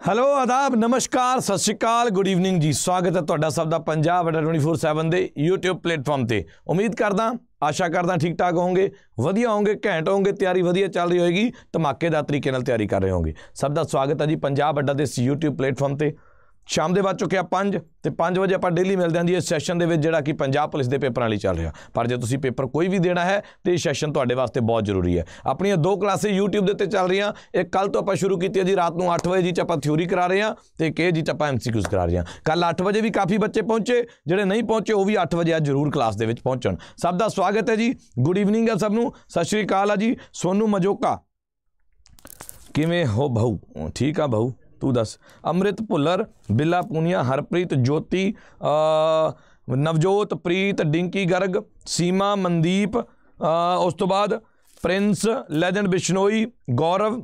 Hello ਆਦਾਬ ਨਮਸਕਾਰ ਸਤਿ ਸ਼੍ਰੀ ਅਕਾਲ good evening ਜੀ ਸਵਾਗਤ ਹੈ ਤੁਹਾਡਾ ਸਭ ਦਾ ਪੰਜਾਬ ਅਡਾ 24/7 ਦੇ YouTube ਪਲੇਟਫਾਰਮ ਤੇ ਉਮੀਦ ਕਰਦਾ ਆਸ਼ਾ ਕਰਦਾ ਠੀਕ ਠਾਕ ਹੋਵੋਗੇ ਵਧੀਆ ਹੋਵੋਗੇ ਘੈਂਟ ਹੋਵੋਗੇ ਤਿਆਰੀ ਵਧੀਆ ਚੱਲ ਰਹੀ ਹੋਏਗੀ ਧਮਾਕੇਦਾਰ ਤਰੀਕੇ ਨਾਲ ਤਿਆਰੀ ਕਰ ਰਹੇ ਹੋਵੋਗੇ ਸਭ ਦਾ ਸਵਾਗਤ ਹੈ ਜੀ ਪੰਜਾਬ ਅੱਡਾ ਦੇ ਇਸ YouTube ਪਲੇਟਫਾਰਮ ਤੇ ਸ਼ਾਮ ਦੇ ਬਾਅਦ ਚੁੱਕਿਆ 5 ਤੇ 5 ਵਜੇ ਆਪਾਂ ਡੇਲੀ ਮਿਲਦੇ ਹਾਂ ਜੀ ਇਸ ਸੈਸ਼ਨ ਦੇ ਵਿੱਚ ਜਿਹੜਾ ਕਿ ਪੰਜਾਬ ਪੁਲਿਸ ਦੇ ਪੇਪਰਾਂ ਲਈ ਚੱਲ ਰਿਹਾ। ਪਰ ਜੇ ਤੁਸੀਂ ਪੇਪਰ ਕੋਈ ਵੀ ਦੇਣਾ ਹੈ ਤੇ ਇਹ ਸੈਸ਼ਨ ਤੁਹਾਡੇ ਵਾਸਤੇ ਬਹੁਤ ਜ਼ਰੂਰੀ ਹੈ। ਆਪਣੀਆਂ ਦੋ ਕਲਾਸੇ YouTube ਦੇ ਉੱਤੇ ਚੱਲ ਰਹੀਆਂ। ਇੱਕ ਕੱਲ ਤੋਂ ਆਪਾਂ ਸ਼ੁਰੂ ਕੀਤੀ ਹੈ ਜੀ, ਰਾਤ ਨੂੰ 8 ਵਜੇ ਜੀ ਚ ਆਪਾਂ ਥਿਊਰੀ ਕਰਾ ਰਹੇ ਹਾਂ ਤੇ ਕੇ ਜੀ ਚ ਆਪਾਂ ਐਮਸੀਕਿਊਜ਼ ਕਰਾ ਰਹੇ ਹਾਂ। ਕੱਲ 8 ਵਜੇ ਵੀ ਕਾਫੀ ਬੱਚੇ ਪਹੁੰਚੇ। ਜਿਹੜੇ ਨਹੀਂ ਪਹੁੰਚੇ, ਉਹ ਵੀ 8 ਵਜੇ ਆ ਜ਼ਰੂਰ ਕਲਾਸ ਦੇ ਵਿੱਚ ਪਹੁੰਚਣ। ਸਭ ਦਾ ਸਵਾਗਤ ਹੈ ਜੀ। ਗੁੱਡ ਈਵਨਿੰਗ ਹੈ ਸਭ ਨੂੰ। ਸਤਿ ਸ਼੍ਰੀ ਅਕਾਲ ਆ ਜੀ। ਸੋਨੂ ਮਜੋਕਾ। ਕਿਵੇਂ ਹੋ ਭਾਊ? ਠੀਕ ਆ ਭਾਊ। ਤੂੰ ਦੱਸ। ਅੰਮ੍ਰਿਤ ਭੁੱਲਰ, ਬਿੱਲਾ ਪੂਨੀਆ, ਹਰਪ੍ਰੀਤ ਜੋਤੀ ਨਵਜੋਤ, ਪ੍ਰੀਤ, ਡਿੰਕੀ ਗਰਗ, ਸੀਮਾ, ਮਨਦੀਪ ਉਸ ਤੋਂ ਬਾਅਦ Prince, Legend Bishnoi, Gaurav,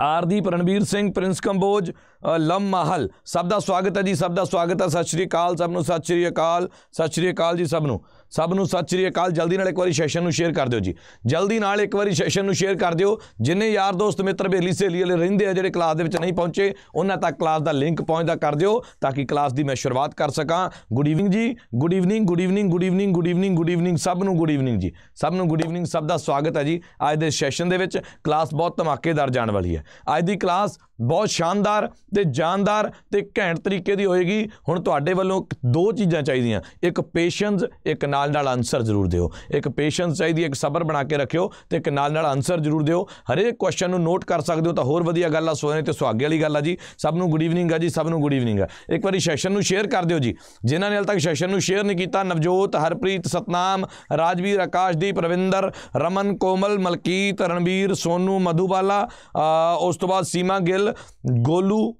Ardeep, Ranbir Singh, Prince Kamboj ਲਮ Mahal. ਸਭ ਦਾ ਸਵਾਗਤ ਹੈ ਜੀ, ਸਭ ਦਾ ਸਵਾਗਤ ਹੈ। ਸਤਿ ਸ਼੍ਰੀ ਅਕਾਲ ਸਭ ਨੂੰ, ਸਤਿ ਸ਼੍ਰੀ ਅਕਾਲ, ਸਤਿ ਸ਼੍ਰੀ ਅਕਾਲ ਜੀ ਸਭ ਨੂੰ। ਸਭ ਨੂੰ ਸਤਿ ਸ਼੍ਰੀ ਅਕਾਲ। ਜਲਦੀ ਨਾਲ ਇੱਕ ਵਾਰੀ ਸੈਸ਼ਨ ਨੂੰ ਸ਼ੇਅਰ ਕਰ ਦਿਓ ਜੀ। ਜਲਦੀ ਨਾਲ ਇੱਕ ਵਾਰੀ ਸੈਸ਼ਨ ਨੂੰ ਸ਼ੇਅਰ ਕਰ ਦਿਓ। ਜਿੰਨੇ ਯਾਰ ਦੋਸਤ ਮਿੱਤਰ ਬੇਲੀ ਸਹੇਲੀ ਵਾਲੇ ਰਹਿੰਦੇ ਆ ਜਿਹੜੇ ਕਲਾਸ ਦੇ ਵਿੱਚ ਨਹੀਂ ਪਹੁੰਚੇ, ਉਹਨਾਂ ਤੱਕ ਕਲਾਸ ਦਾ ਲਿੰਕ ਪਹੁੰਚਦਾ ਕਰ ਦਿਓ ਤਾਂ ਕਿ ਕਲਾਸ ਦੀ ਮੈਂ ਸ਼ੁਰੂਆਤ ਕਰ ਸਕਾਂ। ਗੁੱਡ ਈਵਨਿੰਗ ਜੀ। Good evening good evening good evening good evening good evening ਸਭ ਨੂੰ ਗੁੱਡ ਈਵਨਿੰਗ ਜੀ। ਸਭ ਨੂੰ ਗੁੱਡ ਈਵਨਿੰਗ ਸਭ ਦਾ ਸਵਾਗਤ ਹੈ ਜੀ। ਅੱਜ ਦੇ ਸੈਸ਼ਨ ਦੇ ਵਿੱਚ ਕਲਾਸ ਬਹੁਤ ਧਮਾਕੇਦਾਰ ਜਾਣ ਵਾਲੀ ਹੈ। ਅੱਜ ਦੀ ਕਲਾਸ ਬਹੁਤ ਸ਼ਾਨਦਾਰ ਤੇ ਜਾਨਦਾਰ ਤੇ ਘੈਂਟ ਤਰੀਕੇ ਦੀ ਹੋਏਗੀ। ਹੁਣ ਤੁਹਾਡੇ ਵੱਲੋਂ ਦੋ ਚੀਜ਼ਾਂ ਚਾਹੀਦੀਆਂ। ਇੱਕ ਪੇਸ਼ੈਂਸ ਇੱਕ ਨਾਲ ਨਾਲ ਆਨਸਰ ਜ਼ਰੂਰ ਦਿਓ। ਇੱਕ ਪੇਸ਼ੈਂਸ ਚਾਹੀਦੀ ਹੈ ਇੱਕ ਸਬਰ ਬਣਾ ਕੇ ਰੱਖਿਓ ਤੇ ਇੱਕ ਨਾਲ ਨਾਲ ਆਨਸਰ ਜ਼ਰੂਰ ਦਿਓ। ਹਰੇਕ ਕੁਐਸਚਨ ਨੂੰ ਨੋਟ ਕਰ ਸਕਦੇ ਹੋ ਤਾਂ ਹੋਰ ਵਧੀਆ ਗੱਲ ਆ। ਸੋਨੇ ਤੇ ਸੁਹਾਗੇ ਵਾਲੀ ਗੱਲ ਆ ਜੀ। ਸਭ ਨੂੰ ਗੁੱਡ ਈਵਨਿੰਗ ਆ ਜੀ, ਸਭ ਨੂੰ ਗੁੱਡ ਈਵਨਿੰਗ ਆ। ਇੱਕ ਵਾਰੀ ਸੈਸ਼ਨ ਨੂੰ ਸ਼ੇਅਰ ਕਰ ਦਿਓ ਜੀ। ਜਿਨ੍ਹਾਂ ਨੇ ਹਾਲ ਤੱਕ ਸੈਸ਼ਨ ਨੂੰ ਸ਼ੇਅਰ ਨਹੀਂ ਕੀਤਾ, ਨਵਜੋਤ, ਹਰਪ੍ਰੀਤ, ਸਤਨਾਮ, ਰਾਜਵੀਰ, ਆਕਾਸ਼ਦੀਪ, ਰਵਿੰਦਰ, ਰਮਨ, ਕੋਮਲ, ਮਲਕੀਤ ਰਣਵੀਰ ਸੋਨੂ, ਮਧੂਬਾਲਾ ਉਸ ਤੋਂ ਬਾਅਦ ਸੀਮਾ ਗਿੱਲ ਗੋਲੂ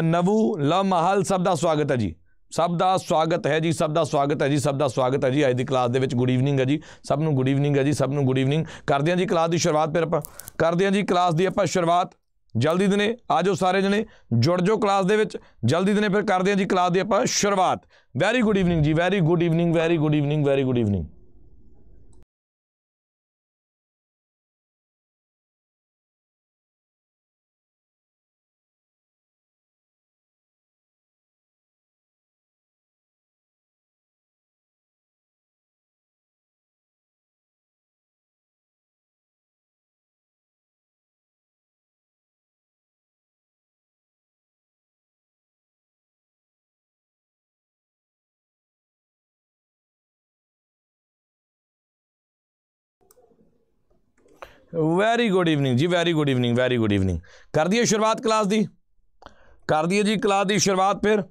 ਨਵੂ ਲ ਮਹਲ, ਸਭ ਦਾ ਸਵਾਗਤ ਹੈ ਜੀ। ਸਭ ਦਾ ਸਵਾਗਤ ਹੈ ਜੀ, ਸਭ ਦਾ ਸਵਾਗਤ ਹੈ ਜੀ, ਸਭ ਦਾ ਸਵਾਗਤ ਹੈ ਜੀ। ਅੱਜ ਦੀ ਕਲਾਸ ਦੇ ਵਿੱਚ ਗੁੱਡ ਈਵਨਿੰਗ ਹੈ ਜੀ। ਸਭ ਨੂੰ ਗੁੱਡ ਈਵਨਿੰਗ ਹੈ ਜੀ, ਸਭ ਨੂੰ ਗੁੱਡ ਈਵਨਿੰਗ। ਕਰਦੇ ਹਾਂ ਜੀ ਕਲਾਸ ਦੀ ਸ਼ੁਰੂਆਤ ਫਿਰ ਆਪਾਂ। ਕਰਦੇ ਹਾਂ ਜੀ ਕਲਾਸ ਦੀ ਆਪਾਂ ਸ਼ੁਰੂਆਤ। ਜਲਦੀ ਦਿਨੇ ਆਜੋ ਸਾਰੇ ਜਣੇ, ਜੁੜ ਜਾਓ ਕਲਾਸ ਦੇ ਵਿੱਚ। ਜਲਦੀ ਦਿਨੇ ਫਿਰ ਕਰਦੇ ਹਾਂ ਜੀ ਕਲਾਸ ਦੀ ਆਪਾਂ ਸ਼ੁਰੂਆਤ। ਵੈਰੀ ਗੁੱਡ ਈਵਨਿੰਗ ਜੀ very good evening very good evening very good evening very good evening ਜੀ very good evening very good evening ਕਰ ਦਈਏ ਸ਼ੁਰੂਆਤ ਕਲਾਸ ਦੀ ਕਰ ਦਈਏ ਜੀ ਕਲਾਸ ਦੀ ਸ਼ੁਰੂਆਤ ਫਿਰ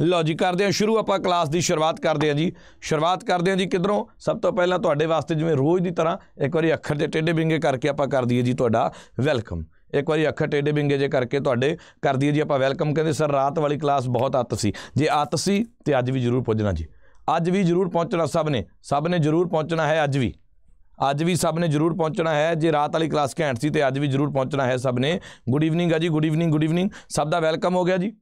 ਲਓ ਜੀ ਕਰਦੇ ਹਾਂ ਸ਼ੁਰੂ ਆਪਾਂ ਕਲਾਸ ਦੀ ਸ਼ੁਰੂਆਤ ਕਰਦੇ ਹਾਂ ਜੀ ਸ਼ੁਰੂਆਤ ਕਰਦੇ ਹਾਂ ਜੀ ਕਿਧਰੋਂ ਸਭ ਤੋਂ ਪਹਿਲਾਂ ਤੁਹਾਡੇ ਵਾਸਤੇ ਜਿਵੇਂ ਰੋਜ਼ ਦੀ ਤਰ੍ਹਾਂ ਇੱਕ ਵਾਰੀ ਅੱਖਰ ਤੇ ਟੇਢੇ ਬਿੰਗੇ ਕਰਕੇ ਆਪਾਂ ਕਰ ਦਈਏ ਜੀ ਤੁਹਾਡਾ ਵੈਲਕਮ ਇੱਕ ਵਾਰੀ ਅੱਖਰ ਟੇਢੇ ਬਿੰਗੇ ਜੇ ਕਰਕੇ ਤੁਹਾਡੇ ਕਰ ਦਈਏ ਜੀ ਆਪਾਂ ਵੈਲਕਮ ਕਹਿੰਦੇ ਸਰ ਰਾਤ ਵਾਲੀ ਕਲਾਸ ਬਹੁਤ ਅੱਤ ਸੀ ਜੇ ਅੱਤ ਸੀ ਤੇ ਅੱਜ ਵੀ ਜ਼ਰੂਰ ਪੁੱਜਣਾ ਜੀ ਅੱਜ ਵੀ ਜ਼ਰੂਰ ਪਹੁੰਚਣਾ ਸਭ ਨੇ ਸਭ ਨੇ ਜ਼ਰੂਰ ਪਹੁੰਚਣਾ ਹੈ ਅੱਜ ਵੀ ਅੱਜ ਵੀ ਸਭ ਨੇ ਜ਼ਰੂਰ ਪਹੁੰਚਣਾ ਹੈ। ਜੇ ਰਾਤ ਵਾਲੀ ਕਲਾਸ ਘੈਂਟ ਸੀ ਤੇ ਅੱਜ ਵੀ ਜ਼ਰੂਰ ਪਹੁੰਚਣਾ ਹੈ ਸਭ ਨੇ। ਗੁੱਡ ਈਵਨਿੰਗ ਆ ਜੀ ਗੁੱਡ ਈਵਨਿੰਗ ਗੁੱਡ ਈਵਨਿੰਗ ਸਭ ਦਾ ਵੈਲਕਮ ਹੋ ਗਿਆ ਜੀ।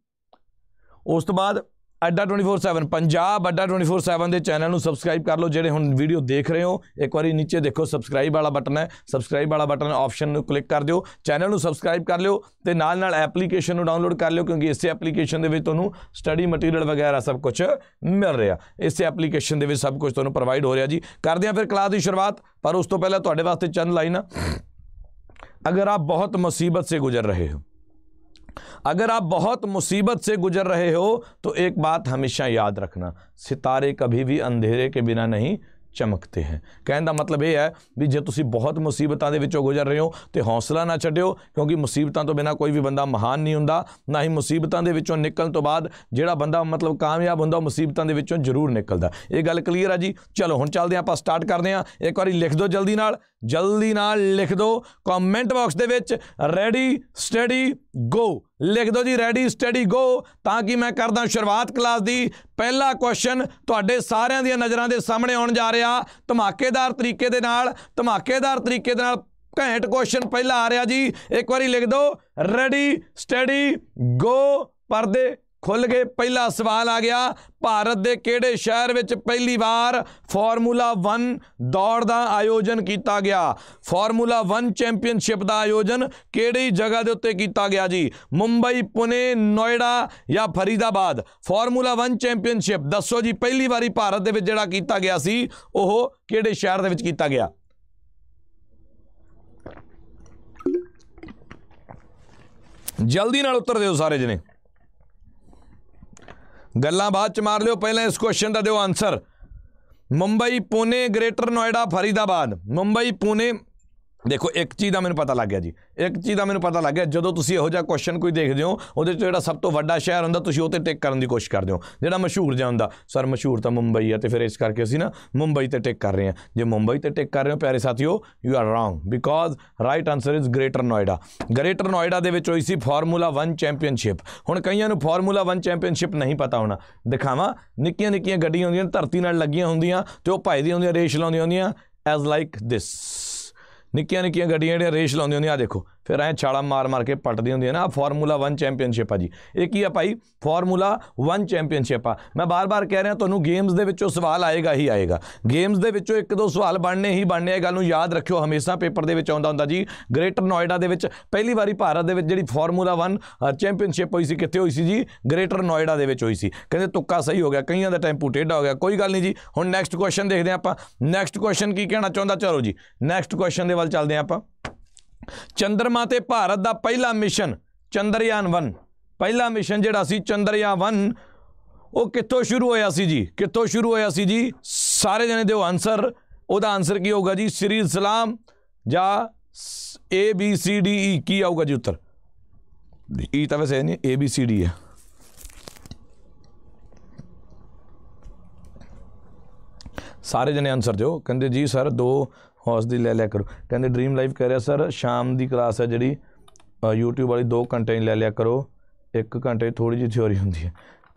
ਉਸ ਤੋਂ ਬਾਅਦ ਅੱਡਾ 24/7 ਪੰਜਾਬ ਅੱਡਾ 24/7 ਦੇ ਚੈਨਲ ਨੂੰ ਸਬਸਕ੍ਰਾਈਬ ਕਰ ਲਓ। ਜਿਹੜੇ ਹੁਣ ਵੀਡੀਓ ਦੇਖ ਰਹੇ ਹੋ, ਇੱਕ ਵਾਰੀ ਨੀਚੇ ਦੇਖੋ ਸਬਸਕ੍ਰਾਈਬ ਵਾਲਾ ਬਟਨ ਹੈ। ਸਬਸਕ੍ਰਾਈਬ ਵਾਲਾ ਬਟਨ ਆਪਸ਼ਨ ਨੂੰ ਕਲਿੱਕ ਕਰ ਦਿਓ। ਚੈਨਲ ਨੂੰ ਸਬਸਕ੍ਰਾਈਬ ਕਰ ਲਿਓ ਤੇ ਨਾਲ ਨਾਲ ਐਪਲੀਕੇਸ਼ਨ ਨੂੰ ਡਾਊਨਲੋਡ ਕਰ ਲਿਓ, ਕਿਉਂਕਿ ਇਸੇ ਐਪਲੀਕੇਸ਼ਨ ਦੇ ਵਿੱਚ ਤੁਹਾਨੂੰ ਸਟੱਡੀ ਮਟੀਰੀਅਲ ਵਗੈਰਾ ਸਭ ਕੁਝ ਮਿਲ ਰਿਹਾ। ਇਸੇ ਐਪਲੀਕੇਸ਼ਨ ਦੇ ਵਿੱਚ ਸਭ ਕੁਝ ਤੁਹਾਨੂੰ ਪ੍ਰੋਵਾਈਡ ਹੋ ਰਿਹਾ ਜੀ। ਕਰਦੇ ਹਾਂ ਫਿਰ ਕਲਾਸ ਦੀ ਸ਼ੁਰੂਆਤ, ਪਰ ਉਸ ਤੋਂ ਪਹਿਲਾਂ ਤੁਹਾਡੇ ਵਾਸਤੇ ਚੰਦ ਲਾਈਨਾਂ ਅਗਰ ਆਪ ਬਹੁਤ ਮੁਸੀਬਤ ਸੇ ਗੁਜ਼ਰ ਰਹੇ ਹੋ अगर आप बहुत मुसीबत से गुजर रहे हो तो एक बात हमेशा याद रखना सितारे कभी भी अंधेरे के बिना नहीं ਚਮਕਤੇ ਹੈ ਕਹਿਣ ਦਾ ਮਤਲਬ ਇਹ ਹੈ ਵੀ ਜੇ ਤੁਸੀਂ ਬਹੁਤ ਮੁਸੀਬਤਾਂ ਦੇ ਵਿੱਚੋਂ ਗੁਜ਼ਰ ਰਹੇ ਹੋ ਤੇ ਹੌਸਲਾ ਨਾ ਛੱਡਿਓ ਕਿਉਂਕਿ ਮੁਸੀਬਤਾਂ ਤੋਂ ਬਿਨਾ ਕੋਈ ਵੀ ਬੰਦਾ ਮਹਾਨ ਨਹੀਂ ਹੁੰਦਾ ਨਾ ਹੀ ਮੁਸੀਬਤਾਂ ਦੇ ਵਿੱਚੋਂ ਨਿਕਲਣ ਤੋਂ ਬਾਅਦ ਜਿਹੜਾ ਬੰਦਾ ਮਤਲਬ ਕਾਮਯਾਬ ਹੁੰਦਾ ਉਹ ਮੁਸੀਬਤਾਂ ਦੇ ਵਿੱਚੋਂ ਜ਼ਰੂਰ ਨਿਕਲਦਾ ਇਹ ਗੱਲ ਕਲੀਅਰ ਆ ਜੀ ਚਲੋ ਹੁਣ ਚੱਲਦੇ ਹਾਂ ਆਪਾਂ ਸਟਾਰਟ ਕਰਦੇ ਹਾਂ ਇੱਕ ਵਾਰੀ ਲਿਖ ਦਿਓ ਜਲਦੀ ਨਾਲ ਜਲਦੀ ਨਾਲ ਲਿਖ ਦਿਓ ਕਮੈਂਟ ਬਾਕਸ ਦੇ ਵਿੱਚ ਰੈਡੀ ਸਟੱਡੀ ਗੋ ਲਿਖ ਦਿਓ ਜੀ ਰੈਡੀ ਸਟੱਡੀ ਗੋ ਤਾਂ ਕਿ ਮੈਂ ਕਰਦਾ ਸ਼ੁਰੂਆਤ ਕਲਾਸ ਦੀ। ਪਹਿਲਾ ਕੁਐਸਚਨ ਤੁਹਾਡੇ ਸਾਰਿਆਂ ਦੀਆਂ ਨਜ਼ਰਾਂ ਦੇ ਸਾਹਮਣੇ ਆਉਣ ਜਾ ਰਿਹਾ। ਧਮਾਕੇਦਾਰ ਤਰੀਕੇ ਦੇ ਨਾਲ, ਧਮਾਕੇਦਾਰ ਤਰੀਕੇ ਦੇ ਨਾਲ ਘੈਂਟ ਕੁਐਸਚਨ ਪਹਿਲਾ ਆ ਰਿਹਾ ਜੀ। ਇੱਕ ਵਾਰੀ ਲਿਖ ਦਿਓ ਰੈਡੀ ਸਟੱਡੀ ਗੋ ਪਰਦੇ ਖੁੱਲ ਗਏ। ਪਹਿਲਾ ਸਵਾਲ ਆ ਗਿਆ, ਭਾਰਤ ਦੇ ਕਿਹੜੇ ਸ਼ਹਿਰ ਵਿੱਚ ਪਹਿਲੀ ਵਾਰ ਫਾਰਮੂਲਾ 1 ਦੌੜ ਦਾ ਆਯੋਜਨ ਕੀਤਾ ਗਿਆ? ਫਾਰਮੂਲਾ 1 ਚੈਂਪੀਅਨਸ਼ਿਪ ਦਾ ਆਯੋਜਨ ਕਿਹੜੀ ਜਗ੍ਹਾ ਦੇ ਉੱਤੇ ਕੀਤਾ ਗਿਆ ਜੀ? ਮੁੰਬਈ, ਪੁਣੇ, ਨੋਇਡਾ ਜਾਂ ਫਰੀਦਾਬਾਦ? ਫਾਰਮੂਲਾ 1 ਚੈਂਪੀਅਨਸ਼ਿਪ, ਦੱਸੋ ਜੀ, ਪਹਿਲੀ ਵਾਰੀ ਭਾਰਤ ਦੇ ਵਿੱਚ ਜਿਹੜਾ ਕੀਤਾ ਗਿਆ ਸੀ, ਉਹ ਕਿਹੜੇ ਸ਼ਹਿਰ ਦੇ ਵਿੱਚ ਕੀਤਾ ਗਿਆ? ਜਲਦੀ ਨਾਲ ਉੱਤਰ ਦਿਓ ਸਾਰੇ ਜਣੇ। ਗੱਲਾਂ ਬਾਅਦ ਚ ਮਾਰ ਲਿਓ, ਪਹਿਲਾਂ ਇਸ ਕੁਐਸਚਨ ਦਾ ਦਿਓ ਆਨਸਰ ਮੁੰਬਈ, ਪੁਣੇ ਗ੍ਰੇਟਰ ਨੋਇਡਾ ਫਰੀਦਾਬਾਦ ਮੁੰਬਈ ਪੁਨੇ ਦੇਖੋ, ਇੱਕ ਚੀਜ਼ ਦਾ ਮੈਨੂੰ ਪਤਾ ਲੱਗ ਗਿਆ ਜੀ। ਇੱਕ ਚੀਜ਼ ਦਾ ਮੈਨੂੰ ਪਤਾ ਲੱਗ ਗਿਆ, ਜਦੋਂ ਤੁਸੀਂ ਇਹੋ ਜਿਹਾ ਕੁਐਸਚਨ ਕੋਈ ਦੇਖਦੇ ਹੋ, ਉਹਦੇ 'ਚ ਜਿਹੜਾ ਸਭ ਤੋਂ ਵੱਡਾ ਸ਼ਹਿਰ ਹੁੰਦਾ, ਤੁਸੀਂ ਉਹ ਤੇ ਟਿਕ ਕਰਨ ਦੀ ਕੋਸ਼ਿਸ਼ ਕਰਦੇ ਹੋ। ਜਿਹੜਾ ਮਸ਼ਹੂਰ ਜਿਹਾ ਹੁੰਦਾ, ਸਰ, ਮਸ਼ਹੂਰ ਤਾਂ ਮੁੰਬਈ ਹੈ ਤੇ ਫਿਰ ਇਸ ਕਰਕੇ ਅਸੀਂ ਨਾ ਮੁੰਬਈ ਤੇ ਟਿਕ ਕਰ ਰਹੇ ਹਾਂ। ਜੇ ਮੁੰਬਈ ਤੇ ਟਿਕ ਕਰ ਰਹੇ ਹੋ, ਪਿਆਰੇ ਸਾਥੀਓ you are wrong because right answer is Greater Noida Greater Noida ਦੇ ਵਿੱਚ ਹੋਈ ਸੀ ਫਾਰਮੂਲਾ 1 ਚੈਂਪੀਅਨਸ਼ਿਪ ਹੁਣ ਕਈਆਂ ਨੂੰ ਫਾਰਮੂਲਾ 1 ਚੈਂਪੀਅਨਸ਼ਿਪ ਨਹੀਂ ਪਤਾ ਹੋਣਾ। ਦਿਖਾਵਾਂ, ਨਿੱਕੀਆਂ ਨਿੱਕੀਆਂ ਗੱਡੀਆਂ ਹੁੰਦੀਆਂ, ਧਰਤੀ ਨਾਲ ਲੱਗੀਆਂ ਹੁੰਦੀਆਂ, ਤੇ ਉਹ ਭਾਈ ਦੀਆਂ ਹੁੰਦੀਆਂ, ਰੇਸ ਲਾਉਂਦੀਆਂ ਹੁੰਦੀਆਂ ਐਜ਼ ਲਾਈਕ ਦਿਸ ਨਿੱਕੀਆਂ ਨਿੱਕੀਆਂ ਗੱਡੀਆਂ ਜਿਹੜੀਆਂ ਰੇਸ ਲਾਉਂਦੀਆਂ ਹੁੰਦੀਆਂ ਆ ਦੇਖੋ। ਫਿਰ ਐ ਛਾਲਾ ਮਾਰ ਮਾਰ ਕੇ ਪੱਟਦੀਆਂ ਹੁੰਦੀਆਂ ਨਾ ਫਾਰਮੂਲਾ 1 ਚੈਂਪੀਅਨਸ਼ਿਪ ਆ ਜੀ। ਇਹ ਕੀ ਆ ਭਾਈ? ਫਾਰਮੂਲਾ 1 ਚੈਂਪੀਅਨਸ਼ਿਪ ਆ। ਮੈਂ ਬਾਰ-ਬਾਰ ਕਹਿ ਰਿਹਾ, ਤੁਹਾਨੂੰ ਗੇਮਸ ਦੇ ਵਿੱਚੋਂ ਸਵਾਲ ਆਏਗਾ ਹੀ ਆਏਗਾ। ਗੇਮਸ ਦੇ ਵਿੱਚੋਂ ਇੱਕ ਦੋ ਸਵਾਲ ਬਣਨੇ ਹੀ ਬਣਨੇ ਇਹ ਗੱਲ ਨੂੰ ਯਾਦ ਰੱਖਿਓ, ਹਮੇਸ਼ਾ ਪੇਪਰ ਦੇ ਵਿੱਚ ਆਉਂਦਾ ਹੁੰਦਾ ਜੀ। ਗ੍ਰੇਟਰ ਨੋਇਡਾ ਦੇ ਵਿੱਚ, ਪਹਿਲੀ ਵਾਰੀ ਭਾਰਤ ਦੇ ਵਿੱਚ ਜਿਹੜੀ ਫਾਰਮੂਲਾ 1 ਚੈਂਪੀਅਨਸ਼ਿਪ ਹੋਈ ਸੀ, ਕਿੱਥੇ ਹੋਈ ਸੀ ਜੀ? ਗ੍ਰੇਟਰ ਨੋਇਡਾ ਦੇ ਵਿੱਚ ਹੋਈ ਸੀ। ਕਹਿੰਦੇ ਤੁੱਕਾ ਸਹੀ ਹੋ ਗਿਆ, ਕਈਆਂ ਦਾ ਟੈਂਪੂ ਟੇਢਾ ਹੋ ਗਿਆ। ਕੋਈ ਗੱਲ ਨਹੀਂ ਜੀ, ਹੁਣ ਨੈਕਸਟ ਕੁਐਸਚਨ ਦੇਖਦੇ ਹਾਂ ਆਪਾਂ। ਨੈਕਸਟ ਕੁਐਸਚਨ ਕੀ ਕਹਿਣਾ ਚਾਹੁੰਦਾ? ਚਲੋ ਜੀ ਨੈਕਸਟ ਕੁਐਸਚਨ ਦੇ ਵੱਲ ਚੱਲਦੇ ਹਾਂ ਆਪਾਂ। ਚੰਦਰਮਾ ਤੇ ਭਾਰਤ ਦਾ ਪਹਿਲਾ ਮਿਸ਼ਨ ਚੰਦਰਯਾਨ 1 ਪਹਿਲਾ ਮਿਸ਼ਨ ਜਿਹੜਾ ਸੀ ਚੰਦਰਯਾਨ 1 ਉਹ ਕਿੱਥੋਂ ਸ਼ੁਰੂ ਹੋਇਆ ਸੀ ਜੀ? ਕਿੱਥੋਂ ਸ਼ੁਰੂ ਹੋਇਆ ਸੀ ਜੀ? ਸਾਰੇ ਜਣੇ ਦਿਓ ਆਨਸਰ ਉਹਦਾ ਆਨਸਰ ਕੀ ਹੋਊਗਾ ਜੀ? ਸ੍ਰੀ ਇਸਲਾਮ ਜਾਂ A B C D E ਕੀ ਆਊਗਾ ਜੀ ਉੱਤਰ? ਈ ਤਾਂ ਵੈਸੇ ਨਹੀਂ, A, B, C, D ਹੈ। ਸਾਰੇ ਜਣੇ ਆਨਸਰ ਦਿਓ। ਕਹਿੰਦੇ ਜੀ ਸਰ ਦੋ ਹੌਸ ਦੀ ਲੈ ਲਿਆ ਕਰੋ। ਕਹਿੰਦੇ ਡ੍ਰੀਮ ਲਾਈਫ ਕਹਿ ਰਿਹਾ ਸਰ ਸ਼ਾਮ ਦੀ ਕਲਾਸ ਹੈ ਜਿਹੜੀ ਅ, YouTube ਵਾਲੀ 2 ਘੰਟੇ ਲੈ ਲਿਆ ਕਰੋ। 1 ਘੰਟੇ ਥੋੜੀ ਜਿਹੀ ਥਿਉਰੀ ਹੁੰਦੀ ਹੈ।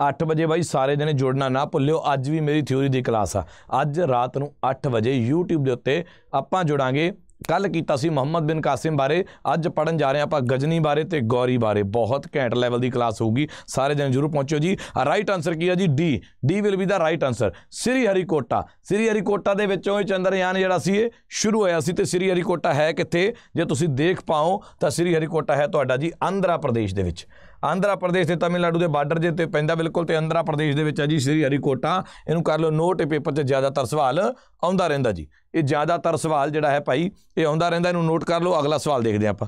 8 ਵਜੇ ਬਾਈ ਸਾਰੇ ਜਣੇ ਜੁੜਨਾ ਨਾ ਭੁੱਲਿਓ ਅੱਜ ਵੀ ਮੇਰੀ ਥਿਉਰੀ ਦੀ ਕਲਾਸ ਆ। ਅੱਜ ਰਾਤ ਨੂੰ 8 ਵਜੇ YouTube ਦੇ ਉੱਤੇ ਆਪਾਂ ਜੁੜਾਂਗੇ ਕੱਲ ਕੀਤਾ ਸੀ ਮੁਹੰਮਦ ਬਿਨ ਕਾਸਿਮ ਬਾਰੇ। ਅੱਜ ਪੜਨ ਜਾ ਰਹੇ ਹਾਂ ਆਪਾਂ ਗਜਨੀ ਬਾਰੇ ਤੇ ਗੌਰੀ ਬਾਰੇ। ਬਹੁਤ ਘੈਂਟ ਲੈਵਲ ਦੀ ਕਲਾਸ ਹੋਊਗੀ। ਸਾਰੇ ਜਣੇ ਜਰੂਰ ਪਹੁੰਚਿਓ ਜੀ। ਰਾਈਟ ਆਨਸਰ ਕੀ ਹੈ ਜੀ? D D will be the right answer Sri Harikota. Sri Harikota ਦੇ ਵਿੱਚੋਂ ਇਹ ਚੰਦਰਯਾਨ ਜਿਹੜਾ ਸੀ ਇਹ ਸ਼ੁਰੂ ਹੋਇਆ ਸੀ ਤੇ ਸ੍ਰੀ ਹਰੀਕੋਟਾ ਹੈ ਕਿੱਥੇ? ਜੇ ਤੁਸੀਂ ਦੇਖ ਪਾਓ ਤਾਂ ਸ੍ਰੀ ਹਰੀਕੋਟਾ ਹੈ ਤੁਹਾਡਾ ਜੀ ਆਂਧਰਾ ਪ੍ਰਦੇਸ਼ ਦੇ ਵਿੱਚ। ਆਂਧਰਾ ਪ੍ਰਦੇਸ਼ ਤੇ ਤਮਿਲਨਾਡੂ ਦੇ ਬਾਰਡਰ ਜੇ ਤੇ ਪੈਂਦਾ ਬਿਲਕੁਲ ਤੇ ਆਂਧਰਾ ਪ੍ਰਦੇਸ਼ ਦੇ ਵਿੱਚ ਹੈ ਜੀ, ਸ੍ਰੀ ਹਰੀਕੋਟਾ। ਇਹਨੂੰ ਕਰ ਲਓ ਨੋਟ ਇਹ ਪੇਪਰ 'ਚ ਜ਼ਿਆਦਾਤਰ ਸਵਾਲ ਆਉਂਦਾ ਰਹਿੰਦਾ ਜੀ। ਇਹ ਜ਼ਿਆਦਾਤਰ ਸਵਾਲ ਜਿਹੜਾ ਹੈ ਭਾਈ, ਇਹ ਆਉਂਦਾ ਰਹਿੰਦਾ, ਇਹਨੂੰ ਨੋਟ ਕਰ ਲਓ, ਅਗਲਾ ਸਵਾਲ ਦੇਖਦੇ ਹਾਂ ਆਪਾਂ।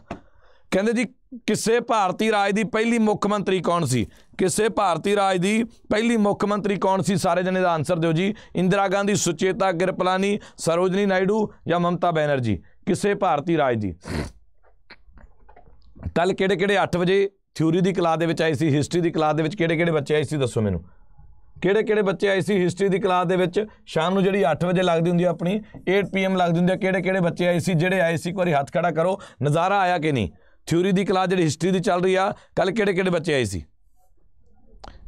ਕਹਿੰਦੇ ਜੀ, ਕਿਸੇ ਭਾਰਤੀ ਰਾਜ ਦੀ ਪਹਿਲੀ ਮੁੱਖ ਮੰਤਰੀ ਕੌਣ ਸੀ? ਕਿਸੇ ਭਾਰਤੀ ਰਾਜ ਦੀ ਪਹਿਲੀ ਮੁੱਖ ਮੰਤਰੀ ਕੌਣ ਸੀ? ਸਾਰੇ ਜਣੇ ਦਾ ਆਨਸਰ ਦਿਓ ਜੀ। ਇੰਦਰਾ ਗਾਂਧੀ, ਸੁਚੇਤਾ ਕਿਰਪਲਾਨੀ ਸਰੋਜਨੀ ਨਾਇਡੂ ਜਾਂ ਮਮਤਾ ਬੈਨਰਜੀ? ਕਿਸੇ ਭਾਰਤੀ ਰਾਜ ਦੀ। ਕੱਲ ਕਿਹੜੇ ਕਿਹੜੇ 8 ਵਜੇ ਥਿਊਰੀ ਦੀ ਕਲਾਸ ਦੇ ਵਿੱਚ ਆਈ ਸੀ, ਹਿਸਟਰੀ ਦੀ ਕਲਾਸ ਦੇ ਵਿੱਚ ਕਿਹੜੇ ਕਿਹੜੇ ਬੱਚੇ ਆਏ ਸੀ ਦੱਸੋ ਮੈਨੂੰ? ਕਿਹੜੇ ਕਿਹੜੇ ਬੱਚੇ ਆਏ ਸੀ ਹਿਸਟਰੀ ਦੀ ਕਲਾਸ ਦੇ ਵਿੱਚ? ਸ਼ਾਮ ਨੂੰ ਜਿਹੜੀ 8 ਵਜੇ ਲੱਗਦੀ ਹੁੰਦੀ ਆ ਆਪਣੀ 8 ਪੀਐਮ ਲੱਗਦੀ ਹੁੰਦੀ ਆ, ਕਿਹੜੇ ਕਿਹੜੇ ਬੱਚੇ ਆਏ ਸੀ, ਜਿਹੜੇ ਆਏ ਸੀ, ਇੱਕ ਵਾਰੀ ਹੱਥ ਖੜਾ ਕਰੋ, ਨਜ਼ਾਰਾ ਆਇਆ ਕਿ ਨਹੀਂ? ਥਿਊਰੀ ਦੀ ਕਲਾਸ ਜਿਹੜੀ ਹਿਸਟਰੀ ਦੀ ਚੱਲ ਰਹੀ ਆ ਕੱਲ ਕਿਹੜੇ ਕਿਹੜੇ ਬੱਚੇ ਆਏ ਸੀ?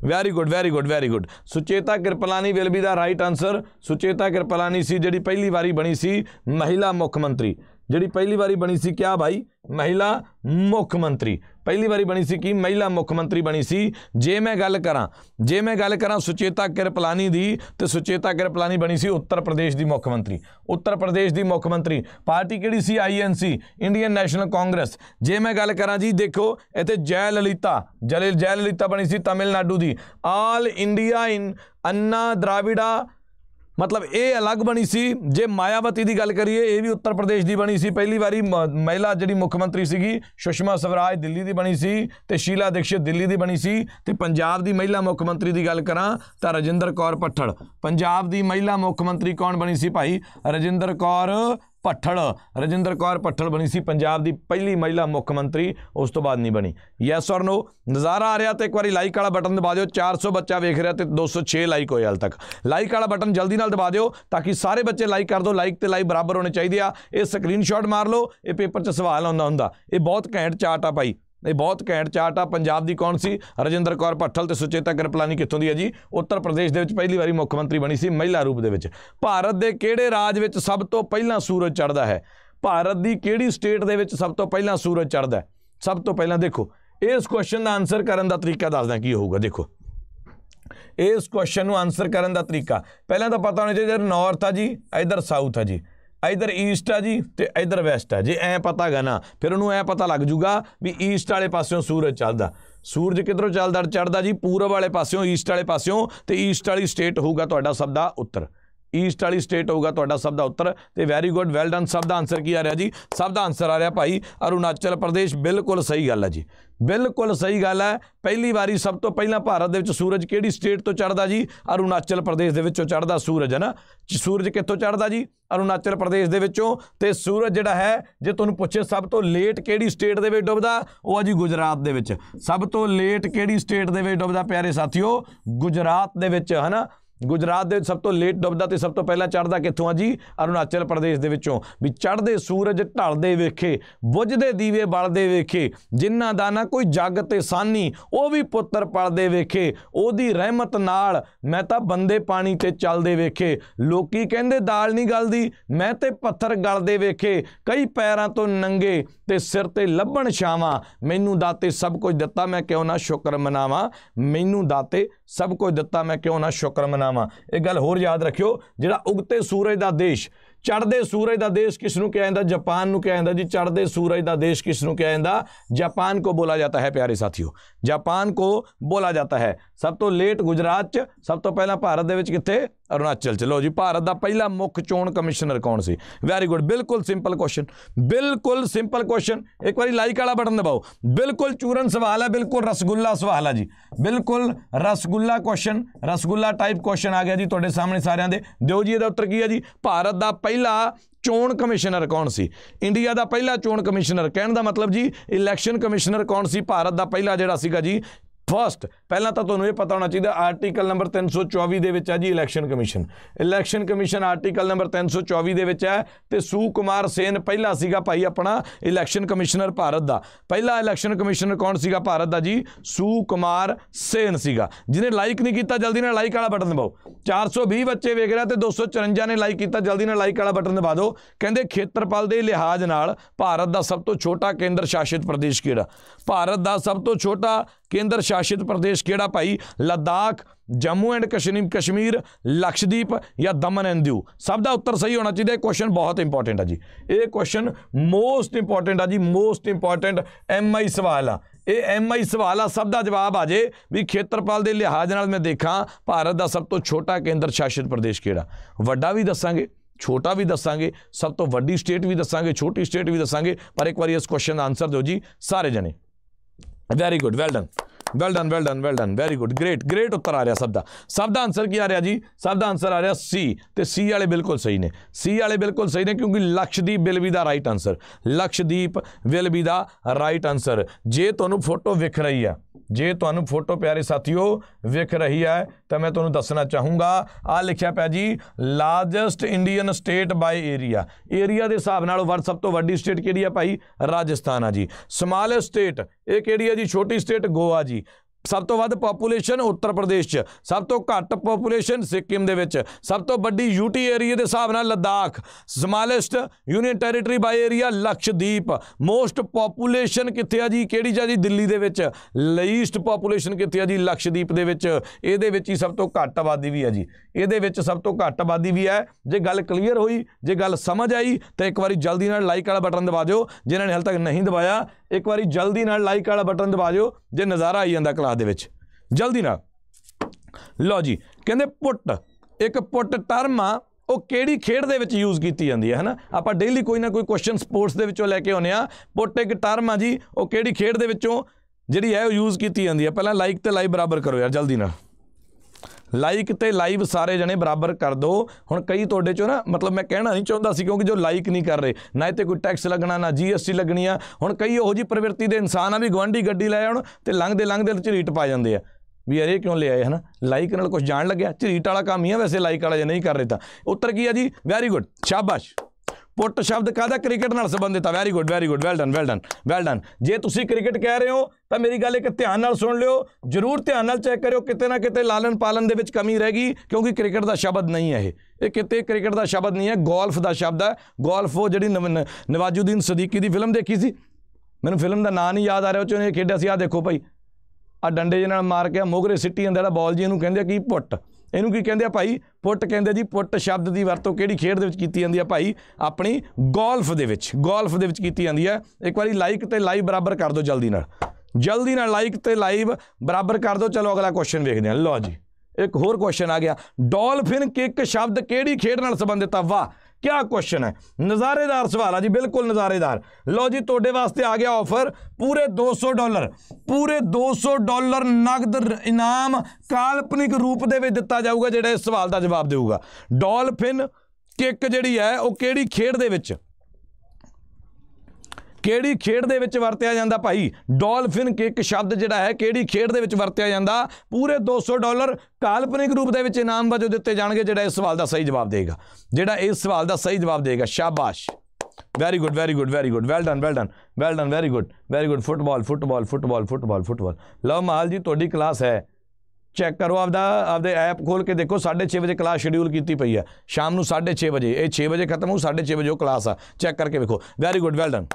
Very good very good very good Sucheta Kripalani will be the right answer Sucheta Kripalani ਸੀ, ਜਿਹੜੀ ਪਹਿਲੀ ਵਾਰੀ ਬਣੀ ਸੀ, ਮਹਿਲਾ ਮੁੱਖ ਮੰਤਰੀ। ਜਿਹੜੀ ਪਹਿਲੀ ਵਾਰੀ ਬਣੀ ਸੀ ਕਿਆ ਭਾਈ ਮਹਿਲਾ ਮੁੱਖ ਮੰਤਰੀ। ਪਹਿਲੀ ਵਾਰੀ ਬਣੀ ਸੀ ਕਿ? ਮਹਿਲਾ ਮੁੱਖ ਮੰਤਰੀ ਬਣੀ ਸੀ। ਜੇ ਮੈਂ ਗੱਲ ਕਰਾਂ, ਜੇ ਮੈਂ ਗੱਲ ਕਰਾਂ ਸੁਚੇਤਾ ਕਿਰਪਲਾਨੀ ਦੀ, ਤੇ ਸੁਚੇਤਾ ਕਿਰਪਲਾਨੀ ਬਣੀ ਸੀ ਉੱਤਰ ਪ੍ਰਦੇਸ਼ ਦੀ ਮੁੱਖ ਮੰਤਰੀ। ਉੱਤਰ ਪ੍ਰਦੇਸ਼ ਦੀ ਮੁੱਖ ਮੰਤਰੀ। ਪਾਰਟੀ ਕਿਹੜੀ ਸੀ? INC Indian National Congress. ਜੇ ਮੈਂ ਗੱਲ ਕਰਾਂ ਜੀ, ਦੇਖੋ, ਇੱਥੇ ਜੈ ਲਲਿਤਾ ਜਲੇ ਜੈ ਲਲਿਤਾ ਬਣੀ ਸੀ ਤਾਮਿਲਨਾਡੂ ਦੀ। ਆਲ ਇੰਡੀਆ ਇਨ ਅੰਨਾ, ਦਰਾਵਿੜਾ ਮਤਲਬ ਇਹ ਅਲੱਗ ਬਣੀ ਸੀ। ਜੇ ਮਾਇਆਵਤੀ ਦੀ ਗੱਲ ਕਰੀਏ, ਇਹ ਵੀ ਉੱਤਰ ਪ੍ਰਦੇਸ਼ ਦੀ ਬਣੀ ਸੀ। ਪਹਿਲੀ ਵਾਰੀ ਮ- ਮਹਿਲਾ ਜਿਹੜੀ ਮੁੱਖ ਮੰਤਰੀ ਸੀਗੀ, ਸੁਸ਼ਮਾ ਸਵਰਾਜ ਦਿੱਲੀ ਦੀ ਬਣੀ ਸੀ ਤੇ ਸ਼ੀਲਾ ਦੀਕਸ਼ਿਤ ਦਿੱਲੀ ਦੀ ਬਣੀ ਸੀ। ਤੇ ਪੰਜਾਬ ਦੀ ਮਹਿਲਾ ਮੁੱਖ ਮੰਤਰੀ ਦੀ ਗੱਲ ਕਰਾਂ ਤਾਂ ਰਜਿੰਦਰ ਕੌਰ ਪੱਠਲ ਪੰਜਾਬ ਦੀ ਮਹਿਲਾ ਮੁੱਖ ਮੰਤਰੀ ਕੌਣ ਬਣੀ ਸੀ ਭਾਈ? ਰਜਿੰਦਰ ਕੌਰ ਭੱਠਲ, ਰਜਿੰਦਰ ਕੌਰ ਭੱਠਲ ਬਣੀ ਸੀ ਪੰਜਾਬ ਦੀ ਪਹਿਲੀ ਮਹਿਲਾ ਮੁੱਖ ਮੰਤਰੀ, ਉਸ ਤੋਂ ਬਾਅਦ ਨਹੀਂ ਬਣੀ। ਯੈਸ ਔਰ ਨੋ ਨਜ਼ਾਰਾ ਆ ਰਿਹਾ ਤੇ ਇੱਕ ਵਾਰੀ ਲਾਈਕ ਵਾਲਾ ਬਟਨ ਦਬਾ ਦਿਓ 400 ਬੱਚਾ ਵੇਖ ਰਿਹਾ ਤੇ 206 ਲਾਈਕ ਹੋਏ ਹਾਲ ਤੱਕ। ਲਾਈਕ ਵਾਲਾ ਬਟਨ ਜਲਦੀ ਨਾਲ ਦਬਾ ਦਿਓ ਤਾਂ ਕਿ ਸਾਰੇ ਬੱਚੇ ਲਾਈਕ ਕਰ ਦਿਓ ਲਾਈਕ ਤੇ ਲਾਈਕ ਬਰਾਬਰ ਹੋਣੇ ਚਾਹੀਦੇ ਆ। ਇਹ ਸਕਰੀਨਸ਼ਾਟ ਮਾਰ ਲਓ, ਇਹ ਪੇਪਰ 'ਚ ਸਵਾਲ ਆਉਂਦਾ ਹੁੰਦਾ। ਇਹ ਬਹੁਤ ਘੈਂਟ ਚਾਰਟ ਆ ਭਾਈ। ਇਹ ਬਹੁਤ ਘੈਂਟ ਚਾਰਟ ਆ। ਪੰਜਾਬ ਦੀ ਕੌਣ ਸੀ? ਰਜਿੰਦਰ ਕੌਰ ਭੱਠਲ ਤੇ ਸੁਚੇਤਾ ਕਿਰਪਲਾਨੀ ਕਿੱਥੋਂ ਦੀ ਹੈ ਜੀ? ਉੱਤਰ ਪ੍ਰਦੇਸ਼ ਦੇ ਵਿੱਚ ਪਹਿਲੀ ਵਾਰੀ ਮੁੱਖ ਮੰਤਰੀ ਬਣੀ ਸੀ ਮਹਿਲਾ ਰੂਪ ਦੇ ਵਿੱਚ। ਭਾਰਤ ਦੇ ਕਿਹੜੇ ਰਾਜ ਵਿੱਚ ਸਭ ਤੋਂ ਪਹਿਲਾਂ ਸੂਰਜ ਚੜ੍ਹਦਾ ਹੈ? ਭਾਰਤ ਦੀ ਕਿਹੜੀ ਸਟੇਟ ਦੇ ਵਿੱਚ ਸਭ ਤੋਂ ਪਹਿਲਾਂ ਸੂਰਜ ਚੜ੍ਹਦਾ ਹੈ? ਸਭ ਤੋਂ ਪਹਿਲਾਂ ਦੇਖੋ, ਇਸ ਕੁਐਸਚਨ ਦਾ ਆਨਸਰ ਕਰਨ ਦਾ ਤਰੀਕਾ ਦੱਸਦਾ ਕੀ ਹੋਊਗਾ, ਦੇਖੋ। ਇਸ ਕੁਐਸਚਨ ਨੂੰ ਆਨਸਰ ਕਰਨ ਦਾ ਤਰੀਕਾ। ਪਹਿਲਾਂ ਤਾਂ ਪਤਾ ਹੋਣਾ ਚਾਹੀਦਾ, ਇਧਰ ਨਾਰਥ ਆ ਜੀ, ਇਧਰ ਸਾਊਥ ਆ ਜੀ। ਇਧਰ ਈਸਟ ਆ ਜੀ ਤੇ ਇਧਰ ਵੈਸਟ ਆ। ਜੇ ਐ ਪਤਾ ਗਾ ਨਾ, ਫਿਰ ਉਹਨੂੰ ਐ ਪਤਾ ਲੱਗ ਜੂਗਾ ਵੀ ਈਸਟ ਵਾਲੇ ਪਾਸਿਓਂ ਸੂਰਜ ਚੱਲਦਾ। ਸੂਰਜ ਕਿਧਰੋਂ ਚੱਲਦਾ ਚੜਦਾ ਜੀ? ਪੂਰਬ ਵਾਲੇ ਪਾਸਿਓਂ ਈਸਟ ਵਾਲੇ ਪਾਸਿਓਂ ਤੇ ਈਸਟ ਵਾਲੀ ਸਟੇਟ ਹੋਊਗਾ ਤੁਹਾਡਾ ਸਭ ਦਾ ਉੱਤਰ। ਈਸਟ ਵਾਲੀ ਸਟੇਟ ਹੋਊਗਾ ਤੁਹਾਡਾ ਸਭ ਦਾ ਉੱਤਰ ਤੇ ਵੈਰੀ ਗੁੱਡ ਵੈਲ ਡਨ ਸਭ ਦਾ ਆਨਸਰ ਕੀ ਆ ਰਿਹਾ ਜੀ? ਸਭ ਦਾ ਆਨਸਰ ਆ ਰਿਹਾ ਭਾਈ ਅਰੁਣਾਚਲ ਪ੍ਰਦੇਸ਼, ਬਿਲਕੁਲ ਸਹੀ ਗੱਲ ਹੈ ਜੀ। ਬਿਲਕੁਲ ਸਹੀ ਗੱਲ ਹੈ ਪਹਿਲੀ ਵਾਰੀ ਸਭ ਤੋਂ ਪਹਿਲਾਂ ਭਾਰਤ ਦੇ ਵਿੱਚ ਸੂਰਜ ਕਿਹੜੀ ਸਟੇਟ ਤੋਂ ਚੜਦਾ ਜੀ? ਅਰੁਣਾਚਲ ਪ੍ਰਦੇਸ਼ ਦੇ ਵਿੱਚੋਂ ਚੜਦਾ ਸੂਰਜ, ਹੈ ਨਾ? ਸੂਰਜ ਕਿੱਥੋਂ ਚੜਦਾ ਜੀ? ਅਰੁਣਾਚਲ ਪ੍ਰਦੇਸ਼ ਦੇ ਵਿੱਚੋਂ ਤੇ ਸੂਰਜ ਜਿਹੜਾ ਹੈ, ਜੇ ਤੁਹਾਨੂੰ ਪੁੱਛੇ ਸਭ ਤੋਂ ਲੇਟ ਕਿਹੜੀ ਸਟੇਟ ਦੇ ਵਿੱਚ ਡੁੱਬਦਾ? ਉਹ ਆ ਜੀ ਗੁਜਰਾਤ ਦੇ ਵਿੱਚ। ਸਭ ਤੋਂ ਲੇਟ ਕਿਹੜੀ ਸਟੇਟ ਦੇ ਵਿੱਚ ਡੁੱਬਦਾ ਪਿਆਰੇ ਸਾਥੀਓ? ਗੁਜਰਾਤ ਦੇ ਵਿੱਚ, ਹੈ ਨਾ? ਗੁਜਰਾਤ ਦੇ ਸਭ ਤੋਂ ਲੇਟ ਡੁੱਬਦਾ ਤੇ ਸਭ ਤੋਂ ਪਹਿਲਾਂ ਚੜਦਾ ਕਿੱਥੋਂ ਆ ਜੀ? ਅਰੁਣਾਚਲ ਪ੍ਰਦੇਸ਼ ਦੇ ਵਿੱਚੋਂ। ਵੀ ਚੜਦੇ ਸੂਰਜ ਢਲਦੇ ਵੇਖੇ, ਬੁੱਝਦੇ ਦੀਵੇ ਬਲਦੇ ਵੇਖੇ, ਜਿਨ੍ਹਾਂ ਦਾ ਨਾ ਕੋਈ ਜੱਗ ਤੇ ਸਾਨੀ, ਉਹ ਵੀ ਪੁੱਤਰ ਪਲਦੇ ਵੇਖੇ। ਉਹਦੀ ਰਹਿਮਤ ਨਾਲ ਮੈਂ ਤਾਂ ਬੰਦੇ ਪਾਣੀ ਤੇ ਚੱਲਦੇ ਵੇਖੇ। ਲੋਕੀ ਕਹਿੰਦੇ, ਦਾਲ ਨਹੀਂ ਗਲਦੀ, ਮੈਂ ਤੇ ਪੱਥਰ ਗਲਦੇ ਵੇਖੇ। ਕਈ ਪੈਰਾਂ ਤੋਂ ਨੰਗੇ ਤੇ ਸਿਰ ਤੇ ਲੱਭਣ ਛਾਵਾਂ। ਮੈਨੂੰ ਦਾਤੇ ਸਭ ਕੁਝ ਦਿੱਤਾ, ਮੈਂ ਕਿਉਂ ਨਾ ਸ਼ੁਕਰ ਮਨਾਵਾਂ? ਮੈਨੂੰ ਦਾਤੇ ਸਭ ਕੁਝ ਦਿੱਤਾ, ਮੈਂ ਕਿਉਂ ਨਾ ਸ਼ੁਕਰ ਮਨਾਵਾਂ? ਇਹ ਗੱਲ ਹੋਰ ਯਾਦ ਰੱਖਿਓ, ਜਿਹੜਾ ਉਗਤੇ ਸੂਰਜ ਦਾ ਦੇਸ਼, ਚੜ੍ਹਦੇ ਸੂਰਜ ਦਾ ਦੇਸ਼ ਕਿਸ ਨੂੰ ਕਿਹਾ ਜਾਂਦਾ? ਜਾਪਾਨ ਨੂੰ ਕਿਹਾ ਜਾਂਦਾ ਜੀ, ਚੜ੍ਹਦੇ ਸੂਰਜ ਦਾ ਦੇਸ਼ ਕਿਸ ਨੂੰ ਕਿਹਾ ਜਾਂਦਾ? ਜਾਪਾਨ ਕੋ ਬੋਲਾ ਜਾਂਦਾ ਹੈ ਪਿਆਰੇ ਸਾਥੀਓ। ਜਾਪਾਨ ਕੋ ਬੋਲਾ ਜਾਂਦਾ ਹੈ। ਸਭ ਤੋਂ ਲੇਟ ਗੁਜਰਾਤ ਚ, ਸਭ ਤੋਂ ਪਹਿਲਾਂ ਭਾਰਤ ਦੇ ਵਿੱਚ ਕਿੱਥੇ? ਅਰੁਣਾਚਲ ਚ। ਲੋ ਜੀ, ਭਾਰਤ ਦਾ ਪਹਿਲਾ ਮੁੱਖ ਚੋਣ ਕਮਿਸ਼ਨਰ ਕੌਣ ਸੀ? ਵੈਰੀ ਗੁੱਡ ਬਿਲਕੁਲ ਸਿੰਪਲ ਕੁਐਸਚਨ ਬਿਲਕੁਲ ਸਿੰਪਲ ਕੁਐਸਚਨ ਇੱਕ ਵਾਰੀ ਲਾਈਕ ਵਾਲਾ ਬਟਨ ਦਬਾਓ। ਬਿਲਕੁਲ ਚੂਰਨ ਸਵਾਲ ਹੈ, ਬਿਲਕੁਲ ਰਸਗੁੱਲਾ ਸਵਾਲ ਹੈ ਜੀ। ਬਿਲਕੁਲ rasgulla question rasgulla type question ਆ ਗਿਆ ਜੀ ਤੁਹਾਡੇ ਸਾਹਮਣੇ ਸਾਰਿਆਂ ਦੇ। ਦਿਓ ਜੀ ਇਹਦਾ ਉੱਤਰ ਕੀ ਹੈ ਜੀ? ਭਾਰਤ ਦਾ ਪਹਿਲਾ ਚੋਣ ਕਮਿਸ਼ਨਰ ਕੌਣ ਸੀ? ਇੰਡੀਆ ਦਾ ਪਹਿਲਾ ਚੋਣ ਕਮਿਸ਼ਨਰ ਕਹਿਣ ਦਾ ਮਤਲਬ ਜੀ ਇਲੈਕਸ਼ਨ ਕਮਿਸ਼ਨਰ ਕੌਣ ਸੀ? ਭਾਰਤ ਦਾ ਪਹਿਲਾ ਜਿਹੜਾ ਸੀਗਾ ਜੀ ਫਸਟ ਪਹਿਲਾਂ ਤਾਂ ਤੁਹਾਨੂੰ ਇਹ ਪਤਾ ਹੋਣਾ ਚਾਹੀਦਾ ਆਰਟੀਕਲ ਨੰਬਰ 324 ਦੇ ਵਿੱਚ ਹੈ ਜੀ election commission election commission article number 324 ਦੇ ਵਿੱਚ ਹੈ ਤੇ ਸੂ ਕੁਮਾਰ ਸੇਨ ਪਹਿਲਾ ਸੀਗਾ ਭਾਈ ਆਪਣਾ ਇਲੈਕਸ਼ਨ ਕਮਿਸ਼ਨਰ ਭਾਰਤ ਦਾ। ਪਹਿਲਾ ਇਲੈਕਸ਼ਨ ਕਮਿਸ਼ਨਰ ਕੌਣ ਸੀਗਾ ਭਾਰਤ ਦਾ ਜੀ? ਸੂ ਕੁਮਾਰ ਸੇਨ ਸੀਗਾ। ਜਿਹਨੇ ਲਾਈਕ ਨਹੀਂ ਕੀਤਾ, ਜਲਦੀ ਨਾਲ ਲਾਈਕ ਵਾਲਾ ਬਟਨ ਦਬਾਓ। 420 ਬੱਚੇ ਵੇਖ ਰਿਹਾ ਤੇ 254 ਨੇ ਲਾਈਕ ਕੀਤਾ, ਜਲਦੀ ਨਾਲ ਲਾਈਕ ਵਾਲਾ ਬਟਨ ਦਬਾ ਦਿਓ। ਕਹਿੰਦੇ ਖੇਤਰਫਲ ਦੇ ਲਿਹਾਜ਼ ਨਾਲ ਭਾਰਤ ਦਾ ਸਭ ਤੋਂ ਛੋਟਾ ਕੇਂਦਰ ਸ਼ਾਸਿਤ ਪ੍ਰਦੇਸ਼ ਕਿਹੜਾ? ਭਾਰਤ ਦਾ ਸਭ ਤੋਂ ਛੋਟਾ ਕੇਂਦਰ ਸ਼ਾਸਿਤ ਪ੍ਰਦੇਸ਼ ਕਿਹੜਾ ਭਾਈ? ਲੱਦਾਖ, ਜੰਮੂ ਐਂਡ ਕਸ਼ਮੀਰ ਕਸ਼ਮੀਰ, ਲਕਸ਼ਦੀਪ ਜਾਂ ਦਮਨ ਐਂਡ ਦਿਊ? ਸਭ ਦਾ ਉੱਤਰ ਸਹੀ ਹੋਣਾ ਚਾਹੀਦਾ, ਇਹ ਕੁਐਸਚਨ ਬਹੁਤ ਇੰਪੋਰਟੈਂਟ ਆ ਜੀ। ਇਹ ਕੁਐਸਚਨ ਮੋਸਟ ਇੰਪੋਰਟੈਂਟ ਆ ਜੀ ਮੋਸਟ ਇੰਪੋਰਟੈਂਟ ਐਮਆਈ ਸਵਾਲ ਆ। ਇਹ ਐਮਆਈ ਸਵਾਲ ਆ, ਸਭ ਦਾ ਜਵਾਬ ਆ ਜੇ ਵੀ ਖੇਤਰਪਾਲ ਦੇ ਲਿਹਾਜ਼ ਨਾਲ ਮੈਂ ਦੇਖਾਂ, ਭਾਰਤ ਦਾ ਸਭ ਤੋਂ ਛੋਟਾ ਕੇਂਦਰ ਸ਼ਾਸਿਤ ਪ੍ਰਦੇਸ਼ ਕਿਹੜਾ? ਵੱਡਾ ਵੀ ਦੱਸਾਂਗੇ, ਛੋਟਾ ਵੀ ਦੱਸਾਂਗੇ, ਸਭ ਤੋਂ ਵੱਡੀ ਸਟੇਟ ਵੀ ਦੱਸਾਂਗੇ, ਛੋਟੀ ਸਟੇਟ ਵੀ ਦੱਸਾਂਗੇ, ਪਰ ਇੱਕ ਵਾਰੀ ਇਸ ਕੁਐਸਚਨ ਦਾ ਆਨਸਰ ਦਿਓ ਜੀ, ਸਾਰੇ ਜਣੇ। Very good well done well done well done well done very good great great ਉੱਤਰ ਆ ਰਿਹਾ ਸਭ ਦਾ ਸਭ ਦਾ ਆਨਸਰ ਕੀ ਆ ਰਿਹਾ ਜੀ ਸਭ ਦਾ ਆਨਸਰ ਆ ਰਿਹਾ ਸੀ ਤੇ ਸੀ ਵਾਲੇ ਬਿਲਕੁਲ ਸਹੀ ਨੇ ਸੀ ਵਾਲੇ ਬਿਲਕੁਲ ਸਹੀ ਨੇ ਕਿਉਂਕਿ Lakshadweep will be the right answer Lakshadweep will be the right answer ਜੇ ਤੁਹਾਨੂੰ ਫੋਟੋ ਵਿਖ ਰਹੀ ਆ ਜੇ ਤੁਹਾਨੂੰ ਫੋਟੋ ਪਿਆਰੇ ਸਾਥੀਓ ਵਿਖ ਰਹੀ ਹੈ ਤਾਂ ਮੈਂ ਤੁਹਾਨੂੰ ਦੱਸਣਾ ਚਾਹੂੰਗਾ ਆ ਲਿਖਿਆ ਪਿਆ ਜੀ largest Indian state by area area ਦੇ ਹਿਸਾਬ ਨਾਲ ਵਰ ਸਭ ਤੋਂ ਵੱਡੀ ਸਟੇਟ ਕਿਹੜੀ ਆ ਭਾਈ ਰਾਜਸਥਾਨ ਆ ਜੀ ਸਮਾਲੈਸਟ ਸਟੇਟ ਇਹ ਕਿਹੜੀ ਆ ਜੀ ਛੋਟੀ ਸਟੇਟ ਗੋਆ ਜੀ ਸਭ ਤੋਂ ਵੱਧ ਪੋਪੂਲੇਸ਼ਨ ਉੱਤਰ ਪ੍ਰਦੇਸ਼ 'ਚ, ਸਭ ਤੋਂ ਘੱਟ ਪੋਪੂਲੇਸ਼ਨ ਸਿੱਕਿਮ ਦੇ ਵਿੱਚ, ਸਭ ਤੋਂ ਵੱਡੀ ਯੂਟੀ ਏਰੀਆ ਦੇ ਹਿਸਾਬ ਨਾਲ Ladakh smallest union territory by area Lakshadweep most population ਕਿੱਥੇ ਆ ਜੀ, ਕਿਹੜੀ ਜਾ ਜੀ, ਦਿੱਲੀ ਦੇ ਵਿੱਚ ਲੀਸਟ ਪੋਪੂਲੇਸ਼ਨ ਕਿੱਥੇ ਆ ਜੀ, ਲਕਸ਼ਦੀਪ ਦੇ ਵਿੱਚ, ਇਹਦੇ ਵਿੱਚ ਹੀ ਸਭ ਤੋਂ ਘੱਟ ਆਬਾਦੀ ਵੀ ਆ ਜੀ, ਇਹਦੇ ਵਿੱਚ ਸਭ ਤੋਂ ਘੱਟ ਆਬਾਦੀ ਵੀ ਹੈ, ਜੇ ਗੱਲ ਕਲੀਅਰ ਹੋਈ, ਜੇ ਗੱਲ ਸਮਝ ਆਈ, ਤਾਂ ਇੱਕ ਵਾਰੀ ਜਲਦੀ ਨਾਲ ਲਾਈਕ ਵਾਲਾ ਬਟਨ ਦਬਾ ਦਿਓ, ਜਿਨ੍ਹਾਂ ਨੇ ਹਾਲ ਤੱਕ ਨਹੀਂ ਦਬਾਇਆ ਇੱਕ ਵਾਰੀ ਜਲਦੀ ਨਾਲ ਲਾਈਕ ਵਾਲਾ ਬਟਨ ਦਬਾ ਦਿਓ, ਜੇ ਨਜ਼ਾਰਾ ਆਈ ਜਾਂਦਾ ਕਲਾਸ ਦੇ ਵਿੱਚ। ਜਲਦੀ ਨਾਲ। ਲਓ ਜੀ, ਕਹਿੰਦੇ ਪੁੱਟ, ਇੱਕ ਪੁੱਟ ਟਰਮ ਆ, ਉਹ ਕਿਹੜੀ ਖੇਡ ਦੇ ਵਿੱਚ ਯੂਜ਼ ਕੀਤੀ ਜਾਂਦੀ ਹੈ, ਹਨਾ? ਆਪਾਂ ਡੇਲੀ ਕੋਈ ਨਾ ਕੋਈ ਕੁਐਸਚਨ ਸਪੋਰਟਸ ਦੇ ਵਿੱਚੋਂ ਲੈ ਕੇ ਆਉਨੇ ਆ ਪੁੱਟ ਇੱਕ ਟਰਮ ਆ ਜੀ, ਉਹ ਕਿਹੜੀ ਖੇਡ ਦੇ ਵਿੱਚੋਂ ਜਿਹੜੀ ਹੈ ਉਹ ਯੂਜ਼ ਕੀਤੀ ਜਾਂਦੀ ਹੈ। ਪਹਿਲਾਂ ਲਾਈਕ ਤੇ ਲਾਈਵ ਬਰਾਬਰ ਕਰੋ ਯਾਰ, ਜਲਦੀ ਨਾਲ। ਲਾਈਕ ਤੇ ਲਾਈਵ ਸਾਰੇ ਜਣੇ ਬਰਾਬਰ ਕਰ ਦਿਓ ਹੁਣ ਕਈ ਤੁਹਾਡੇ ਚੋਂ ਨਾ, ਮਤਲਬ ਮੈਂ ਕਹਿਣਾ ਨਹੀਂ ਚਾਹੁੰਦਾ ਸੀ ਕਿਉਂਕਿ ਜੋ ਲਾਈਕ ਨਹੀਂ ਕਰ ਰਹੇ, ਨਾ ਇੱਥੇ ਕੋਈ ਟੈਕਸ ਲੱਗਣਾ, ਨਾ ਜੀਐਸਟੀ ਲੱਗਣੀ ਆ। ਹੁਣ ਕਈ ਉਹੋ ਜੀ ਪ੍ਰਵਿਰਤੀ ਦੇ ਇਨਸਾਨ ਆ ਵੀ ਗਵਾਂਢੀ ਗੱਡੀ ਲੈ ਆਉਣ ਤੇ ਲੰਘਦੇ ਲੰਘਦੇ ਝਰੀਟ ਪਾ ਜਾਂਦੇ ਆ। ਵੀ ਯਾਰ ਇਹ ਕਿਉਂ ਲਿਆਏ ਆਏ ਹਨਾ? ਲਾਈਕ ਨਾਲ ਕੁਝ ਜਾਣ ਲੱਗਿਆ? ਝਰੀਟ ਵਾਲਾ ਕੰਮ ਹੀ ਆ ਵੈਸੇ ਲਾਈਕ ਵਾਲਾ ਜੇ ਨਹੀਂ ਕਰ ਰਹੇ ਤਾਂ। ਉੱਤਰ ਕੀ ਆ ਜੀ? ਵੈਰੀ ਗੁੱਡ ਸ਼ਾਬਾਸ਼। ਪੁੱਟ ਸ਼ਬਦ ਕਾਹਦਾ ਕ੍ਰਿਕਟ ਨਾਲ ਸੰਬੰਧਿਤ ਆ? Very good very good well done well done well done ਜੇ ਤੁਸੀਂ ਕ੍ਰਿਕਟ ਕਹਿ ਰਹੇ ਹੋ, ਤਾਂ ਮੇਰੀ ਗੱਲ ਇੱਕ ਧਿਆਨ ਨਾਲ ਸੁਣ ਲਿਓ। ਜਰੂਰ ਧਿਆਨ ਨਾਲ ਚੈੱਕ ਕਰਿਓ, ਕਿਤੇ ਨਾ ਕਿਤੇ ਲਾਲਨ ਪਾਲਨ ਦੇ ਵਿੱਚ ਕਮੀ ਰਹਿ ਗਈ, ਕਿਉਂਕਿ ਕ੍ਰਿਕਟ ਦਾ ਸ਼ਬਦ ਨਹੀਂ ਹੈ ਇਹ। ਇਹ ਕਿਤੇ ਕ੍ਰਿਕਟ ਦਾ ਸ਼ਬਦ ਨਹੀਂ ਹੈ, ਗੋਲਫ ਦਾ ਸ਼ਬਦ ਹੈ। ਗੋਲਫ ਉਹ ਜਿਹੜੀ ਨਵ- ਨ- ਨਵਾਜੁਦੀਨ ਸਦੀਕੀ ਦੀ ਫਿਲਮ ਦੇਖੀ ਸੀ? ਮੈਨੂੰ ਫਿਲਮ ਦਾ ਨਾਂ ਨਹੀਂ ਯਾਦ ਆ ਰਿਹਾ, ਉਹ ਚ ਉਹਨੇ ਖੇਡਿਆ ਸੀ ਆ ਦੇਖੋ ਭਾਈ। ਆ ਡੰਡੇ ਜਿਹੇ ਨਾਲ ਮਾਰ ਕੇ ਮੋਗਰੇ ਸਿੱਟੀ ਜਾਂਦਾ ਜਿਹੜਾ ਬਾਲ ਜੀ ਇਹਨੂੰ ਕਹਿੰਦੇ ਆ ਕੀ ਪੁੱਟ? ਇਹਨੂੰ ਕੀ ਕਹਿੰਦੇ ਆ ਭਾਈ? ਪੁੱਟ ਕਹਿੰਦੇ ਜੀ, ਪੁੱਟ ਸ਼ਬਦ ਦੀ ਵਰਤੋਂ ਕਿਹੜੀ ਖੇਡ ਦੇ ਵਿੱਚ ਕੀਤੀ ਜਾਂਦੀ ਆ ਭਾਈ? ਆਪਣੀ ਗੋਲਫ ਦੇ ਵਿੱਚ। ਗੋਲਫ ਦੇ ਵਿੱਚ ਕੀਤੀ ਜਾਂਦੀ ਹੈ ਇੱਕ ਵਾਰੀ ਲਾਈਕ ਤੇ ਲਾਈਵ ਬਰਾਬਰ ਕਰ ਦਿਓ ਜਲਦੀ ਨਾਲ। ਜਲਦੀ ਨਾਲ ਲਾਈਕ ਤੇ ਲਾਈਵ ਬਰਾਬਰ ਕਰ ਦਿਓ। ਚਲੋ ਅਗਲਾ ਕੁਐਸਚਨ ਵੇਖਦੇ ਹਾਂ। ਲਓ ਜੀ, ਇੱਕ ਹੋਰ ਕੁਐਸਚਨ ਆ ਗਿਆ। ਡਾਲਫਿਨ ਕਿੱਕ ਸ਼ਬਦ ਕਿਹੜੀ ਖੇਡ ਨਾਲ ਸੰਬੰਧਿਤ ਆ? ਵਾਹ ਕਿਆ ਕੁਐਸਚਨ ਹੈ? ਨਜ਼ਾਰੇਦਾਰ ਸਵਾਲ ਆ ਜੀ, ਬਿਲਕੁਲ ਨਜ਼ਾਰੇਦਾਰ। ਲਓ ਜੀ, ਤੁਹਾਡੇ ਵਾਸਤੇ ਆ ਗਿਆ ਆਫਰ ਪੂਰੇ 200 ਡਾਲਰ, ਪੂਰੇ 200 ਡਾਲਰ ਨਗਦ ਰ- ਇਨਾਮ ਕਾਲਪਨਿਕ ਰੂਪ ਦੇ ਵਿੱਚ ਦਿੱਤਾ ਜਾਊਗਾ, ਜਿਹੜਾ ਇਸ ਸਵਾਲ ਦਾ ਜਵਾਬ ਦੇਊਗਾ। ਡਾਲਫਿਨ ਕਿੱਕ ਜਿਹੜੀ ਹੈ, ਉਹ ਕਿਹੜੀ ਖੇਡ ਦੇ ਵਿੱਚ? ਕਿਹੜੀ ਖੇਡ ਦੇ ਵਿੱਚ ਵਰਤਿਆ ਜਾਂਦਾ ਭਾਈ? ਡਾਲਫਿਨ ਕਿੱਕ ਸ਼ਬਦ ਜਿਹੜਾ ਹੈ, ਕਿਹੜੀ ਖੇਡ ਦੇ ਵਿੱਚ ਵਰਤਿਆ ਜਾਂਦਾ? ਪੂਰੇ 200 ਡਾਲਰ ਕਾਲਪਨਿਕ ਰੂਪ ਦੇ ਵਿੱਚ ਇਨਾਮ ਵਜੋਂ ਦਿੱਤੇ ਜਾਣਗੇ, ਜਿਹੜਾ ਇਸ ਸਵਾਲ ਦਾ ਸਹੀ ਜਵਾਬ ਦੇਗਾ। ਜਿਹੜਾ ਇਸ ਸਵਾਲ ਦਾ ਸਹੀ ਜਵਾਬ ਦੇਗਾ, ਸ਼ਾਬਾਸ਼। Very good very good very good well done well done well done very good very good football football football football football ਲਓ ਮਾਲ ਜੀ, ਤੁਹਾਡੀ ਕਲਾਸ ਹੈ। ਚੈੱਕ ਕਰੋ ਆਪਦਾ, ਆਪਦੇ ਐਪ ਖੋਲ ਕੇ ਦੇਖੋ 6:30 ਵਜੇ ਕਲਾਸ ਸ਼ਡਿਊਲ ਕੀਤੀ ਪਈ ਹੈ। ਸ਼ਾਮ ਨੂੰ 6:30 ਵਜੇ, ਇਹ 6 ਵਜੇ ਖਤਮ ਹੋਊ 6:30 ਵਜੇ ਉਹ ਕਲਾਸ ਆ। ਚੈੱਕ ਕਰਕੇ ਵੇਖੋ। Very good well done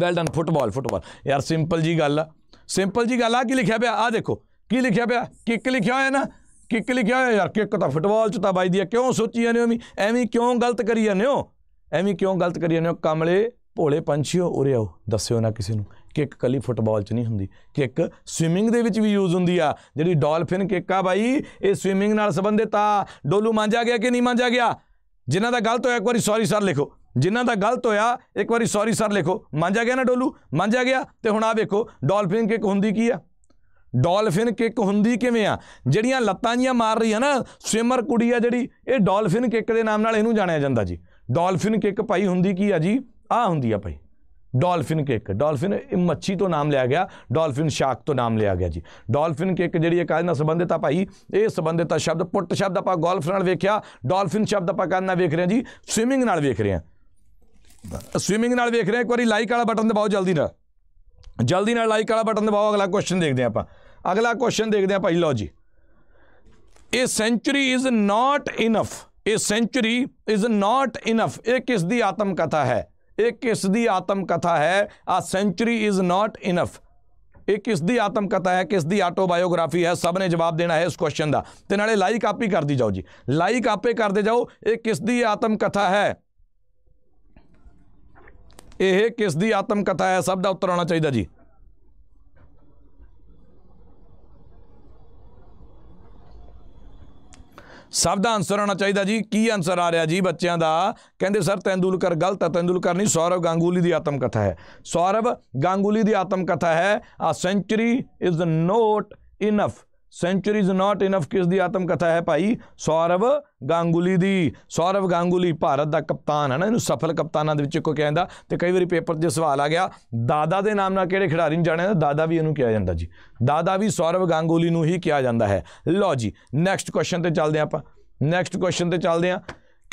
well done football football ਯਾਰ ਸਿੰਪਲ ਜੀ ਗੱਲ ਆ। ਸਿੰਪਲ ਜੀ ਗੱਲ ਆ, ਕੀ ਲਿਖਿਆ ਪਿਆ? ਆ ਦੇਖੋ, ਕੀ ਲਿਖਿਆ ਪਿਆ? ਕਿੱਕ ਲਿਖਿਆ ਹੋਇਆ ਨਾ? ਕਿੱਕ ਲਿਖਿਆ ਹੋਇਆ ਯਾਰ, ਕਿੱਕ ਤਾਂ ਫੁੱਟਬਾਲ ਚ ਤਾਂ ਵੱਜਦੀ ਆ। ਕਿਉਂ ਸੋਚੀ ਜਾਂਦੇ ਹੋ ਐਵੇਂ? ਐਵੇਂ ਕਿਉਂ ਗਲਤ ਕਰੀ ਜਾਂਦੇ ਹੋ? ਐਵੇਂ ਕਿਉਂ ਗਲਤ ਕਰੀ ਜਾਂਦੇ ਹੋ? ਕਮਲੇ, ਭੋਲੇ ਪੰਛੀਓ, ਉਰੇ ਆਓ, ਦੱਸਿਓ ਨਾ ਕਿਸੇ ਨੂੰ। ਕਿੱਕ ਕੱਲੀ ਫੁੱਟਬਾਲ 'ਚ ਨਹੀਂ ਹੁੰਦੀ। ਕਿੱਕ ਸਵਿਮਿੰਗ ਦੇ ਵਿੱਚ ਵੀ ਯੂਜ਼ ਹੁੰਦੀ ਆ। ਜਿਹੜੀ ਡਾਲਫਿਨ ਕਿੱਕ ਆ ਬਾਈ, ਇਹ ਸਵਿਮਿੰਗ ਨਾਲ ਸੰਬੰਧਿਤ ਆ। ਡੋਲੂ ਮਾਂਜਾ ਗਿਆ ਕਿ ਨਹੀਂ ਮਾਂਜਾ ਗਿਆ? ਜਿਨ੍ਹਾਂ ਦਾ ਗਲਤ ਹੋਇਆ, ਇੱਕ ਵਾਰੀ ਸੌਰੀ ਸਰ ਲਿਖੋ। ਜਿਨ੍ਹਾਂ ਦਾ ਗਲਤ ਹੋਇਆ, ਇੱਕ ਵਾਰੀ ਸੌਰੀ ਸਰ ਲਿਖੋ। ਮਾਂਜਾ ਗਿਆ ਨਾ ਡੋਲੂ? ਮਾਂਜਾ ਗਿਆ। ਤੇ ਹੁਣ ਆ ਵੇਖੋ, ਡਾਲਫਿਨ ਕਿੱਕ ਹੁੰਦੀ ਕੀ ਆ? ਡਾਲਫਿਨ ਕਿੱਕ ਹੁੰਦੀ ਕਿਵੇਂ ਆ? ਜਿਹੜੀਆਂ ਲੱਤਾਂ ਜੀਆਂ ਮਾਰ ਰਹੀ ਆ ਨਾ ਸਵਿਮਰ ਕੁੜੀ ਆ ਜਿਹੜੀ, ਇਹ ਡਾਲਫਿਨ ਕਿੱਕ ਦੇ ਨਾਮ ਨਾਲ ਇਹਨੂੰ ਜਾਣਿਆ ਜਾਂਦਾ ਜੀ। ਡਾਲਫਿਨ ਕਿੱਕ ਭਾਈ ਹੁੰਦੀ ਕੀ ਆ ਜੀ? ਆ ਹੁੰਦੀ ਆ ਭਾਈ। Dolphin kick. ਡਾਲਫਿਨ ਇਹ ਮੱਛੀ ਤੋਂ ਨਾਮ ਲਿਆ ਗਿਆ, ਡਾਲਫਿਨ ਸ਼ਾਕ ਤੋਂ ਨਾਮ ਲਿਆ ਗਿਆ ਜੀ। ਡਾਲਫਿਨ ਕਿੱਕ ਜਿਹੜੀ ਹੈ ਕਾਹਦੇ ਨਾਲ ਸੰਬੰਧਿਤ ਆ ਭਾਈ? ਇਹ ਸੰਬੰਧਿਤ ਆ ਸ਼ਬਦ, ਪੁੱਟ ਸ਼ਬਦ ਆਪਾਂ ਗੋਲਫ ਨਾਲ ਵੇਖਿਆ, ਡਾਲਫਿਨ ਸ਼ਬਦ ਆਪਾਂ ਕਾਹਦੇ ਨਾਲ ਵੇਖ ਰਹੇ ਹਾਂ ਜੀ? ਸਵਿਮਿੰਗ ਨਾਲ ਵੇਖ ਰਹੇ ਹਾਂ ਸਵਿਮਿੰਗ ਨਾਲ ਵੇਖ ਰਹੇ ਹਾਂ ਇੱਕ ਵਾਰੀ ਲਾਈਕ ਵਾਲਾ ਬਟਨ ਦਬਾਓ ਜਲਦੀ ਨਾਲ ਜਲਦੀ ਨਾਲ ਲਾਈਕ ਵਾਲਾ ਬਟਨ ਦਬਾਓ ਅਗਲਾ ਕੁਐਸਚਨ ਦੇਖਦੇ ਹਾਂ ਆਪਾਂ ਅਗਲਾ ਕੁਐਸਚਨ ਦੇਖਦੇ ਹਾਂ ਭਾਈ ਲਓ ਜੀ ਇਹ ਸੈਂਚੁਰੀ ਇਜ਼ ਨਾਟ ਇਨਫ ਇਹ ਸੈਂਚੁਰੀ ਇਜ਼ ਨਾਟ ਇਨਫ ਇਹ ਕਿਸ ਦੀ ਆਤਮ ਕਥਾ ਹੈ ਇਹ ਕਿਸ ਦੀ ਆਤਮ ਕਥਾ ਹੈ ਆ ਸੈਂਚੁਰੀ ਇਜ਼ ਨਾਟ ਇਨਫ ਇਹ ਕਿਸ ਦੀ ਆਤਮ ਕਥਾ ਹੈ ਕਿਸ ਦੀ ਆਟੋਬਾਇਓਗ੍ਰਾਫੀ ਹੈ ਸਭ ਨੇ ਜਵਾਬ ਦੇਣਾ ਹੈ ਇਸ ਕੁਐਸਚਨ ਦਾ ਤੇ ਨਾਲੇ ਲਾਈਕ ਆਪੀ ਕਰਦੀ ਜਾਓ ਜੀ ਲਾਈਕ ਆਪੇ ਕਰਦੇ ਜਾਓ ਇਹ ਕਿਸ ਦੀ ਆਤਮ ਕਥਾ ਹੈ ਇਹ ਕਿਸ ਦੀ ਆਤਮ ਕਥਾ ਹੈ? ਸਭ ਦਾ ਉੱਤਰ ਆਉਣਾ ਚਾਹੀਦਾ ਜੀ। ਸਭ ਦਾ ਆਨਸਰ ਆਉਣਾ ਚਾਹੀਦਾ ਜੀ। ਕੀ ਆਨਸਰ ਆ ਰਿਹਾ ਜੀ ਬੱਚਿਆਂ ਦਾ? ਕਹਿੰਦੇ, ਸਰ, ਤੈਂਦੁਲਕਰ ਗਲਤ ਹੈ। ਤੈਂਦੁਲਕਰ ਨਹੀਂ, ਸੌਰਵ ਗਾਂਗੁਲੀ ਦੀ ਆਤਮ ਕਥਾ ਹੈ। ਸੌਰਵ ਗਾਂਗੁਲੀ ਦੀ ਆਤਮ ਕਥਾ ਹੈ ਆ century is not enough century is not enough ਕਿਸ ਦੀ ਆਤਮ ਕਥਾ ਹੈ ਭਾਈ? ਸੌਰਵ ਗਾਂਗੁਲੀ ਦੀ। ਸੌਰਵ ਗਾਂਗੁਲੀ ਭਾਰਤ ਦਾ ਕਪਤਾਨ ਹੈ ਨਾ, ਇਹਨੂੰ ਸਫਲ ਕਪਤਾਨਾਂ ਦੇ ਵਿੱਚ ਇੱਕੋ ਕਹਿੰਦਾ ਤੇ ਕਈ ਵਾਰੀ ਪੇਪਰ 'ਚ ਸਵਾਲ ਆ ਗਿਆ, ਦਾਦਾ ਦੇ ਨਾਮ ਨਾਲ ਕਿਹੜੇ ਖਿਡਾਰੀ ਨੂੰ ਜਾਣਿਆ ਜਾਂਦਾ? ਦਾਦਾ ਵੀ ਇਹਨੂੰ ਕਿਹਾ ਜਾਂਦਾ ਜੀ। ਦਾਦਾ ਵੀ ਸੌਰਵ ਗਾਂਗੁਲੀ ਨੂੰ ਹੀ ਕਿਹਾ ਜਾਂਦਾ ਹੈ। ਲਓ ਜੀ ਨੈਕਸਟ ਕੁਐਸਚਨ ਤੇ ਚੱਲਦੇ ਹਾਂ ਆਪਾਂ। ਨੈਕਸਟ ਕੁਐਸਚਨ ਤੇ ਚੱਲਦੇ ਹਾਂ।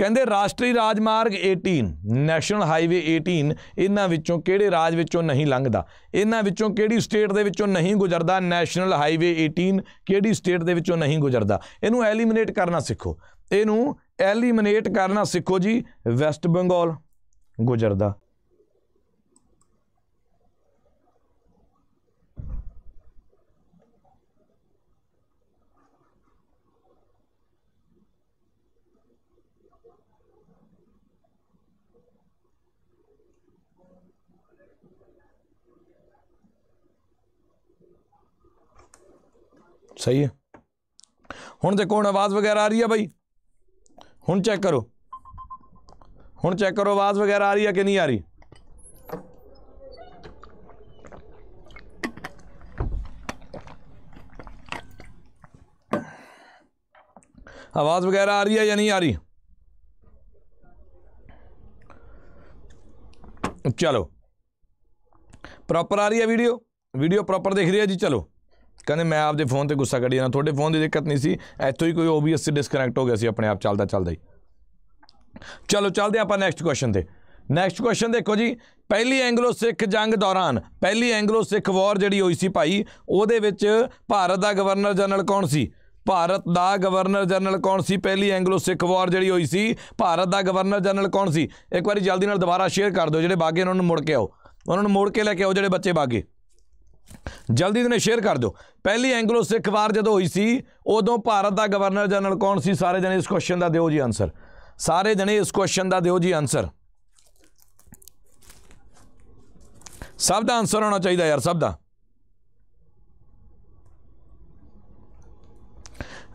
ਕਹਿੰਦੇ ਰਾਸ਼ਟਰੀ ਰਾਜਮਾਰਗ 18 ਨੈਸ਼ਨਲ ਹਾਈਵੇ 18 ਇਹਨਾਂ ਵਿੱਚੋਂ ਕਿਹੜੇ ਰਾਜ ਵਿੱਚੋਂ ਨਹੀਂ ਲੰਘਦਾ? ਇਹਨਾਂ ਵਿੱਚੋਂ ਕਿਹੜੀ ਸਟੇਟ ਦੇ ਵਿੱਚੋਂ ਨਹੀਂ ਗੁਜ਼ਰਦਾ? ਨੈਸ਼ਨਲ ਹਾਈਵੇ 18 ਕਿਹੜੀ ਸਟੇਟ ਦੇ ਵਿੱਚੋਂ ਨਹੀਂ ਗੁਜ਼ਰਦਾ? ਇਹਨੂੰ ਐਲੀਮੀਨੇਟ ਕਰਨਾ ਸਿੱਖੋ। ਇਹਨੂੰ ਐਲੀਮੀਨੇਟ ਕਰਨਾ ਸਿੱਖੋ ਜੀ। ਵੈਸਟ ਬੰਗਾਲ ਗੁਜ਼ਰਦਾ। ਸਹੀ ਹੈ ਹੁਣ ਦੇਖੋ ਹੁਣ ਆਵਾਜ਼ ਵਗੈਰਾ ਆ ਰਹੀ ਹੈ ਬਾਈ ਹੁਣ ਚੈੱਕ ਕਰੋ ਹੁਣ ਚੈੱਕ ਕਰੋ ਆਵਾਜ਼ ਵਗੈਰਾ ਆ ਰਹੀ ਹੈ ਕਿ ਨਹੀਂ ਆ ਰਹੀ ਆਵਾਜ਼ ਵਗੈਰਾ ਆ ਰਹੀ ਹੈ ਜਾਂ ਨਹੀਂ ਆ ਰਹੀ ਚਲੋ ਪ੍ਰੋਪਰ ਆ ਰਹੀ ਹੈ ਵੀਡੀਓ ਵੀਡੀਓ ਪ੍ਰੋਪਰ ਦਿਖ ਰਹੀ ਹੈ ਜੀ ਚਲੋ ਕਹਿੰਦੇ ਮੈਂ ਆਪਦੇ ਫੋਨ ਤੇ ਗੁੱਸਾ ਕੱਢੀ ਜਾਣਾ ਤੁਹਾਡੇ ਫੋਨ ਦੀ ਦਿੱਕਤ ਨਹੀਂ ਸੀ, ਇੱਥੋਂ ਹੀ ਕੋਈ OBS ਡਿਸਕਨੈਕਟ ਹੋ ਗਿਆ ਸੀ ਆਪਣੇ ਆਪ ਚੱਲਦਾ ਚੱਲਦਾ ਹੀ। ਚਲੋ ਚੱਲਦੇ ਆਪਾਂ ਨੈਕਸਟ ਕੁਐਸਚਨ ਤੇ। ਨੈਕਸਟ ਕੁਐਸਚਨ ਦੇਖੋ ਜੀ, ਪਹਿਲੀ ਐਂਗਲੋ ਸਿੱਖ ਜੰਗ ਦੌਰਾਨ, ਪਹਿਲੀ ਐਂਗਲੋ ਸਿੱਖ ਵਾਰ ਜਿਹੜੀ ਹੋਈ ਸੀ ਭਾਈ, ਉਹਦੇ ਵਿੱਚ ਭਾਰਤ ਦਾ ਗਵਰਨਰ ਜਨਰਲ ਕੌਣ ਸੀ? ਭਾਰਤ ਦਾ ਗਵਰਨਰ ਜਨਰਲ ਕੌਣ ਸੀ? ਪਹਿਲੀ ਐਂਗਲੋ ਸਿੱਖ ਵਾਰ ਜਿਹੜੀ ਹੋਈ ਸੀ, ਭਾਰਤ ਦਾ ਗਵਰਨਰ ਜਨਰਲ ਕੌਣ ਸੀ? ਇੱਕ ਵਾਰੀ ਜਲਦੀ ਨਾਲ ਦੁਬਾਰਾ ਸ਼ੇਅਰ ਕਰ ਦਿਓ, ਜਿਹੜੇ ਬਾਗੇ ਉਹਨਾਂ ਨੂੰ ਮੁੜ ਕੇ ਆਓ। ਉਹਨਾਂ ਨੂੰ ਮੁੜ ਕੇ ਲੈ ਕੇ ਆਓ, ਜਿਹੜੇ ਬੱਚੇ ਬਾਗੇ। ਜਲਦੀ ਦੇ ਸ਼ੇਅਰ ਕਰ ਦਿਓ। ਪਹਿਲੀ ਐਂਗਲੋ ਸਿੱਖ ਵਾਰ ਜਦੋਂ ਹੋਈ ਸੀ, ਉਦੋਂ ਭਾਰਤ ਦਾ ਗਵਰਨਰ ਜਨਰਲ ਕੌਣ ਸੀ? ਸਾਰੇ ਜਣੇ ਇਸ ਕੁਐਸਚਨ ਦਾ ਦਿਓ ਜੀ ਆਨਸਰ ਸਾਰੇ ਜਣੇ ਇਸ ਕੁਐਸਚਨ ਦਾ ਦਿਓ ਜੀ ਆਨਸਰ ਸਭ ਦਾ ਆਨਸਰ ਹੋਣਾ ਚਾਹੀਦਾ ਯਾਰ, ਸਭ ਦਾ।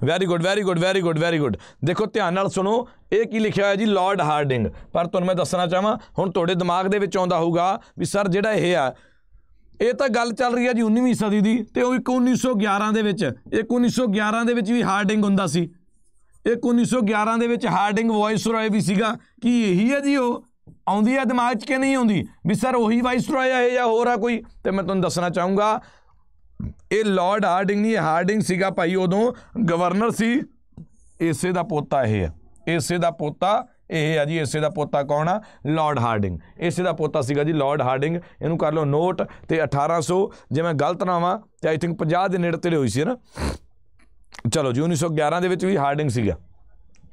Very good very good very good very good ਦੇਖੋ, ਧਿਆਨ ਨਾਲ ਸੁਣੋ, ਇਹ ਕੀ ਲਿਖਿਆ ਹੋਇਆ ਜੀ? ਲਾਰਡ ਹਾਰਡਿੰਗ ਪਰ ਤੁਹਾਨੂੰ ਮੈਂ ਦੱਸਣਾ ਚਾਹਾਂ, ਹੁਣ ਤੁਹਾਡੇ ਦਿਮਾਗ ਦੇ ਵਿੱਚ ਆਉਂਦਾ ਹੋਊਗਾ ਵੀ ਸਰ ਜਿਹੜਾ ਇਹ ਆ ਇਹ ਤਾਂ ਗੱਲ ਚੱਲ ਰਹੀ ਹੈ ਜੀ 19ਵੀਂ ਸਦੀ ਦੀ ਤੇ ਉਹ ਇੱਕ 1911 ਦੇ ਵਿੱਚ, ਇੱਕ 1911 ਦੇ ਵਿੱਚ ਵੀ ਹਾਰਡਿੰਗ ਹੁੰਦਾ ਸੀ। ਇੱਕ 1911 ਦੇ ਵਿੱਚ ਹਾਰਡਿੰਗ ਵਾਇਸ ਰॉय ਵੀ ਸੀਗਾ। ਕਿ ਇਹੀ ਹੈ ਜੀ ਉਹ? ਆਉਂਦੀ ਹੈ ਦਿਮਾਗ 'ਚ ਕਿ ਨਹੀਂ ਆਉਂਦੀ? ਵੀ ਸਰ ਉਹੀ ਵਾਇਸ ਰॉय ਹੈ ਜਾਂ ਹੋਰ ਆ ਕੋਈ? ਤੇ ਮੈਂ ਤੁਹਾਨੂੰ ਦੱਸਣਾ ਚਾਹੂੰਗਾ, ਇਹ ਲਾਰਡ ਹਾਰਡਿੰਗ ਨਹੀਂ ਹਾਰਡਿੰਗ ਸੀਗਾ ਭਾਈ ਉਦੋਂ ਗਵਰਨਰ ਸੀ। ਇਸੇ ਦਾ ਪੋਤਾ ਇਹ ਹੈ ਇਸੇ ਦਾ ਪੋਤਾ ਇਹ ਆ ਜੀ, ਇਸੇ ਦਾ ਪੋਤਾ ਕੌਣ ਆ? ਲਾਰਡ ਹਾਰਡਿੰਗ ਇਸੇ ਦਾ ਪੋਤਾ ਸੀਗਾ ਜੀ ਲਾਰਡ ਹਾਰਡਿੰਗ ਇਹਨੂੰ ਕਰ ਲਓ ਨੋਟ ਤੇ 1800 ਜੇ ਮੈਂ ਗਲਤ ਨਾ ਵਾਂ, ਤੇ ਆਈ ਥਿੰਕ 50 ਦੇ ਨੇੜੇ ਤੇੜੇ ਹੋਈ ਸੀ ਨਾ? ਚਲੋ ਜੀ 1911 ਦੇ ਵਿੱਚ ਵੀ ਹਾਰਡਿੰਗ ਸੀਗਾ।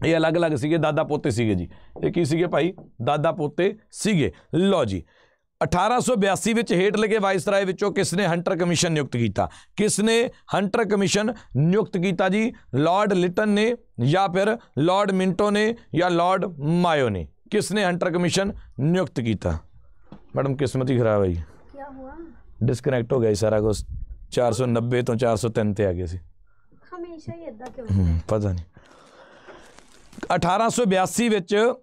ਇਹ ਅਲੱਗ-ਅਲੱਗ ਸੀਗੇ ਦਾਦਾ ਪੋਤੇ ਸੀਗੇ ਜੀ। ਇਹ ਕੀ ਸੀਗੇ ਭਾਈ? ਦਾਦਾ ਪੋਤੇ ਸੀਗੇ। ਲਓ ਜੀ 1882 ਵਿੱਚ ਹੇਠ ਲਗੇ ਵਾਇਸਰਾਏ ਵਿੱਚੋਂ ਕਿਸ ਨੇ ਹੰਟਰ ਕਮਿਸ਼ਨ ਨਿਯੁਕਤ ਕੀਤਾ? ਕਿਸ ਨੇ ਹੰਟਰ ਕਮਿਸ਼ਨ ਨਿਯੁਕਤ ਕੀਤਾ ਜੀ? ਲਾਰਡ ਲਿਟਨ ਨੇ ਜਾਂ ਫਿਰ ਲਾਰਡ ਮਿੰਟੋ ਨੇ ਜਾਂ ਲਾਰਡ ਮਾਇਓ ਨੇ? ਕਿਸ ਨੇ ਹੰਟਰ ਕਮਿਸ਼ਨ ਨਿਯੁਕਤ ਕੀਤਾ? ਮੈਡਮ ਕਿਸਮਤ ਹੀ ਖਰਾਬ ਹੈ ਜੀ। ਕੀ ਹੋਇਆ? ਡਿਸਕਨੈਕਟ ਹੋ ਗਿਆ ਸਾਰਾ ਕੁਝ 490 ਤੋਂ 403 ਤੇ ਆ ਗਏ ਸੀ। ਹਮੇਸ਼ਾ ਹੀ ਇਦਾਂ ਕਿਉਂ ਪਤਾ ਨਹੀਂ। 1882 ਵਿੱਚ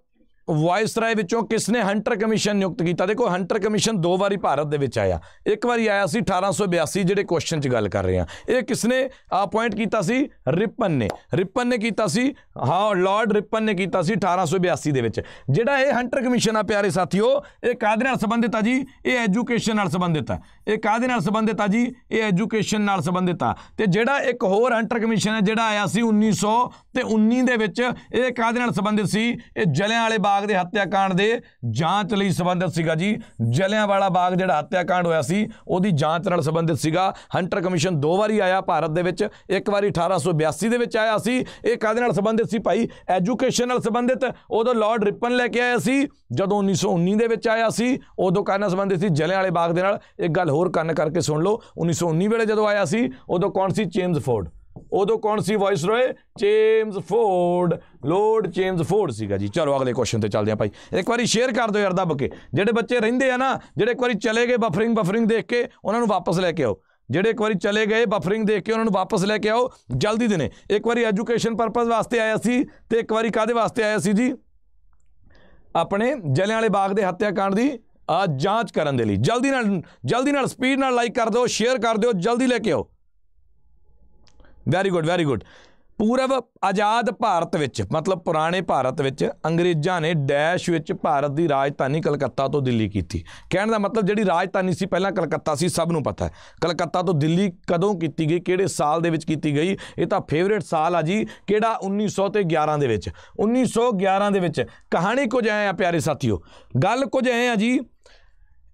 ਵਾਇਸਰਾਏ ਵਿੱਚੋਂ ਕਿਸ ਨੇ ਹੰਟਰ ਕਮਿਸ਼ਨ ਨਿਯੁਕਤ ਕੀਤਾ? ਦੇਖੋ ਹੰਟਰ ਕਮਿਸ਼ਨ ਦੋ ਵਾਰੀ ਭਾਰਤ ਦੇ ਵਿੱਚ ਆਇਆ। ਇੱਕ ਵਾਰੀ ਆਇਆ ਸੀ 1882 ਜਿਹੜੇ ਕੁਐਸਚਨ 'ਚ ਗੱਲ ਕਰ ਰਹੇ ਹਾਂ। ਇਹ ਕਿਸ ਨੇ ਅਪਾਇੰਟ ਕੀਤਾ ਸੀ? ਰਿਪਨ ਨੇ। ਰਿਪਨ ਨੇ ਕੀਤਾ ਸੀ, ਹਾਂ ਲਾਰਡ ਰਿਪਨ ਨੇ ਕੀਤਾ ਸੀ 1882 ਦੇ ਵਿੱਚ। ਜਿਹੜਾ ਇਹ ਹੰਟਰ ਕਮਿਸ਼ਨ ਆ, ਪਿਆਰੇ ਸਾਥੀਓ, ਇਹ ਕਾਹਦੇ ਨਾਲ ਸੰਬੰਧਿਤ ਆ ਜੀ? ਇਹ ਐਜੂਕੇਸ਼ਨ ਨਾਲ ਸੰਬੰਧਿਤ ਆ। ਇਹ ਕਾਹਦੇ ਨਾਲ ਸੰਬੰਧਿਤ ਆ ਜੀ? ਇਹ ਐਜੂਕੇਸ਼ਨ ਨਾਲ ਸੰਬੰਧਿਤ ਆ। ਤੇ ਜਿਹੜਾ ਇੱਕ ਹੋਰ ਹੰਟਰ ਕਮਿਸ਼ਨ ਹੈ ਜਿਹੜਾ ਆਇਆ ਸੀ 1900 ਤੇ 19 ਦੇ ਵਿੱਚ, ਇਹ ਕਾਹਦੇ ਨਾਲ ਸੰਬੰਧਿਤ ਸੀ? ਇਹ ਜਲਿਆਂ ਵਾਲੇ ਬਾਗ ਦੇ ਹੱਤਿਆਕਾਂਡ ਦੇ ਜਾਂਚ ਲਈ ਸੰਬੰਧਿਤ ਸੀਗਾ ਜੀ। ਜਲਿਆਂ ਵਾਲਾ ਬਾਗ ਜਿਹੜਾ ਹੱਤਿਆਕਾਂਡ ਹੋਇਆ ਸੀ, ਉਹਦੀ ਜਾਂਚ ਨਾਲ ਸੰਬੰਧਿਤ ਸੀਗਾ। ਹੰਟਰ ਕਮਿਸ਼ਨ ਦੋ ਵਾਰੀ ਆਇਆ ਭਾਰਤ ਦੇ ਵਿੱਚ, ਇੱਕ ਵਾਰੀ 1882 ਦੇ ਵਿੱਚ ਆਇਆ ਸੀ। ਇਹ ਕਾਹਦੇ ਨਾਲ ਸੰਬੰਧਿਤ ਸੀ ਭਾਈ? ਐਜੂਕੇਸ਼ਨ ਨਾਲ ਸੰਬੰਧਿਤ। ਉਦੋਂ ਲਾਰਡ ਰਿਪਨ ਲੈ ਕੇ ਆਇਆ ਸੀ, ਜਦੋਂ 1919 ਦੇ ਵਿੱਚ ਆਇਆ ਸੀ, ਉਦੋਂ ਕਾਹਦੇ ਨਾਲ ਸੰਬੰਧਿਤ ਸੀ? ਜਲਿਆਂ ਵਾਲੇ ਬਾਗ ਦੇ ਨਾਲ। ਇੱਕ ਗੱਲ ਹੋਰ ਕੰਨ ਕਰਕੇ ਸੁਣ ਲਓ। 1919 ਵੇਲੇ ਜਦੋਂ ਆਇਆ ਸੀ, ਉਦੋਂ ਕੌਣ ਸੀ? ਚੇਮਸ ਫੋਰਡ। ਉਦੋਂ ਕੌਣ ਸੀ viceroy Chelmsford Lord Chelmsford ਸੀਗਾ ਜੀ। ਚਲੋ, ਅਗਲੇ ਕੁਐਸਚਨ ਤੇ ਚੱਲਦੇ ਹਾਂ ਭਾਈ। ਇੱਕ ਵਾਰੀ ਸ਼ੇਅਰ ਕਰ ਦਿਓ ਯਾਰ ਦੱਬ ਕੇ। ਜਿਹੜੇ ਬੱਚੇ ਰਹਿੰਦੇ ਆ ਨਾ, ਜਿਹੜੇ ਇੱਕ ਵਾਰੀ ਚਲੇ ਗਏ ਬਫਰਿੰਗ ਬਫਰਿੰਗ ਦੇਖ ਕੇ, ਉਹਨਾਂ ਨੂੰ ਵਾਪਸ ਲੈ ਕੇ ਆਓ। ਜਿਹੜੇ ਇੱਕ ਵਾਰੀ ਚਲੇ ਗਏ ਬਫਰਿੰਗ ਦੇਖ ਕੇ, ਉਹਨਾਂ ਨੂੰ ਵਾਪਸ ਲੈ ਕੇ ਆਓ। ਜਲਦੀ ਦੇ ਨੇ ਇੱਕ ਵਾਰੀ ਐਜੂਕੇਸ਼ਨ ਪਰਪਸ ਵਾਸਤੇ ਆਇਆ ਸੀ ਤੇ ਇੱਕ ਵਾਰੀ ਕਾਦੇ ਵਾਸਤੇ ਆਇਆ ਸੀ ਜੀ? ਆਪਣੇ ਜਲਿਆਂ ਵਾਲੇ ਬਾਗ ਦੇ ਹੱਤਿਆਕਾਂਡ ਦੀ ਆ ਜਾਂਚ ਕਰਨ ਦੇ ਲਈ। ਜਲਦੀ ਨਾਲ ਜਲਦੀ ਨਾਲ ਸਪੀਡ ਨਾਲ ਲਾਈਕ ਕਰ ਦਿਓ ਸ਼ੇਅਰ ਕਰ ਦਿਓ, ਜਲਦੀ ਲੈ ਕੇ ਆਓ। ਵੈਰੀ ਗੁੱਡ ਵੈਰੀ ਗੁੱਡ ਪੂਰਬ ਆਜ਼ਾਦ ਭਾਰਤ ਵਿੱਚ, ਮਤਲਬ ਪੁਰਾਣੇ ਭਾਰਤ ਵਿੱਚ ਅੰਗਰੇਜ਼ਾਂ ਨੇ ਡੈਸ਼ ਵਿੱਚ ਭਾਰਤ ਦੀ ਰਾਜਧਾਨੀ ਕਲਕੱਤਾ ਤੋਂ ਦਿੱਲੀ ਕੀਤੀ। ਕਹਿਣ ਦਾ ਮਤਲਬ ਜਿਹੜੀ ਰਾਜਧਾਨੀ ਸੀ, ਪਹਿਲਾਂ ਕਲਕੱਤਾ ਸੀ, ਸਭ ਨੂੰ ਪਤਾ ਹੈ। ਕਲਕੱਤਾ ਤੋਂ ਦਿੱਲੀ ਕਦੋਂ ਕੀਤੀ ਗਈ, ਕਿਹੜੇ ਸਾਲ ਦੇ ਵਿੱਚ ਕੀਤੀ ਗਈ, ਇਹ ਤਾਂ ਫੇਵਰੇਟ ਸਾਲ ਆ ਜੀ, ਕਿਹੜਾ? 1900 ਤੇ 11 ਦੇ ਵਿੱਚ। 1911 ਦੇ ਵਿੱਚ ਕਹਾਣੀ ਕੁਝ ਐ ਆ ਪਿਆਰੇ ਸਾਥੀਓ। ਗੱਲ ਕੁਝ ਐ ਆ ਜੀ,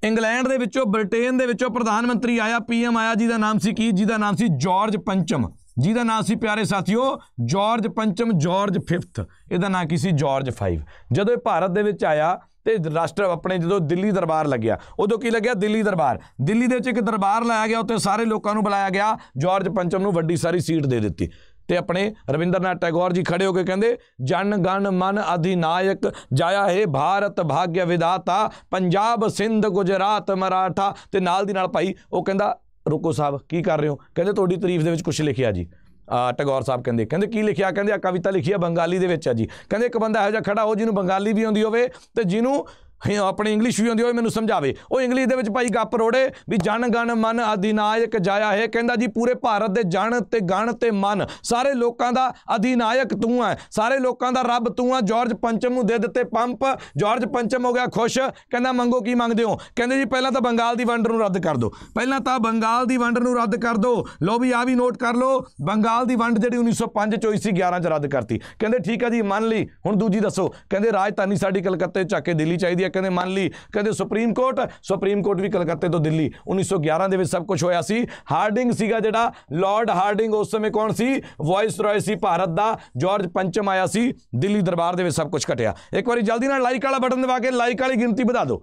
ਇੰਗਲੈਂਡ ਦੇ ਵਿੱਚੋਂ, ਬ੍ਰਿਟੇਨ ਦੇ ਵਿੱਚੋਂ ਪ੍ਰਧਾਨ ਮੰਤਰੀ ਆਇਆ ਪੀਐਮ ਆਇਆ, ਜਿਹਦਾ ਨਾਮ ਸੀ ਕੀ? ਜਿਹਦਾ ਨਾਮ ਸੀ ਜਾਰਜ ਪੰਚਮ। ਜਿਹਦਾ ਨਾਮ ਸੀ ਪਿਆਰੇ ਸਾਥੀਓ ਜਾਰਜ ਪੰਚਮ ਜਾਰਜ 5th ਇਹਦਾ ਨਾਮ ਕੀ ਸੀ? ਜਾਰਜ 5 ਜਦੋਂ ਇਹ ਭਾਰਤ ਦੇ ਵਿੱਚ ਆਇਆ ਤੇ ਰਾਸ਼ਟਰ ਆਪਣੇ ਜਦੋਂ ਦਿੱਲੀ ਦਰਬਾਰ ਲੱਗਿਆ, ਉਦੋਂ ਕੀ ਲੱਗਿਆ? ਦਿੱਲੀ ਦਰਬਾਰ। ਦਿੱਲੀ ਦੇ ਵਿੱਚ ਇੱਕ ਦਰਬਾਰ ਲਾਇਆ ਗਿਆ, ਉੱਥੇ ਸਾਰੇ ਲੋਕਾਂ ਨੂੰ ਬੁਲਾਇਆ ਗਿਆ ਜਾਰਜ ਪੰਚਮ ਨੂੰ ਵੱਡੀ ਸਾਰੀ ਸੀਟ ਦੇ ਦਿੱਤੀ। ਤੇ ਆਪਣੇ ਰਵਿੰਦਰਨਾਥ ਟੈਗੋਰ ਜੀ ਖੜੇ ਹੋ ਕੇ ਕਹਿੰਦੇ, ਜਨ, ਗਣ, ਮਨ ਅਧਿਨਾਇਕ, ਜਾਇਆ ਹੈ ਭਾਰਤ ਭਾਗਯ ਵਿਦਾਤਾ ਪੰਜਾਬ ਸਿੰਧ ਗੁਜਰਾਤ ਮਰਾਠਾ। ਤੇ ਨਾਲ ਦੀ ਨਾਲ ਭਾਈ ਉਹ ਕਹਿੰਦਾ ਰੁਕੋ ਸਾਹਿਬ, ਕੀ ਕਰ ਰਹੇ ਹੋ? ਕਹਿੰਦੇ ਤੁਹਾਡੀ ਤਾਰੀਫ ਦੇ ਵਿੱਚ ਕੁਝ ਲਿਖਿਆ ਜੀ। ਆ, ਟੈਗੋਰ ਸਾਹਿਬ ਕਹਿੰਦੇ ਕਹਿੰਦੇ ਕੀ ਲਿਖਿਆ? ਕਹਿੰਦੇ ਆ ਕਵਿਤਾ ਲਿਖੀ ਆ ਬੰਗਾਲੀ ਦੇ ਵਿੱਚ ਆ ਜੀ। ਕਹਿੰਦੇ ਇੱਕ ਬੰਦਾ ਇਹੋ ਜਿਹਾ ਖੜਾ ਹੋ ਜਿਹਨੂੰ ਬੰਗਾਲੀ ਵੀ ਆਉਂਦੀ ਹੋਵੇ ਤੇ ਜਿਹਨੂੰ ਹੀ ਆਪਣੀ ਇੰਗਲਿਸ਼ ਵੀ ਆਉਂਦੀ ਹੋਵੇ ਮੈਨੂੰ ਸਮਝਾਵੇ। ਉਹ ਇੰਗਲਿਸ਼ ਦੇ ਵਿੱਚ ਭਾਈ ਗੱਪ ਰੋੜੇ, ਵੀ ਜਨ ਗਣ ਮਨ ਅਧਿਨਾਇਕ ਜਾਇਆ ਹੈ। ਕਹਿੰਦਾ ਜੀ, ਪੂਰੇ ਭਾਰਤ ਦੇ ਜਨ ਤੇ ਗਣ ਤੇ ਮਨ, ਸਾਰੇ ਲੋਕਾਂ ਦਾ ਅਧਿਨਾਇਕ ਤੂੰ ਹੈ ਸਾਰੇ ਲੋਕਾਂ ਦਾ ਰੱਬ ਤੂੰ ਹੈ ਜਾਰਜ ਪੰਚਮ ਨੂੰ ਦੇ ਦਿੱਤੇ ਪੰਪ। ਜਾਰਜ ਪੰਚਮ ਹੋ ਗਿਆ ਖੁਸ਼। ਕਹਿੰਦਾ, ਮੰਗੋ ਕੀ ਮੰਗਦੇ ਹੋ? ਕਹਿੰਦੇ ਜੀ, ਪਹਿਲਾਂ ਤਾਂ ਬੰਗਾਲ ਦੀ ਵੰਡ ਨੂੰ ਰੱਦ ਕਰ ਦਿਓ ਪਹਿਲਾਂ ਤਾਂ ਬੰਗਾਲ ਦੀ ਵੰਡ ਨੂੰ ਰੱਦ ਕਰ ਦਿਓ ਲੋ ਵੀ ਆ ਵੀ ਨੋਟ ਕਰ ਲਓ। ਬੰਗਾਲ ਦੀ ਵੰਡ ਜਿਹੜੀ 1905 ਚ ਹੋਈ ਸੀ 11 ਚ ਰੱਦ ਕਰਤੀ। ਕਹਿੰਦੇ, ਠੀਕ ਹੈ ਜੀ, ਮੰਨ ਲਈ। ਹੁਣ ਦੂਜੀ ਦੱਸੋ। ਕਹਿੰਦੇ, ਰਾਜਧਾਨੀ ਸਾਡੀ ਕਲਕੱਤੇ ਚੱਕ ਕੇ ਦਿੱਲੀ ਚਾਹੀਦੀ ਹੈ। ਕਹਿੰਦੇ ਮੰਨ ਲਈ। ਕਹਿੰਦੇ ਸੁਪਰੀਮ ਕੋਰਟ ਸੁਪਰੀਮ ਕੋਰਟ ਵੀ ਕਲਕੱਤੇ ਤੋਂ ਦਿੱਲੀ। 1911 ਦੇ ਵਿੱਚ ਸਭ ਕੁਝ ਹੋਇਆ ਸੀ। ਹਾਰਡਿੰਗ ਸੀਗਾ ਜਿਹੜਾ। ਲਾਰਡ ਹਾਰਡਿੰਗ ਉਸ ਸਮੇਂ ਕੌਣ ਸੀ? ਵਾਇਸ ਰॉय ਸੀ ਭਾਰਤ ਦਾ। ਜਾਰਜ ਪੰਚਮ ਆਇਆ ਸੀ। ਦਿੱਲੀ ਦਰਬਾਰ ਦੇ ਵਿੱਚ ਸਭ ਕੁਝ ਘਟਿਆ। ਇੱਕ ਵਾਰੀ ਜਲਦੀ ਨਾਲ ਲਾਈਕ ਵਾਲਾ ਬਟਨ ਦਬਾ ਕੇ ਲਾਈਕ ਵਾਲੀ ਗਿਣਤੀ ਵਧਾ ਦਿਓ।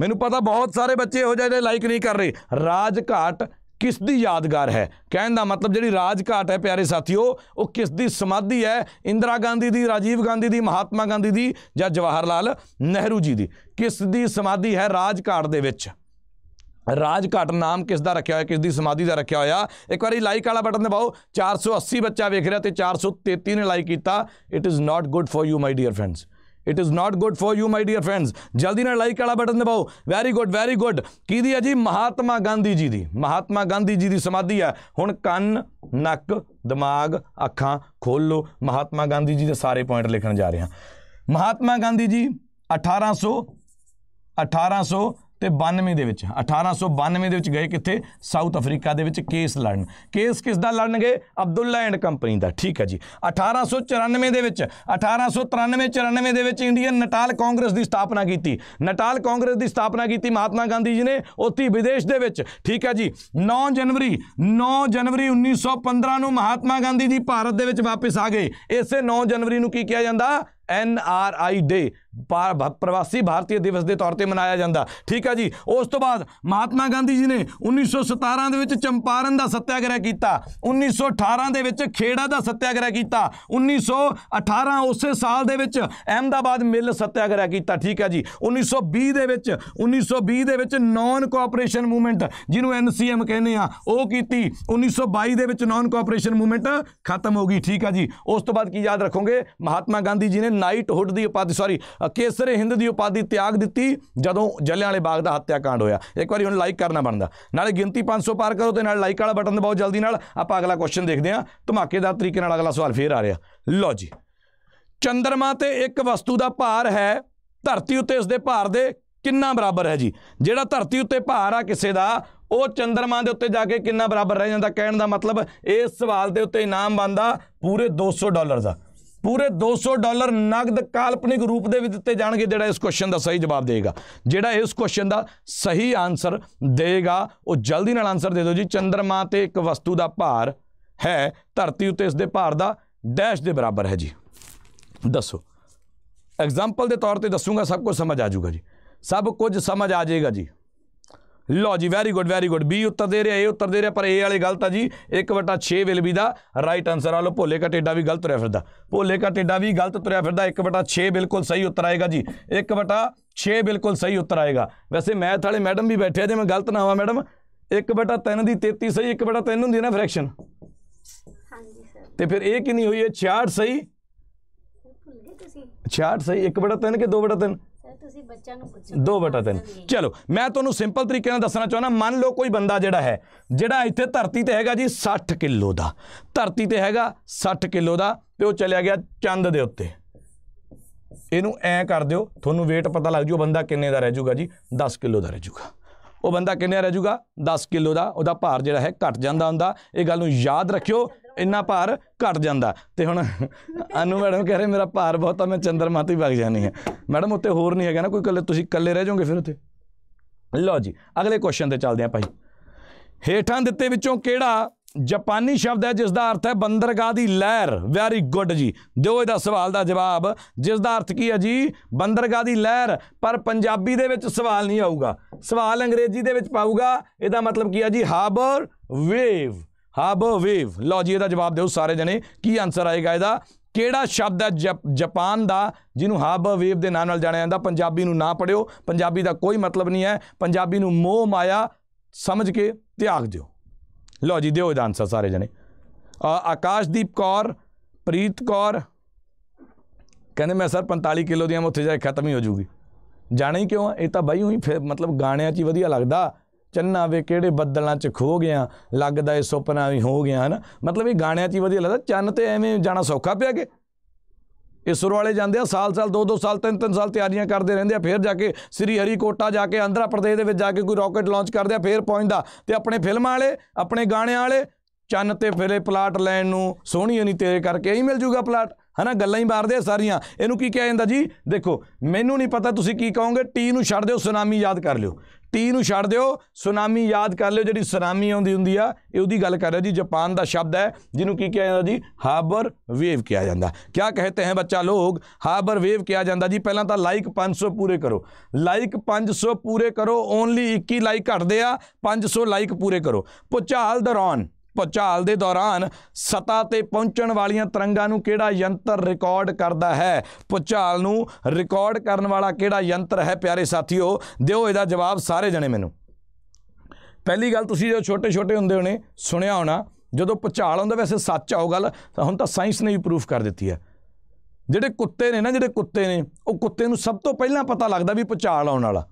ਮੈਨੂੰ ਪਤਾ ਬਹੁਤ ਸਾਰੇ ਬੱਚੇ ਇਹੋ ਜਿਹੇ ਜਿਹੜੇ ਲਾਈਕ ਨਹੀਂ ਕਰ ਰਹੇ। ਰਾਜ ਘਾਟ ਕਿਸ ਦੀ ਯਾਦਗਾਰ ਹੈ? ਕਹਿਣ ਦਾ ਮਤਲਬ ਜਿਹੜੀ ਰਾਜ ਘਾਟ ਹੈ, ਪਿਆਰੇ ਸਾਥੀਓ, ਉਹ ਕਿਸ ਦੀ ਸਮਾਧੀ ਹੈ? ਇੰਦਰਾ ਗਾਂਧੀ ਦੀ, ਰਾਜੀਵ ਗਾਂਧੀ ਦੀ, ਮਹਾਤਮਾ ਗਾਂਧੀ ਦੀ ਜਾਂ ਜਵਾਹਰ ਲਾਲ ਨਹਿਰੂ ਜੀ ਦੀ? ਕਿਸ ਦੀ ਸਮਾਧੀ ਹੈ ਰਾਜ ਘਾਟ ਦੇ ਵਿੱਚ? ਰਾਜ ਘਾਟ ਨਾਮ ਕਿਸ ਦਾ ਰੱਖਿਆ ਹੋਇਆ? ਕਿਸ ਦੀ ਸਮਾਧੀ ਦਾ ਰੱਖਿਆ ਹੋਇਆ? ਇੱਕ ਵਾਰੀ ਲਾਈਕ ਵਾਲਾ ਬਟਨ ਦਬਾਓ। 480 ਬੱਚਾ ਵੇਖ ਰਿਹਾ ਤੇ 433 ਨੇ ਲਾਈਕ ਕੀਤਾ। It is not good for you my dear friends it is not good for you my dear friends ਜਲਦੀ ਨਾਲ ਲਾਈਕ ਵਾਲਾ ਬਟਨ ਦਬਾਓ ਵੈਰੀ ਗੁੱਡ ਵੈਰੀ ਗੁੱਡ ਕਿਹਦੀ ਹੈ ਜੀ ਮਹਾਤਮਾ ਗਾਂਧੀ ਜੀ ਦੀ ਮਹਾਤਮਾ ਗਾਂਧੀ ਜੀ ਦੀ ਸਮਾਧੀ ਹੈ ਹੁਣ ਕੰਨ ਨੱਕ ਦਿਮਾਗ ਅੱਖਾਂ ਖੋਲ ਲਓ ਮਹਾਤਮਾ ਗਾਂਧੀ ਜੀ ਦੇ ਸਾਰੇ ਪੁਆਇੰਟ ਲਿਖਣ ਜਾ ਰਹੇ ਹਾਂ ਮਹਾਤਮਾ ਗਾਂਧੀ ਜੀ 1800 1800 ਤੇ 92 ਦੇ ਵਿੱਚ 1892 ਦੇ ਵਿੱਚ ਗਏ ਕਿੱਥੇ? ਸਾਊਥ ਅਫਰੀਕਾ ਦੇ ਵਿੱਚ ਕੇਸ ਲੜਨ। ਕੇਸ ਕਿਸ ਦਾ ਲੜਨਗੇ? ਅਬਦੁੱਲਾ ਐਂਡ ਕੰਪਨੀ ਦਾ, ਠੀਕ ਹੈ ਜੀ। 1894 ਦੇ ਵਿੱਚ 1893 94 ਦੇ ਵਿੱਚ ਇੰਡੀਅਨ ਨਟਾਲ ਕਾਂਗਰਸ ਦੀ ਸਥਾਪਨਾ ਕੀਤੀ। ਨਟਾਲ ਕਾਂਗਰਸ ਦੀ ਸਥਾਪਨਾ ਕੀਤੀ ਮਹਾਤਮਾ ਗਾਂਧੀ ਜੀ ਨੇ, ਉੱਥੇ ਵਿਦੇਸ਼ ਦੇ ਵਿੱਚ, ਠੀਕ ਹੈ ਜੀ। 9 ਜਨਵਰੀ 9 ਜਨਵਰੀ 1915 ਨੂੰ ਮਹਾਤਮਾ ਗਾਂਧੀ ਜੀ ਭਾਰਤ ਦੇ ਵਿੱਚ ਵਾਪਸ ਆ ਗਏ। ਇਸੇ 9 ਜਨਵਰੀ ਨੂੰ ਕੀ ਕਿਹਾ ਜਾਂਦਾ? ਐਨ ਆਰ ਆਈ ਡੇ ਪ੍ਰਵਾਸੀ ਭਾਰਤੀ ਦਿਵਸ ਦੇ ਤੌਰ ਤੇ ਮਨਾਇਆ ਜਾਂਦਾ। ਠੀਕ ਹੈ ਜੀ? ਉਸ ਤੋਂ ਬਾਅਦ ਮਹਾਤਮਾ ਗਾਂਧੀ ਜੀ ਨੇ 1917 ਦੇ ਵਿੱਚ ਚੰਪਾਰਨ ਦਾ ਸੱਤਿਆਗ੍ਰਹਿ ਕੀਤਾ। 1918 ਦੇ ਵਿੱਚ ਖੇੜਾ ਦਾ ਸੱਤਿਆਗ੍ਰਹਿ ਕੀਤਾ। 1918 ਉਸੇ ਸਾਲ ਦੇ ਵਿੱਚ ਅਹਿਮਦਾਬਾਦ ਮਿਲ ਸੱਤਿਆਗ੍ਰਹਿ ਕੀਤਾ। ਠੀਕ ਹੈ ਜੀ? 1920 ਦੇ ਵਿੱਚ 1920 ਦੇ ਵਿੱਚ ਨਾਨ ਕੋਆਪਰੇਸ਼ਨ ਮੂਵਮੈਂਟ ਜਿਹਨੂੰ ਐਨਸੀਐਮ ਕਹਿੰਦੇ ਆ, ਉਹ ਕੀਤੀ। 1922 ਦੇ ਵਿੱਚ ਨਾਨ ਕੋਆਪਰੇਸ਼ਨ ਮੂਵਮੈਂਟ ਖਤਮ ਹੋ ਗਈ। ਠੀਕ ਹੈ ਜੀ? ਉਸ ਤੋਂ ਬਾਅਦ ਕੀ ਯਾਦ ਰੱਖੋਗੇ? ਮਹਾਤਮਾ ਗਾਂਧੀ ਜੀ ਨੇ ਨਾਈਟਹੁੱਡ ਦੀ ਉਪਾਧੀ ਸੌਰੀ ਕੇਸਰੇ ਹਿੰਦ ਦੀ ਉਪਾਧੀ ਤਿਆਗ ਦਿੱਤੀ ਜਦੋਂ ਜਲਿਆਂਵਾਲੇ ਬਾਗ ਦਾ ਹੱਤਿਆਕਾਂਡ ਹੋਇਆ। ਇੱਕ ਵਾਰੀ ਹੁਣ ਲਾਈਕ ਕਰਨਾ ਬਣਦਾ। ਨਾਲੇ ਗਿਣਤੀ 500 ਪਾਰ ਕਰੋ ਤੇ ਨਾਲ ਲਾਈਕ ਵਾਲਾ ਬਟਨ ਦਬਾਓ ਜਲਦੀ ਨਾਲ। ਆਪਾਂ ਅਗਲਾ ਕੁਐਸਚਨ ਦੇਖਦੇ ਹਾਂ। ਧਮਾਕੇਦਾਰ ਤਰੀਕੇ ਨਾਲ ਅਗਲਾ ਸਵਾਲ ਫੇਰ ਆ ਰਿਹਾ। ਲਓ ਜੀ। ਚੰਦਰਮਾ ਤੇ ਇੱਕ ਵਸਤੂ ਦਾ ਭਾਰ ਹੈ। ਧਰਤੀ ਉੱਤੇ ਇਸ ਦੇ ਭਾਰ ਦੇ ਕਿੰਨਾ ਬਰਾਬਰ ਹੈ ਜੀ? ਜਿਹੜਾ ਧਰਤੀ ਉੱਤੇ ਭਾਰ ਆ ਕਿਸੇ ਦਾ, ਉਹ ਚੰਦਰਮਾ ਦੇ ਉੱਤੇ ਜਾ ਕੇ ਕਿੰਨਾ ਬਰਾਬਰ ਰਹਿ ਜਾਂਦਾ? ਕਹਿਣ ਦਾ ਮਤਲਬ ਇਸ ਸਵਾਲ ਦੇ ਉੱਤੇ ਇਨਾਮ ਬੰਦਾ ਪੂਰੇ 200 ਡਾਲਰ ਦਾ। ਪੂਰੇ 200 ਡਾਲਰ ਨਗਦ ਕਾਲਪਨਿਕ ਰੂਪ ਦੇ ਵਿੱਚ ਦਿੱਤੇ ਜਾਣਗੇ, ਜਿਹੜਾ ਇਸ ਕੁਐਸਚਨ ਦਾ ਸਹੀ ਜਵਾਬ ਦੇਗਾ ਜਿਹੜਾ ਇਸ ਕੁਐਸਚਨ ਦਾ ਸਹੀ ਆਨਸਰ ਦੇਗਾ ਉਹ ਜਲਦੀ ਨਾਲ ਆਨਸਰ ਦੇ ਦਿਓ ਜੀ। ਚੰਦਰਮਾ ਤੇ ਇੱਕ ਵਸਤੂ ਦਾ ਭਾਰ ਹੈ, ਧਰਤੀ ਉੱਤੇ ਇਸ ਦੇ ਭਾਰ ਦਾ ਡੈਸ਼ ਦੇ ਬਰਾਬਰ ਹੈ ਜੀ। ਦੱਸੋ। ਐਗਜ਼ਾਮਪਲ ਦੇ ਤੌਰ ਤੇ ਦੱਸੂਗਾ, ਸਭ ਕੁਝ ਸਮਝ ਆ ਜਾਊਗਾ ਜੀ। ਸਭ ਕੁਝ ਸਮਝ ਆ ਜਾਏਗਾ ਜੀ। ਲਓ ਜੀ very good very good B ਉੱਤਰ ਦੇ ਰਿਹਾ ਏ ਉੱਤਰ ਦੇ ਰਿਹਾ ਪਰ ਏ ਵਾਲੀ ਗਲਤ ਆ ਜੀ 1/6 will be the right answer ਆ। ਲੋ ਭੋਲੇ ਕਾ ਟੇਡਾ ਵੀ ਗਲਤ ਤੁਰਿਆ ਫਿਰਦਾ। ਭੋਲੇ ਕਾ ਟੇਡਾ ਵੀ ਗਲਤ ਤੁਰਿਆ ਫਿਰਦਾ 1/6 ਬਿਲਕੁਲ ਸਹੀ ਉੱਤਰ ਆਏਗਾ ਜੀ। 1/6 ਬਿਲਕੁਲ ਸਹੀ ਉੱਤਰ ਆਏਗਾ। ਵੈਸੇ ਮੈਥ ਵਾਲੇ ਮੈਡਮ ਵੀ ਬੈਠੇ ਆ ਜੇ ਮੈਂ ਗਲਤ ਨਾ ਹੋਵਾਂ ਮੈਡਮ 1/3 ਦੀ 33 ਸਹੀ 1/3 ਹੁੰਦੀ ਹੈ ਨਾ ਫ੍ਰੈਕਸ਼ਨ ਹਾਂਜੀ ਸਰ ਤੇ ਫਿਰ ਇਹ ਕਿੰਨੀ ਹੋਈ ਹੈ? 66 ਸਹੀ? ਭੁੱਲ ਗਏ ਤੁਸੀਂ। 66 ਸਹੀ 1/3 ਕਿ 2/3 ਸਰ ਤੁਸੀਂ ਬੱਚਿਆਂ ਨੂੰ ਪੁੱਛੋ। ਦੋ ਬਟਾ ਤਿੰਨ। ਚਲੋ ਮੈਂ ਤੁਹਾਨੂੰ ਸਿੰਪਲ ਤਰੀਕੇ ਨਾਲ ਦੱਸਣਾ ਚਾਹੁੰਦਾ ਮੰਨ ਲਓ ਕੋਈ ਬੰਦਾ ਜਿਹੜਾ ਹੈ ਜਿਹੜਾ ਇੱਥੇ ਧਰਤੀ ਤੇ ਹੈਗਾ ਜੀ 60 ਕਿਲੋ ਦਾ। ਧਰਤੀ ਤੇ ਹੈਗਾ 60 ਕਿਲੋ ਦਾ ਤੇ ਉਹ ਚਲਿਆ ਗਿਆ ਚੰਦ ਦੇ ਉੱਤੇ। ਇਹਨੂੰ ਐ ਕਰ ਦਿਓ ਤੁਹਾਨੂੰ weight ਪਤਾ ਲੱਗ ਜੂ ਉਹ ਬੰਦਾ ਕਿੰਨੇ ਦਾ ਰਹਿ ਜੂਗਾ ਜੀ? 10 ਕਿਲੋ ਦਾ ਰਹਿ ਜੂਗਾ। ਉਹ ਬੰਦਾ ਕਿੰਨੇ ਦਾ ਰਹਿ ਜੂਗਾ? 10 ਕਿਲੋ ਦਾ ਉਹਦਾ ਭਾਰ ਜਿਹੜਾ ਹੈ ਘਟ ਜਾਂਦਾ ਹੁੰਦਾ। ਇਹ ਗੱਲ ਨੂੰ ਯਾਦ ਰੱਖਿਓ ਇੰਨਾ ਭਾਰ ਘਟ ਜਾਂਦਾ। ਤੇ ਹੁਣ ਅਨੂ ਮੈਡਮ ਕਹਿ ਰਹੇ, ਮੇਰਾ ਭਾਰ ਬਹੁਤ ਆ, ਮੈਂ ਚੰਦਰਮਾ ਤੇ ਹੀ ਵਗ ਜਾਣੀ ਹੈ ਮੈਡਮ, ਉੱਤੇ ਹੋਰ ਨਹੀਂ ਹੈਗਾ ਨਾ, ਕੋਈ ਇਕੱਲੇ, ਤੁਸੀਂ ਇਕੱਲੇ ਰਹਿ ਜਾਓਗੇ ਫਿਰ ਉੱਥੇ। ਲਓ ਜੀ, ਅਗਲੇ ਕੁਐਸਚਨ ਤੇ ਚੱਲਦੇ ਹਾਂ ਭਾਈ। ਹੇਠਾਂ ਦਿੱਤੇ ਵਿੱਚੋਂ ਕਿਹੜਾ ਜਾਪਾਨੀ ਸ਼ਬਦ ਹੈ ਜਿਸ ਦਾ ਅਰਥ ਹੈ ਬੰਦਰਗਾਹ ਦੀ ਲਹਿਰ? ਵੈਰੀ ਗੁੱਡ ਜੀ। ਦਿਓ ਇਹਦਾ ਸਵਾਲ ਦਾ ਜਵਾਬ। ਜਿਸ ਦਾ ਅਰਥ ਕੀ ਹੈ ਜੀ? ਬੰਦਰਗਾਹ ਦੀ ਲਹਿਰ। ਪਰ ਪੰਜਾਬੀ ਦੇ ਵਿੱਚ ਸਵਾਲ ਨਹੀਂ ਆਊਗਾ। ਸਵਾਲ ਅੰਗਰੇਜ਼ੀ ਦੇ ਵਿੱਚ ਪਾਊਗਾ। ਇਹਦਾ ਮਤਲਬ ਕੀ ਹੈ ਜੀ? Harbour wave hub wave. ਲਓ ਜੀ, ਇਹਦਾ ਜਵਾਬ ਦਿਓ ਸਾਰੇ ਜਣੇ। ਕੀ ਆਨਸਰ ਆਏਗਾ ਇਹਦਾ? ਕਿਹੜਾ ਸ਼ਬਦ ਹੈ ਜਪ- ਜਾਪਾਨ ਦਾ, ਜਿਹਨੂੰ ਹਾਰਬਰ ਵੇਵ ਦੇ ਨਾਂ ਨਾਲ ਜਾਣਿਆ ਜਾਂਦਾ? ਪੰਜਾਬੀ ਨੂੰ ਨਾ ਪੜਿਓ। ਪੰਜਾਬੀ ਦਾ ਕੋਈ ਮਤਲਬ ਨਹੀਂ ਹੈ। ਪੰਜਾਬੀ ਨੂੰ ਮੋਹ, ਮਾਇਆ ਸਮਝ ਕੇ ਤਿਆਗ ਦਿਓ। ਲਓ ਜੀ, ਦਿਓ ਇਹਦਾ ਆਨਸਰ ਸਾਰੇ ਜਣੇ। ਆਕਾਸ਼ਦੀਪ ਕੌਰ, ਪ੍ਰੀਤ ਕੌਰ। ਕਹਿੰਦੇ ਮੈਂ ਸਰ 45 ਕਿਲੋ ਦੀਆਂ ਉੱਥੇ ਜਾ ਕੇ ਖਤਮ ਹੀ ਹੋ ਜੂਗੀ। ਜਾਣਾ ਹੀ ਕਿਉਂ ਆ? ਇਹ ਤਾਂ ਬਾਈ ਉਹੀ ਫਿਰ ਮਤਲਬ ਗਾਣਿਆਂ 'ਚ ਹੀ ਵਧੀਆ ਲੱਗਦਾ। ਚੰਨਾ ਵੇ ਕਿਹੜੇ ਬੱਦਲਾਂ 'ਚ ਖੋ ਗਿਆ, ਲੱਗਦਾ ਇਹ ਸੁਪਨਾ ਵੀ ਹੋ ਗਿਆ, ਹਨਾ? ਮਤਲਬ ਇਹ ਗਾਣਿਆਂ 'ਚ ਹੀ ਵਧੀਆ ਲੱਗਦਾ, ਚੰਨ ਤੇ ਐਵੇਂ ਜਾਣਾ ਸੌਖਾ ਪਿਆ ਕਿ? ਇਸਰੋ ਵਾਲੇ ਜਾਂਦੇ ਆ, ਸਾਲ ਸਾਲ, ਦੋ ਦੋ ਸਾਲ, ਤਿੰਨ ਤਿੰਨ ਸਾਲ ਤਿਆਰੀਆਂ ਕਰਦੇ ਰਹਿੰਦੇ ਆ, ਫਿਰ ਜਾ ਕੇ ਸ੍ਰੀ ਹਰੀਕੋਟਾ ਜਾ ਕੇ ਆਂਧਰਾ ਪ੍ਰਦੇਸ਼ ਦੇ ਵਿੱਚ ਜਾ ਕੇ ਕੋਈ ਰਾਕਟ ਲਾਂਚ ਕਰਦੇ ਆ, ਫਿਰ ਪਹੁੰਚਦਾ ਤੇ ਆਪਣੇ ਫਿਲਮਾਂ ਵਾਲੇ, ਆਪਣੇ ਗਾਣਿਆਂ ਵਾਲੇ, ਚੰਨ ਤੇ ਫਿਰੇ ਪਲਾਟ ਲੈਣ ਨੂੰ ਸੋਹਣੀ ਨਹੀਂ ਤੇਰੇ ਕਰਕੇ ਹੀ ਮਿਲ ਜੂਗਾ ਪਲਾਟ, ਹਨਾ? ਗੱਲਾਂ ਹੀ ਮਾਰਦੇ ਆ ਸਾਰੀਆਂ। ਇਹਨੂੰ ਕੀ ਕਿਹਾ ਜਾਂਦਾ ਜੀ? ਦੇਖੋ, ਮੈਨੂੰ ਨਹੀਂ ਪਤਾ ਤੁਸੀਂ ਕੀ ਕਹੋਗੇ, ਟੀ ਨੂੰ ਛੱਡ ਦਿਓ, ਸੁਨਾਮੀ ਯਾਦ ਕਰ ਲਿਓ। ਟੀ ਨੂੰ ਛੱਡ ਦਿਓ, ਸੁਨਾਮੀ ਯਾਦ ਕਰ ਲਿਓ, ਜਿਹੜੀ ਸੁਨਾਮੀ ਆਉਂਦੀ ਹੁੰਦੀ ਆ, ਇਹ ਉਹਦੀ ਗੱਲ ਕਰ ਰਿਹਾ ਜੀ, ਜਾਪਾਨ ਦਾ ਸ਼ਬਦ ਹੈ, ਜਿਹਨੂੰ ਕੀ ਕਿਹਾ ਜਾਂਦਾ ਜੀ? ਹਾਬਰ ਵੇਵ ਕਿਹਾ ਜਾਂਦਾ। ਕਿਆ ਕਹਤੇ ਹੈ ਬੱਚਾ ਲੋਗ ਹਾਬਰ ਵੇਵ ਕਿਹਾ ਜਾਂਦਾ ਜੀ, ਪਹਿਲਾਂ ਤਾਂ ਲਾਈਕ 500 ਪੂਰੇ ਕਰੋ। ਲਾਈਕ 500 ਪੂਰੇ ਕਰੋ, ਓਨਲੀ 21 ਲਾਈਕ ਘਟਦੇ ਆ 500 ਲਾਈਕ ਪੂਰੇ ਕਰੋ। ਭੁਚਾਲ ਦੌਰਾਨ ਭੁਚਾਲ ਦੇ ਦੌਰਾਨ ਸਤਾ ਤੇ ਪਹੁੰਚਣ ਵਾਲੀਆਂ ਤਰੰਗਾਂ ਨੂੰ ਕਿਹੜਾ ਯੰਤਰ ਰਿਕਾਰਡ ਕਰਦਾ ਹੈ? ਭੁਚਾਲ ਨੂੰ ਰਿਕਾਰਡ ਕਰਨ ਵਾਲਾ ਕਿਹੜਾ ਯੰਤਰ ਹੈ ਪਿਆਰੇ ਸਾਥੀਓ? ਦਿਓ ਇਹਦਾ ਜਵਾਬ ਸਾਰੇ ਜਣੇ ਮੈਨੂੰ। ਪਹਿਲੀ ਗੱਲ ਤੁਸੀਂ ਜਦੋਂ ਛੋਟੇ ਛੋਟੇ ਹੁੰਦੇ ਹੋਣੇ ਸੁਣਿਆ ਹੋਣਾ, ਜਦੋਂ ਭੁਚਾਲ ਆਉਂਦਾ ਵੈਸੇ ਸੱਚ ਆ ਗੱਲ ਹੁਣ ਤਾਂ ਸਾਇੰਸ ਨੇ ਵੀ ਪ੍ਰੂਫ ਕਰ ਦਿੱਤੀ ਹੈ। ਜਿਹੜੇ ਕੁੱਤੇ ਨੇ ਨਾ, ਜਿਹੜੇ ਕੁੱਤੇ ਨੇ, ਉਹ ਕੁੱਤੇ ਨੂੰ ਸਭ ਤੋਂ ਪਹਿਲਾਂ ਪਤਾ ਲੱਗਦਾ ਵੀ ਭੁਚਾਲ ਆਉਣ ਵਾਲਾ।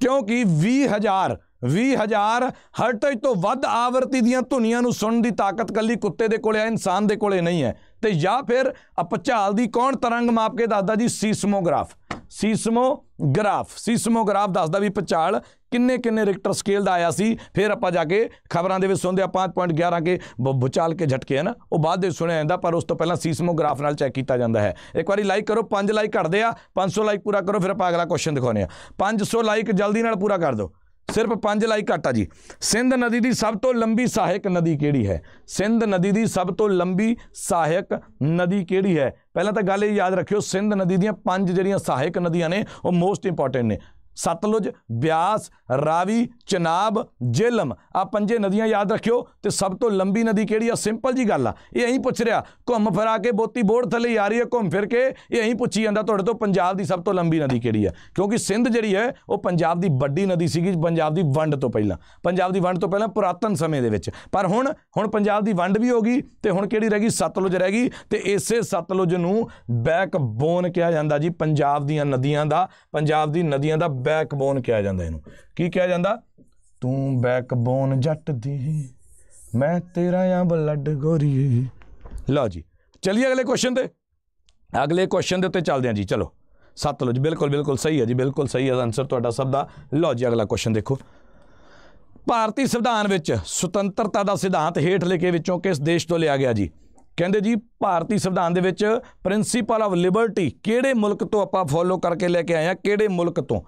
ਕਿਉਂਕਿ 20000 20000 ਹਰਟਜ ਤੋਂ ਵੱਧ ਆਵਰਤੀ ਦੀਆਂ ਧੁਨੀਆਂ ਨੂੰ ਸੁਣਨ ਦੀ ਤਾਕਤ ਕੱਲੀ ਕੁੱਤੇ ਦੇ ਕੋਲੇ ਆ, ਇਨਸਾਨ ਦੇ ਕੋਲੇ ਨਹੀਂ ਹੈ। ਤੇ ਜਾਂ ਫਿਰ ਅਪਚਾਲ ਦੀ ਕੌਣ ਤਰੰਗ ਮਾਪ ਕੇ ਦੱਸਦਾ ਜੀ? ਸੀਸਮੋਗ੍ਰਾਫ। ਸੀਸਮੋਗ੍ਰਾਫ। ਸੀਸਮੋਗ੍ਰਾਫ ਦੱਸਦਾ ਵੀ ਪਚਾਲ ਕਿੰਨੇ ਕਿੰਨੇ ਰਿਕਟਰ ਸਕੇਲ ਦਾ ਆਇਆ ਸੀ। ਫਿਰ ਆਪਾਂ ਜਾ ਕੇ ਖਬਰਾਂ ਦੇ ਵਿੱਚ ਸੁਣਦੇ ਆ 5.11 ਕੇ ਬ- ਭੂਚਾਲ ਕੇ ਝਟਕੇ, ਹੈ ਨਾ? ਉਹ ਬਾਅਦ ਦੇ ਵਿੱਚ ਸੁਣਿਆ ਜਾਂਦਾ, ਪਰ ਉਸ ਤੋਂ ਪਹਿਲਾਂ ਸੀਸਮੋਗ੍ਰਾਫ ਨਾਲ ਚੈੱਕ ਕੀਤਾ ਜਾਂਦਾ ਹੈ। ਇੱਕ ਵਾਰੀ ਲਾਈਕ ਕਰੋ 5 ਲਾਈਕ ਘਟਦੇ ਆ 500 ਲਾਈਕ ਪੂਰਾ ਕਰੋ, ਫਿਰ ਆਪਾਂ ਅਗਲਾ ਕੁਐਸਚਨ ਦਿਖਾਉਂਦੇ ਆ 500 ਲਾਈਕ ਜਲਦੀ ਨਾਲ ਪੂਰਾ ਕਰ ਦਿਓ। ਸਿਰਫ 5 ਘੱਟ ਆ ਜੀ। ਸਿੰਧ ਨਦੀ ਦੀ ਸਭ ਤੋਂ ਲੰਬੀ ਸਹਾਇਕ ਨਦੀ ਕਿਹੜੀ ਹੈ? ਸਿੰਧ ਨਦੀ ਦੀ ਸਭ ਤੋਂ ਲੰਬੀ ਸਹਾਇਕ ਨਦੀ ਕਿਹੜੀ ਹੈ? ਪਹਿਲਾਂ ਤਾਂ ਗੱਲ ਇਹ ਯਾਦ ਰੱਖਿਓ, ਸਿੰਧ ਨਦੀ ਦੀਆਂ ਪੰਜ ਜਿਹੜੀਆਂ ਸਹਾਇਕ ਨਦੀਆਂ ਨੇ, ਉਹ ਮੋਸਟ ਇੰਪੋਰਟੈਂਟ ਨੇ। ਸਤਲੁਜ, ਬਿਆਸ, ਰਾਵੀ, ਚਨਾਬ, ਜੇਲਮ। ਆ ਪੰਜੇ ਨਦੀਆਂ ਯਾਦ ਰੱਖਿਓ ਤੇ ਸਭ ਤੋਂ ਲੰਬੀ ਨਦੀ ਕਿਹੜੀ ਆ? ਸਿੰਪਲ ਜੀ ਗੱਲ ਆ। ਇਹ ਐਂ ਪੁੱਛ ਰਿਹਾ, ਘੁੰਮ ਫਿਰਾ ਕੇ ਬੋਤੀ ਬੋੜ ਥੱਲੇ ਆ ਰਹੀ ਹੈ, ਘੁੰਮ ਫਿਰ ਕੇ ਇਹ ਐਂ ਪੁੱਛੀ ਜਾਂਦਾ ਤੁਹਾਡੇ ਤੋਂ ਪੰਜਾਬ ਦੀ ਸਭ ਤੋਂ ਲੰਬੀ ਨਦੀ ਕਿਹੜੀ ਆ? ਕਿਉਂਕਿ ਸਿੰਧ ਜਿਹੜੀ ਹੈ, ਉਹ ਪੰਜਾਬ ਦੀ ਵੱਡੀ ਨਦੀ ਸੀਗੀ, ਪੰਜਾਬ ਦੀ ਵੰਡ ਤੋਂ ਪਹਿਲਾਂ। ਪੰਜਾਬ ਦੀ ਵੰਡ ਤੋਂ ਪਹਿਲਾਂ ਪੁਰਾਤਨ ਸਮੇਂ ਦੇ ਵਿੱਚ। ਪਰ ਹੁਣ ਹੁਣ ਪੰਜਾਬ ਦੀ ਵੰਡ ਵੀ ਹੋ ਗਈ ਤੇ ਹੁਣ ਕਿਹੜੀ ਰਹਿ ਗਈ? ਸਤਲੁਜ ਰਹਿ ਗਈ ਤੇ ਇਸੇ ਸਤਲੁਜ ਨੂੰ ਬੈਕਬੋਨ ਕਿਹਾ ਜਾਂਦਾ ਜੀ, ਪੰਜਾਬ ਦੀਆਂ ਨਦੀਆਂ ਦਾ, ਪੰਜਾਬ ਦੀ ਨਦੀਆਂ ਦਾ ਬੈਕਬੋਨ ਕਿਹਾ ਜਾਂਦਾ ਇਹਨੂੰ। ਕੀ ਕਿਹਾ ਜਾਂਦਾ? ਤੂੰ ਬੈਕਬੋਨ ਜੱਟ ਦੀ, ਮੈਂ ਤੇਰਾ ਆ ਬਲੱਡ ਗੋਰੀਏ ਲਓ ਜੀ, ਚਲਿਏ ਅਗਲੇ ਕੁਐਸਚਨ ਤੇ। ਅਗਲੇ ਕੁਐਸਚਨ ਦੇ ਉੱਤੇ ਚੱਲਦੇ ਹਾਂ ਜੀ, ਚਲੋ। ਸਤਲੁਜ ਬਿਲਕੁਲ ਬਿਲਕੁਲ ਸਹੀ ਹੈ ਜੀ, ਬਿਲਕੁਲ ਸਹੀ ਹੈ ਆਨਸਰ ਤੁਹਾਡਾ ਸਭ ਦਾ। ਲਓ ਜੀ, ਅਗਲਾ ਕੁਐਸਚਨ ਦੇਖੋ। ਭਾਰਤੀ ਸੰਵਿਧਾਨ ਵਿੱਚ ਸੁਤੰਤਰਤਾ ਦਾ ਸਿਧਾਂਤ ਹੇਠ ਲਿਖੇ ਵਿੱਚੋਂ ਕਿਸ ਦੇਸ਼ ਤੋਂ ਲਿਆ ਗਿਆ ਜੀ? ਕਹਿੰਦੇ ਜੀ, ਭਾਰਤੀ ਸੰਵਿਧਾਨ ਦੇ ਵਿੱਚ ਪ੍ਰਿੰਸੀਪਲ ਆਫ ਲਿਬਰਟੀ ਕਿਹੜੇ ਮੁਲਕ ਤੋਂ ਆਪਾਂ ਫੋਲੋ ਕਰਕੇ ਲੈ ਕੇ ਆਏ ਆ ਕਿਹੜੇ ਮੁਲਕ ਤੋਂ?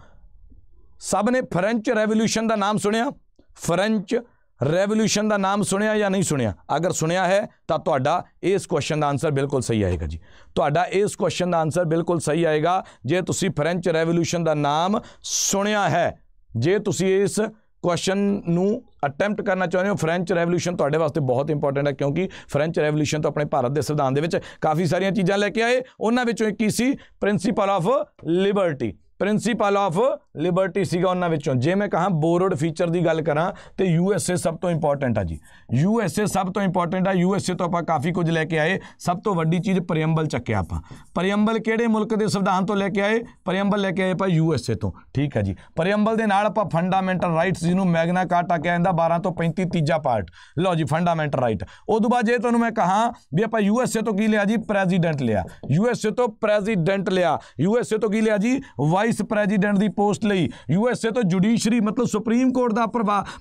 ਸਭ ਨੇ ਫ੍ਰੈਂਚ ਰੈਵੋਲੂਸ਼ਨ ਦਾ ਨਾਮ ਸੁਣਿਆ? ਫ੍ਰੈਂਚ ਰੈਵੋਲੂਸ਼ਨ ਦਾ ਨਾਮ ਸੁਣਿਆ ਜਾਂ ਨਹੀਂ ਸੁਣਿਆ? ਅਗਰ ਸੁਣਿਆ ਹੈ, ਤਾਂ ਤੁਹਾਡਾ ਇਸ ਕੁਐਸਚਨ ਦਾ ਆਨਸਰ ਬਿਲਕੁਲ ਸਹੀ ਆਏਗਾ ਜੀ। ਤੁਹਾਡਾ ਇਸ ਕੁਐਸਚਨ ਦਾ ਆਨਸਰ ਬਿਲਕੁਲ ਸਹੀ ਆਏਗਾ। ਜੇ ਤੁਸੀਂ ਫ੍ਰੈਂਚ ਰੈਵੋਲੂਸ਼ਨ ਦਾ ਨਾਮ ਸੁਣਿਆ ਹੈ, ਜੇ ਤੁਸੀਂ ਇਸ ਕੁਐਸਚਨ ਨੂੰ ਅਟੈਂਪਟ ਕਰਨਾ ਚਾਹੁੰਦੇ ਹੋ ਫ੍ਰੈਂਚ ਰੈਵੋਲੂਸ਼ਨ ਤੁਹਾਡੇ ਵਾਸਤੇ ਬਹੁਤ ਇੰਪੋਰਟੈਂਟ ਹੈ, ਕਿਉਂਕਿ ਫ੍ਰੈਂਚ ਰੈਵੋਲੂਸ਼ਨ ਤੋਂ ਆਪਣੇ ਭਾਰਤ ਦੇ ਸੰਵਿਧਾਨ ਦੇ ਵਿੱਚ ਕਾਫੀ ਸਾਰੀਆਂ ਚੀਜ਼ਾਂ ਲੈ ਕੇ ਆਏ। ਉਹਨਾਂ ਵਿੱਚੋਂ ਇੱਕ ਕੀ ਸੀ principle of liberty principle of liberty ਸੀਗਾ ਉਹਨਾਂ ਵਿੱਚੋਂ। ਜੇ ਮੈਂ ਕਹਾਂ ਬੋਰਡ ਫੀਚਰ ਦੀ ਗੱਲ ਕਰਾਂ, ਤੇ ਯੂ ਐਸ ਏ ਸਭ ਤੋਂ ਇੰਪੋਰਟੈਂਟ ਆ ਜੀ। ਯੂ ਐਸ ਏ ਸਭ ਤੋਂ ਇੰਪੋਰਟੈਂਟ ਆ, ਯੂ ਐਸ ਏ ਤੋਂ ਆਪਾਂ ਕਾਫੀ ਕੁਝ ਲੈ ਕੇ ਆਏ। ਸਭ ਤੋਂ ਵੱਡੀ ਚੀਜ਼ ਪ੍ਰੀਐਮਬਲ ਚੱਕਿਆ ਆਪਾਂ। ਪ੍ਰੀਐਮਬਲ ਕਿਹੜੇ ਮੁਲਕ ਦੇ ਸੰਵਿਧਾਨ ਤੋਂ ਲੈ ਕੇ ਆਏ? ਪ੍ਰੀਐਮਬਲ ਲੈ ਕੇ ਆਏ ਆਪਾਂ ਯੂ ਐਸ ਏ ਤੋਂ। ਠੀਕ ਹੈ ਜੀ। ਪ੍ਰੀਐਮਬਲ ਦੇ ਨਾਲ ਆਪਾਂ ਫੰਡਾਮੈਂਟਲ ਰਾਈਟਸ ਜਿਹਨੂੰ ਮੈਗਨਾ ਕਾਰਟਾ ਕਿਹਾ ਜਾਂਦਾ 12 ਤੋਂ 35 ਤੀਜਾ ਪਾਰਟ ਲਓ ਜੀ ਫੰਡਾਮੈਂਟਲ ਰਾਈਟ ਉਦੋਂ ਬਾਅਦ ਜੇ ਤੁਹਾਨੂੰ ਮੈਂ ਕਹਾਂ ਵੀ ਆਪਾਂ ਯੂ ਐਸ ਏ ਤੋਂ ਕੀ ਲਿਆ ਜੀ? ਪ੍ਰੈਜ਼ੀਡੈਂਟ ਲਿਆ। ਯੂ ਐਸ ਏ ਤੋਂ ਪ੍ਰੈਜ਼ੀਡੈਂਟ ਲਿਆ। ਯੂ ਐਸ ਏ ਤੋਂ ਕੀ ਲਿਆ ਜੀ? ਵਾਈਸ ਪ੍ਰੈਜ਼ੀਡੈਂਟ ਦੀ ਪੋਸਟ ਲਈ ਯੂ ਤੋਂ ਜੁਡੀਸ਼ਰੀ ਮਤਲਬ ਸੁਪਰੀਮ ਕੋਰਟ ਦਾ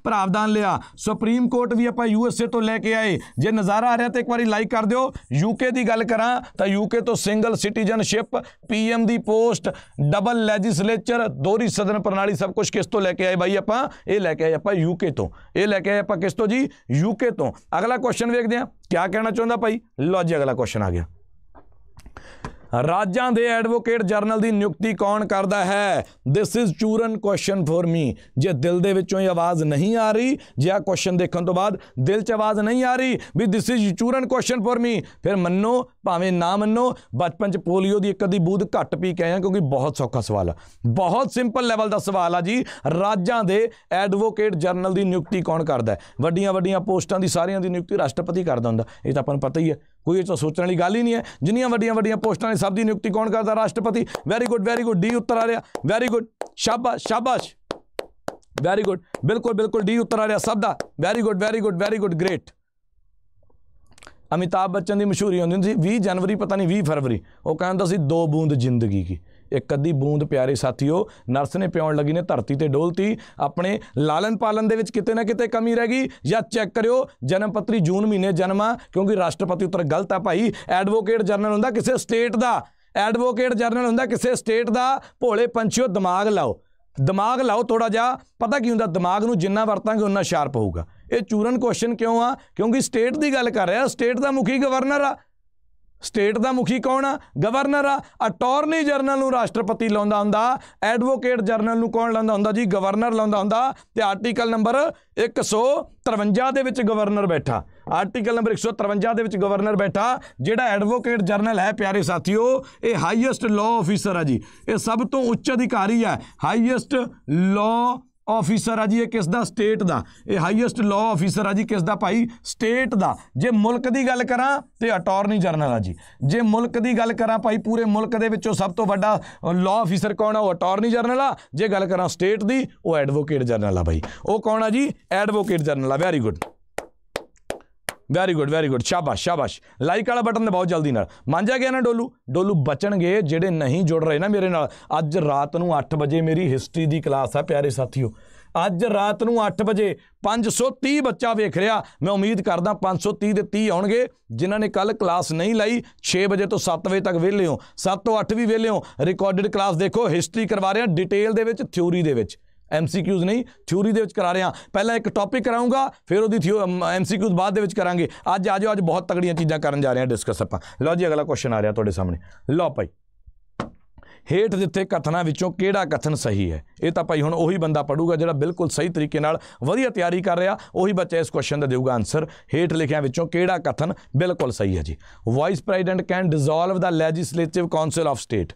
ਪ੍ਰਾਵਧਾਨ ਲਿਆ। ਸੁਪਰੀਮ ਕੋਰਟ ਵੀ ਆਪਾਂ ਯੂ ਤੋਂ ਲੈ ਕੇ ਆਏ। ਜੇ ਨਜ਼ਾਰਾ ਆ ਰਿਹਾ ਤਾਂ ਇੱਕ ਵਾਰੀ ਲਾਈਕ ਕਰ ਦਿਓ। ਯੂਕੇ ਦੀ ਗੱਲ ਕਰਾਂ ਤਾਂ ਯੂਕੇ ਤੋਂ ਸਿੰਗਲ ਸਿਟੀਜ਼ਨਸ਼ਿਪ ਪੀਐਮ ਦੀ ਪੋਸਟ ਡਬਲ ਲੈਜਿਸਲੇਚਰ ਦੋਹਰੀ ਸਦਨ ਪ੍ਰਣਾਲੀ ਸਭ ਕੁਝ ਕਿਸ ਤੋਂ ਲੈ ਕੇ ਆਏ ਬਾਈ ਆਪਾਂ? ਇਹ ਲੈ ਕੇ ਆਏ ਆਪਾਂ ਯੂਕੇ ਤੋਂ। ਇਹ ਲੈ ਕੇ ਆਏ ਆਪਾਂ ਕਿਸ ਤੋਂ ਜੀ? ਯੂਕੇ ਤੋਂ। ਅਗਲਾ ਕੁਐਸਚਨ ਵੇਖਦੇ ਹਾਂ। ਕੀ ਕਹਿਣਾ ਚਾਹੁੰਦਾ ਭਾਈ? ਲਓ ਜੀ ਅਗਲਾ ਕੁਐਸਚਨ ਆ ਗਿਆ। ਰਾਜਾਂ ਦੇ ਐਡਵੋਕੇਟ ਜਨਰਲ ਦੀ ਨਿਯੁਕਤੀ ਕੌਣ ਕਰਦਾ ਹੈ? This is churan question for me ਜੇ ਦਿਲ ਦੇ ਵਿੱਚੋਂ ਇਹ ਆਵਾਜ਼ ਨਹੀਂ ਆ ਰਹੀ, ਜੇ ਆ ਕੁਐਸਚਨ ਦੇਖਣ ਤੋਂ ਬਾਅਦ ਦਿਲ 'ਚ ਆਵਾਜ਼ ਨਹੀਂ ਆ ਰਹੀ ਵੀ this is churan question for me ਫਿਰ ਮੰਨੋ, ਭਾਵੇਂ ਨਾ ਮੰਨੋ, ਬਚਪਨ 'ਚ ਪੋਲੀਓ ਦੀ ਇੱਕ ਅੱਧੀ ਬੂਦ ਘੱਟ ਪੀ ਕੇ ਆਇਆ ਕਿਉਂਕਿ ਬਹੁਤ ਸੌਖਾ ਸਵਾਲ ਆ। ਬਹੁਤ ਸਿੰਪਲ ਲੈਵਲ ਦਾ ਸਵਾਲ ਆ ਜੀ। ਰਾਜਾਂ ਦੇ ਐਡਵੋਕੇਟ ਜਨਰਲ ਦੀ ਨਿਯੁਕਤੀ ਕੌਣ ਕਰਦਾ ਵੱਡੀਆਂ ਵੱਡੀਆਂ ਪੋਸਟਾਂ ਦੀ ਸਾਰੀਆਂ ਦੀ ਨਿਯੁਕਤੀ ਰਾਸ਼ਟਰਪਤੀ ਕਰਦਾ ਹੁੰਦਾ। ਇਹ ਤਾਂ ਆਪਾਂ ਨੂੰ ਪਤਾ ਹੀ ਹੈ। ਕੋਈ ਇਹ 'ਚ ਸੋਚਣ ਵਾਲੀ ਗੱਲ ਹੀ ਨਹੀਂ ਹੈ। ਜਿੰਨੀਆਂ ਵੱਡੀਆਂ ਵੱਡੀਆਂ ਪੋਸਟਾਂ ਨੇ ਸਭ ਦੀ ਨਿਯੁਕਤੀ ਕੌਣ ਕਰਦਾ? ਰਾਸ਼ਟਰਪਤੀ। Very good very good D ਉੱਤਰ ਆ ਰਿਹਾ। ਵੈਰੀ ਗੁੱਡ ਸ਼ਾਬਾਸ਼ ਸ਼ਾਬਾਸ਼। ਵੈਰੀ ਗੁੱਡ ਬਿਲਕੁਲ ਬਿਲਕੁਲ ਡੀ ਉੱਤਰ ਆ ਰਿਹਾ ਸਭ ਦਾ। Very good very good very good great Amitabh Bachchan ਦੀ ਮਸ਼ਹੂਰੀ ਹੁੰਦੀ ਹੁੰਦੀ ਸੀ 20 ਜਨਵਰੀ, ਪਤਾ ਨਹੀਂ 20 ਫਰਵਰੀ। ਉਹ ਕਹਿੰਦਾ ਸੀ ਦੋ ਬੂੰਦ ਜ਼ਿੰਦਗੀ ਕੀ। ਇੱਕ ਅੱਧੀ ਬੂੰਦ ਪਿਆਰੇ ਸਾਥੀਓ, ਨਰਸ ਨੇ ਪਿਉਣ ਲੱਗੀ ਨੇ ਧਰਤੀ ਤੇ ਡੋਲਤੀ। ਆਪਣੇ ਲਾਲਨ ਪਾਲਨ ਦੇ ਵਿੱਚ ਕਿਤੇ ਨਾ ਕਿਤੇ ਕਮੀ ਰਹਿ ਗਈ। ਜਾਂ ਚੈੱਕ ਕਰਿਓ, ਜਨਮ ਪੱਤਰੀ ਜੂਨ ਮਹੀਨੇ ਜਨਮ ਆ, ਕਿਉਂਕਿ ਰਾਸ਼ਟਰਪਤੀ ਉੱਤਰ ਗਲਤ ਆ ਭਾਈ। ਐਡਵੋਕੇਟ ਜਨਰਲ ਹੁੰਦਾ ਕਿਸੇ ਸਟੇਟ ਦਾ। ਐਡਵੋਕੇਟ ਜਨਰਲ ਹੁੰਦਾ ਕਿਸੇ ਸਟੇਟ ਦਾ। ਭੋਲੇ ਪੰਛੀਓ, ਦਿਮਾਗ ਲਾਓ। ਦਿਮਾਗ ਲਾਓ ਥੋੜਾ ਜਿਹਾ। ਪਤਾ ਕੀ ਹੁੰਦਾ, ਦਿਮਾਗ ਨੂੰ ਜਿੰਨਾ ਵਰਤਾਂਗੇ ਉਨਾ ਸ਼ਾਰਪ ਹੋਊਗਾ। ਇਹ ਚੂਰਨ ਕੁਐਸਚਨ ਕਿਉਂ ਆ? ਕਿਉਂਕਿ ਸਟੇਟ ਦੀ ਗੱਲ ਕਰ ਰਿਹਾ, ਸਟੇਟ ਦਾ ਮੁਖੀ ਗਵਰਨਰ ਆ। ਸਟੇਟ ਦਾ ਮੁਖੀ ਕੌਣ ਆ? ਗਵਰਨਰ ਆ। ਅਟਾਰਨੀ ਜਨਰਲ ਨੂੰ ਰਾਸ਼ਟਰਪਤੀ ਲਾਉਂਦਾ ਹੁੰਦਾ ਐਡਵੋਕੇਟ ਜਨਰਲ ਨੂੰ ਕੌਣ ਲਾਉਂਦਾ ਹੁੰਦਾ ਜੀ? ਗਵਰਨਰ ਲਾਉਂਦਾ ਹੁੰਦਾ ਤੇ ਆਰਟੀਕਲ ਨੰਬਰ 153 ਦੇ ਵਿੱਚ ਗਵਰਨਰ ਬੈਠਾ। ਆਰਟੀਕਲ ਨੰਬਰ 153 ਦੇ ਵਿੱਚ ਗਵਰਨਰ ਬੈਠਾ। ਜਿਹੜਾ ਐਡਵੋਕੇਟ ਜਨਰਲ ਹੈ, ਪਿਆਰੇ ਸਾਥੀਓ, ਇਹ ਹਾਈਐਸਟ ਲਾਅ ਆਫੀਸਰ ਆ ਜੀ। ਇਹ ਸਭ ਤੋਂ ਉੱਚ ਅਧਿਕਾਰੀ ਹੈ ਹਾਈਐਸਟ ਲਾਅ ਆਫੀਸਰ ਆ ਜੀ, ਇਹ ਕਿਸ ਦਾ ਸਟੇਟ ਦਾ। ਇਹ ਹਾਈਐਸਟ ਲਾਅ ਆਫੀਸਰ ਆ ਜੀ ਕਿਸ ਦਾ ਭਾਈ? ਸਟੇਟ ਦਾ। ਜੇ ਮੁਲਕ ਦੀ ਗੱਲ ਕਰਾਂ ਤੇ ਅਟਾਰਨੀ ਜਨਰਲ ਆ ਜੀ। ਜੇ ਮੁਲਕ ਦੀ ਗੱਲ ਕਰਾਂ ਭਾਈ, ਪੂਰੇ ਮੁਲਕ ਦੇ ਵਿੱਚੋਂ ਸਭ ਤੋਂ ਵੱਡਾ ਲਾਅ ਆਫੀਸਰ ਕੌਣ ਆ? ਉਹ ਅਟਾਰਨੀ ਜਨਰਲ ਆ। ਜੇ ਗੱਲ ਕਰਾਂ ਸਟੇਟ ਦੀ, ਉਹ ਐਡਵੋਕੇਟ ਜਨਰਲ ਆ ਭਾਈ। ਉਹ ਕੌਣ ਆ ਜੀ? ਐਡਵੋਕੇਟ ਜਨਰਲ ਆ। Very good very good very good ਸ਼ਾਬਾਸ਼ ਸ਼ਾਬਾਸ਼. ਲਾਈਕ ਵਾਲਾ ਬਟਨ ਦਬਾਓ ਜਲਦੀ ਨਾਲ। ਮੰਨਿਆ ਗਿਆ ਨਾ ਡੋਲੂ? ਡੋਲੂ ਬਚਣਗੇ ਜਿਹੜੇ ਨਹੀਂ ਜੁੜ ਰਹੇ ਨਾ ਮੇਰੇ ਨਾਲ। ਅੱਜ ਰਾਤ ਨੂੰ 8 ਵਜੇ ਮੇਰੀ ਹਿਸਟਰੀ ਦੀ ਕਲਾਸ ਆ, ਪਿਆਰੇ ਸਾਥੀਓ। ਅੱਜ ਰਾਤ ਨੂੰ 8 ਵਜੇ 530 ਬੱਚਾ ਵੇਖ ਰਿਹਾ। ਮੈਂ ਉਮੀਦ ਕਰਦਾ 530 ਦੇ 30 ਆਉਣਗੇ। ਜਿਨ੍ਹਾਂ ਨੇ ਕੱਲ ਕਲਾਸ ਨਹੀਂ ਲਾਈ 6 ਵਜੇ ਤੋਂ 7 ਵਜੇ ਤੱਕ ਵਿਹਲੇ ਹੋ। 7 ਤੋਂ 8 ਵੀ ਵਿਹਲੇ ਹੋ। ਰਿਕਾਰਡਡ ਕਲਾਸ ਦੇਖੋ ਹਿਸਟਰੀ ਕਰਵਾ ਰਿਹਾ ਡਿਟੇਲ ਦੇ ਵਿੱਚ ਥਿਊਰੀ ਦੇ ਵਿੱਚ। ਐਮਸੀਕਿਊਜ਼ ਨਹੀਂ ਥਿਊਰੀ ਦੇ ਵਿੱਚ ਕਰਾ ਰਿਹਾ। ਪਹਿਲਾਂ ਇੱਕ ਟੌਪਿਕ ਕਰਾਉਂਗਾ ਫਿਰ ਉਹਦੀ ਐਮਸੀਕਿਊਜ਼ ਬਾਅਦ ਦੇ ਵਿੱਚ ਕਰਾਂਗੇ। ਅੱਜ ਆਜੋ ਅੱਜ ਬਹੁਤ ਤਗੜੀਆਂ ਚੀਜ਼ਾਂ ਕਰਨ ਜਾ ਰਹੇ ਹਾਂ ਡਿਸਕਸ ਆਪਾਂ। ਲਓ ਜੀ, ਅਗਲਾ ਕੁਐਸਚਨ ਆ ਰਿਹਾ ਤੁਹਾਡੇ ਸਾਹਮਣੇ। ਲਓ ਭਾਈ, ਹੇਠ ਦਿੱਤੇ ਕਥਨਾਂ ਵਿੱਚੋਂ ਕਿਹੜਾ ਕਥਨ ਸਹੀ ਹੈ? ਇਹ ਤਾਂ ਭਾਈ ਹੁਣ ਉਹੀ ਬੰਦਾ ਪੜੂਗਾ ਜਿਹੜਾ ਬਿਲਕੁਲ ਸਹੀ ਤਰੀਕੇ ਨਾਲ ਵਧੀਆ ਤਿਆਰੀ ਕਰ ਰਿਹਾ, ਉਹੀ ਬੱਚਾ ਇਸ ਕੁਐਸਚਨ ਦਾ ਦੇਊਗਾ ਆਨਸਰ ਹੇਠ ਲਿਖਿਆਂ ਵਿੱਚੋਂ ਕਿਹੜਾ ਕਥਨ ਬਿਲਕੁਲ ਸਹੀ ਹੈ ਜੀ? Vice president can dissolve the legislative council of state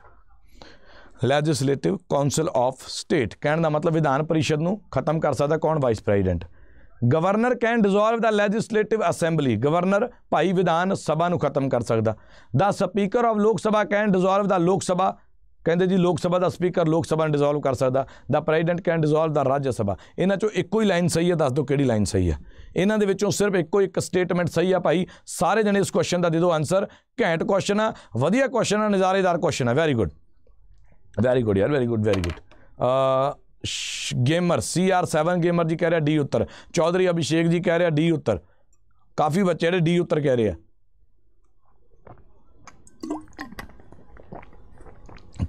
legislative council of state ਕਹਿਣ ਦਾ ਮਤਲਬ ਵਿਧਾਨ ਪਰਿਸ਼ਦ ਨੂੰ ਖਤਮ ਕਰ ਸਕਦਾ ਕੌਣ? Vice president governor can dissolve the legislative assembly governor ਭਾਈ ਵਿਧਾਨ ਸਭਾ ਨੂੰ ਖਤਮ ਕਰ ਸਕਦਾ। ਦਾ ਸਪੀਕਰ ਆਫ ਲੋਕ ਸਭਾ ਕੈਨ ਡਿਸੋਲਵ ਦਾ ਲੋਕ ਸਭਾ ਕਹਿੰਦੇ ਜੀ ਲੋਕ ਸਭਾ ਦਾ ਸਪੀਕਰ ਲੋਕ ਸਭਾ ਨੂੰ ਡਿਸੋਲਵ ਕਰ ਸਕਦਾ। The president can dissolve the Rajya Sabha ਇਹਨਾਂ ਚੋਂ ਇੱਕੋ ਹੀ ਲਾਈਨ ਸਹੀ ਹੈ। ਦੱਸ ਦਿਓ ਕਿਹੜੀ ਲਾਈਨ ਸਹੀ ਹੈ। ਇਹਨਾਂ ਦੇ ਵਿੱਚੋਂ ਸਿਰਫ ਇੱਕੋ ਇੱਕ ਸਟੇਟਮੈਂਟ ਸਹੀ ਆ ਭਾਈ। ਸਾਰੇ ਜਣੇ ਇਸ ਕੁਐਸਚਨ ਦਾ ਦੇ ਦਿਓ ਆਨਸਰ ਘੈਂਟ ਕੁਐਸਚਨ ਆ। ਵਧੀਆ ਕੁਐਸਚਨ ਆ। ਨਜ਼ਾਰੇਦਾਰ ਕੁਐਸਚਨ ਆ। ਵੈਰੀ ਗੁੱਡ ਵੈਰੀ ਗੁੱਡ ਯਾਰ very good very good gamer CR7 gamer ਜੀ ਕਹਿ ਰਿਹਾ ਡੀ ਉੱਤਰ। ਚੌਧਰੀ ਅਭਿਸ਼ੇਕ ਜੀ ਕਹਿ ਰਿਹਾ ਡੀ ਉੱਤਰ। ਕਾਫੀ ਬੱਚੇ ਜਿਹੜੇ ਡੀ ਉੱਤਰ ਕਹਿ ਰਹੇ ਆ।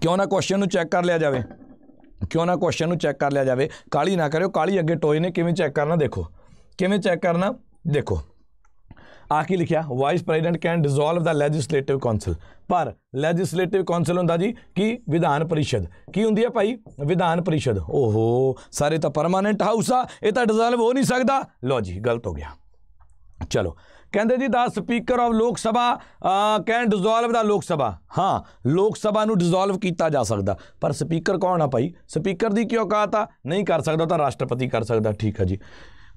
ਕਿਉਂ ਨਾ ਕੁਐਸਚਨ ਨੂੰ ਚੈੱਕ ਕਰ ਲਿਆ ਜਾਵੇ? ਕਿਉਂ ਨਾ ਕੁਐਸਚਨ ਨੂੰ ਚੈੱਕ ਕਰ ਲਿਆ ਜਾਵੇ? ਕਾਲੀ ਨਾ ਕਰਿਓ ਕਾਲੀ ਅੱਗੇ ਟੋਏ ਨੇ, ਕਿਵੇਂ ਚੈੱਕ ਕਰਨਾ ਦੇਖੋ। ਕਿਵੇਂ ਚੈੱਕ ਕਰਨਾ? ਦੇਖੋ। ਆ ਕੀ ਲਿਖਿਆ vice president can dissolve the legislative council ਪਰ ਲੈਜਿਸਲੇਟਿਵ ਕਾਉਂਸਲ ਹੁੰਦਾ ਜੀ ਕੀ ਵਿਧਾਨ ਪਰਿਸ਼ਦ ਕੀ ਹੁੰਦੀ ਹੈ ਭਾਈ? ਵਿਧਾਨ ਪਰਿਸ਼ਦ ਓਹੋ, ਸਾਰੇ ਤਾਂ ਪਰਮਾਨੈਂਟ ਹਾਊਸ ਆ, ਇਹ ਤਾਂ ਡਿਸੋਲਵ ਹੋ ਨਹੀਂ ਸਕਦਾ। ਲੋ ਜੀ, ਗਲਤ ਹੋ ਗਿਆ। ਚਲੋ, ਕਹਿੰਦੇ ਜੀ ਦਾ ਸਪੀਕਰ ਆਫ ਲੋਕ ਸਭਾ ਕੈਨ ਡਿਸੋਲਵ ਦਾ ਲੋਕ ਸਭਾ। ਹਾਂ, ਲੋਕ ਸਭਾ ਨੂੰ ਡਿਸੋਲਵ ਕੀਤਾ ਜਾ ਸਕਦਾ। ਪਰ ਸਪੀਕਰ ਕੌਣ ਆ ਭਾਈ? ਸਪੀਕਰ ਦੀ ਕਿਉਂ ਔਕਾਤ ਆ? ਨਹੀਂ ਕਰ ਸਕਦਾ ਤਾਂ ਰਾਸ਼ਟਰਪਤੀ ਕਰ ਸਕਦਾ। ਠੀਕ ਆ ਜੀ।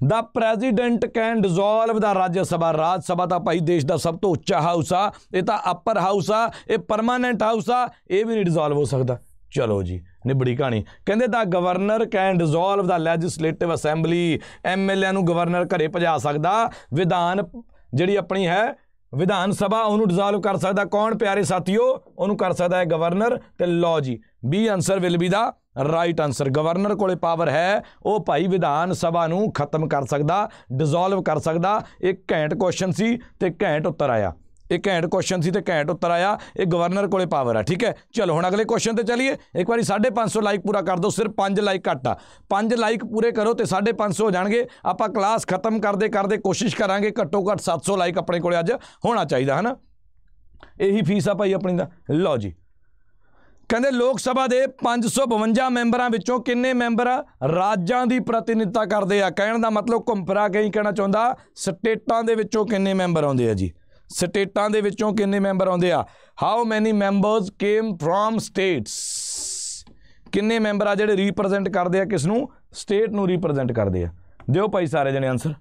The president can dissolve the Rajya Sabha Rajya Sabha ਤਾਂ ਭਾਈ ਦੇਸ਼ ਦਾ ਸਭ ਤੋਂ ਉੱਚਾ ਹਾਊਸ ਆ। ਇਹ ਤਾਂ ਅਪਰ ਹਾਊਸ ਆ। ਇਹ ਪਰਮਾਨੈਂਟ ਹਾਊਸ ਆ। ਇਹ ਵੀ ਨਹੀਂ ਡਿਸੋਲਵ ਹੋ ਸਕਦਾ। ਚਲੋ ਜੀ, ਨਿਬੜੀ ਕਹਾਣੀ। ਕਹਿੰਦੇ the governor can dissolve the legislative assembly MLA ਨੂੰ ਗਵਰਨਰ ਘਰੇ ਭਜਾ ਸਕਦਾ। ਵਿਧਾਨ ਜਿਹੜੀ ਆਪਣੀ ਹੈ, ਵਿਧਾਨ ਸਭਾ, ਉਹਨੂੰ ਡਿਸੋਲਵ ਕਰ ਸਕਦਾ। ਕੌਣ ਪਿਆਰੇ ਸਾਥੀਓ? ਉਹਨੂੰ ਕਰ ਸਕਦਾ ਹੈ ਗਵਰਨਰ ਤੇ ਲੋ ਜੀ। B answer will be the right answer governor ਕੋਲੇ ਪਾਵਰ ਹੈ। ਉਹ ਭਾਈ ਵਿਧਾਨ ਸਭਾ ਨੂੰ ਖਤਮ ਕਰ ਸਕਦਾ ਡਿਸੋਲਵ ਕਰ ਸਕਦਾ। ਇਹ ਘੈਂਟ ਕੁਐਸਚਨ ਸੀ ਤੇ ਘੈਂਟ ਉੱਤਰ ਆਇਆ। ਇਹ ਘੈਂਟ ਕੁਐਸਚਨ ਸੀ ਤੇ ਘੈਂਟ ਉੱਤਰ ਆਇਆ। ਇਹ ਗਵਰਨਰ ਕੋਲੇ ਪਾਵਰ ਆ, ਠੀਕ ਹੈ? ਚਲੋ, ਹੁਣ ਅਗਲੇ ਕੁਐਸਚਨ ਤੇ ਚਲੀਏ। ਇੱਕ ਵਾਰੀ 550 ਲਾਈਕ ਪੂਰਾ ਕਰ ਦਿਓ, ਸਿਰਫ 5 ਲਾਈਕ ਘੱਟ ਆ। 5 ਲਾਈਕ ਪੂਰੇ ਕਰੋ ਤੇ 550 ਹੋ ਜਾਣਗੇ। ਆਪਾਂ ਕਲਾਸ ਖਤਮ ਕਰਦੇ ਕਰਦੇ ਕੋਸ਼ਿਸ਼ ਕਰਾਂਗੇ ਘੱਟੋ ਘੱਟ 700 ਲਾਈਕ ਆਪਣੇ ਕੋਲੇ ਅੱਜ ਹੋਣਾ ਚਾਹੀਦਾ, ਹਨਾ? ਇਹੀ ਫੀਸ ਆ ਭਾਈ ਆਪਣੀ ਦਾ। ਲਓ ਜੀ। ਕਹਿੰਦੇ ਲੋਕ ਸਭਾ ਦੇ 552 ਮੈਂਬਰਾਂ ਵਿੱਚੋਂ ਕਿੰਨੇ ਮੈਂਬਰ ਰਾਜਾਂ ਦੀ ਪ੍ਰਤੀਨਿਧਤਾ ਕਰਦੇ ਆ? ਕਹਿਣ ਦਾ ਮਤਲਬ ਘੁੰਮਪਰਾ ਕਹੀਂ ਕਹਿਣਾ ਚਾਹੁੰਦਾ, ਸਟੇਟਾਂ ਦੇ ਵਿੱਚੋਂ ਕਿੰਨੇ ਮੈਂਬਰ ਆਉਂਦੇ ਆ ਜੀ? ਸਟੇਟਾਂ ਦੇ ਵਿੱਚੋਂ ਕਿੰਨੇ ਮੈਂਬਰ ਆਉਂਦੇ ਆ? How many members came from states ਕਿੰਨੇ ਮੈਂਬਰ ਆ ਜਿਹੜੇ ਰਿਪਰੈਜ਼ੈਂਟ ਕਰਦੇ ਆ, ਕਿਸ ਨੂੰ? ਸਟੇਟ ਨੂੰ ਰਿਪਰੈਜ਼ੈਂਟ ਕਰਦੇ ਆ। ਦਿਓ ਭਾਈ ਸਾਰੇ ਜਣੇ ਆਨਸਰ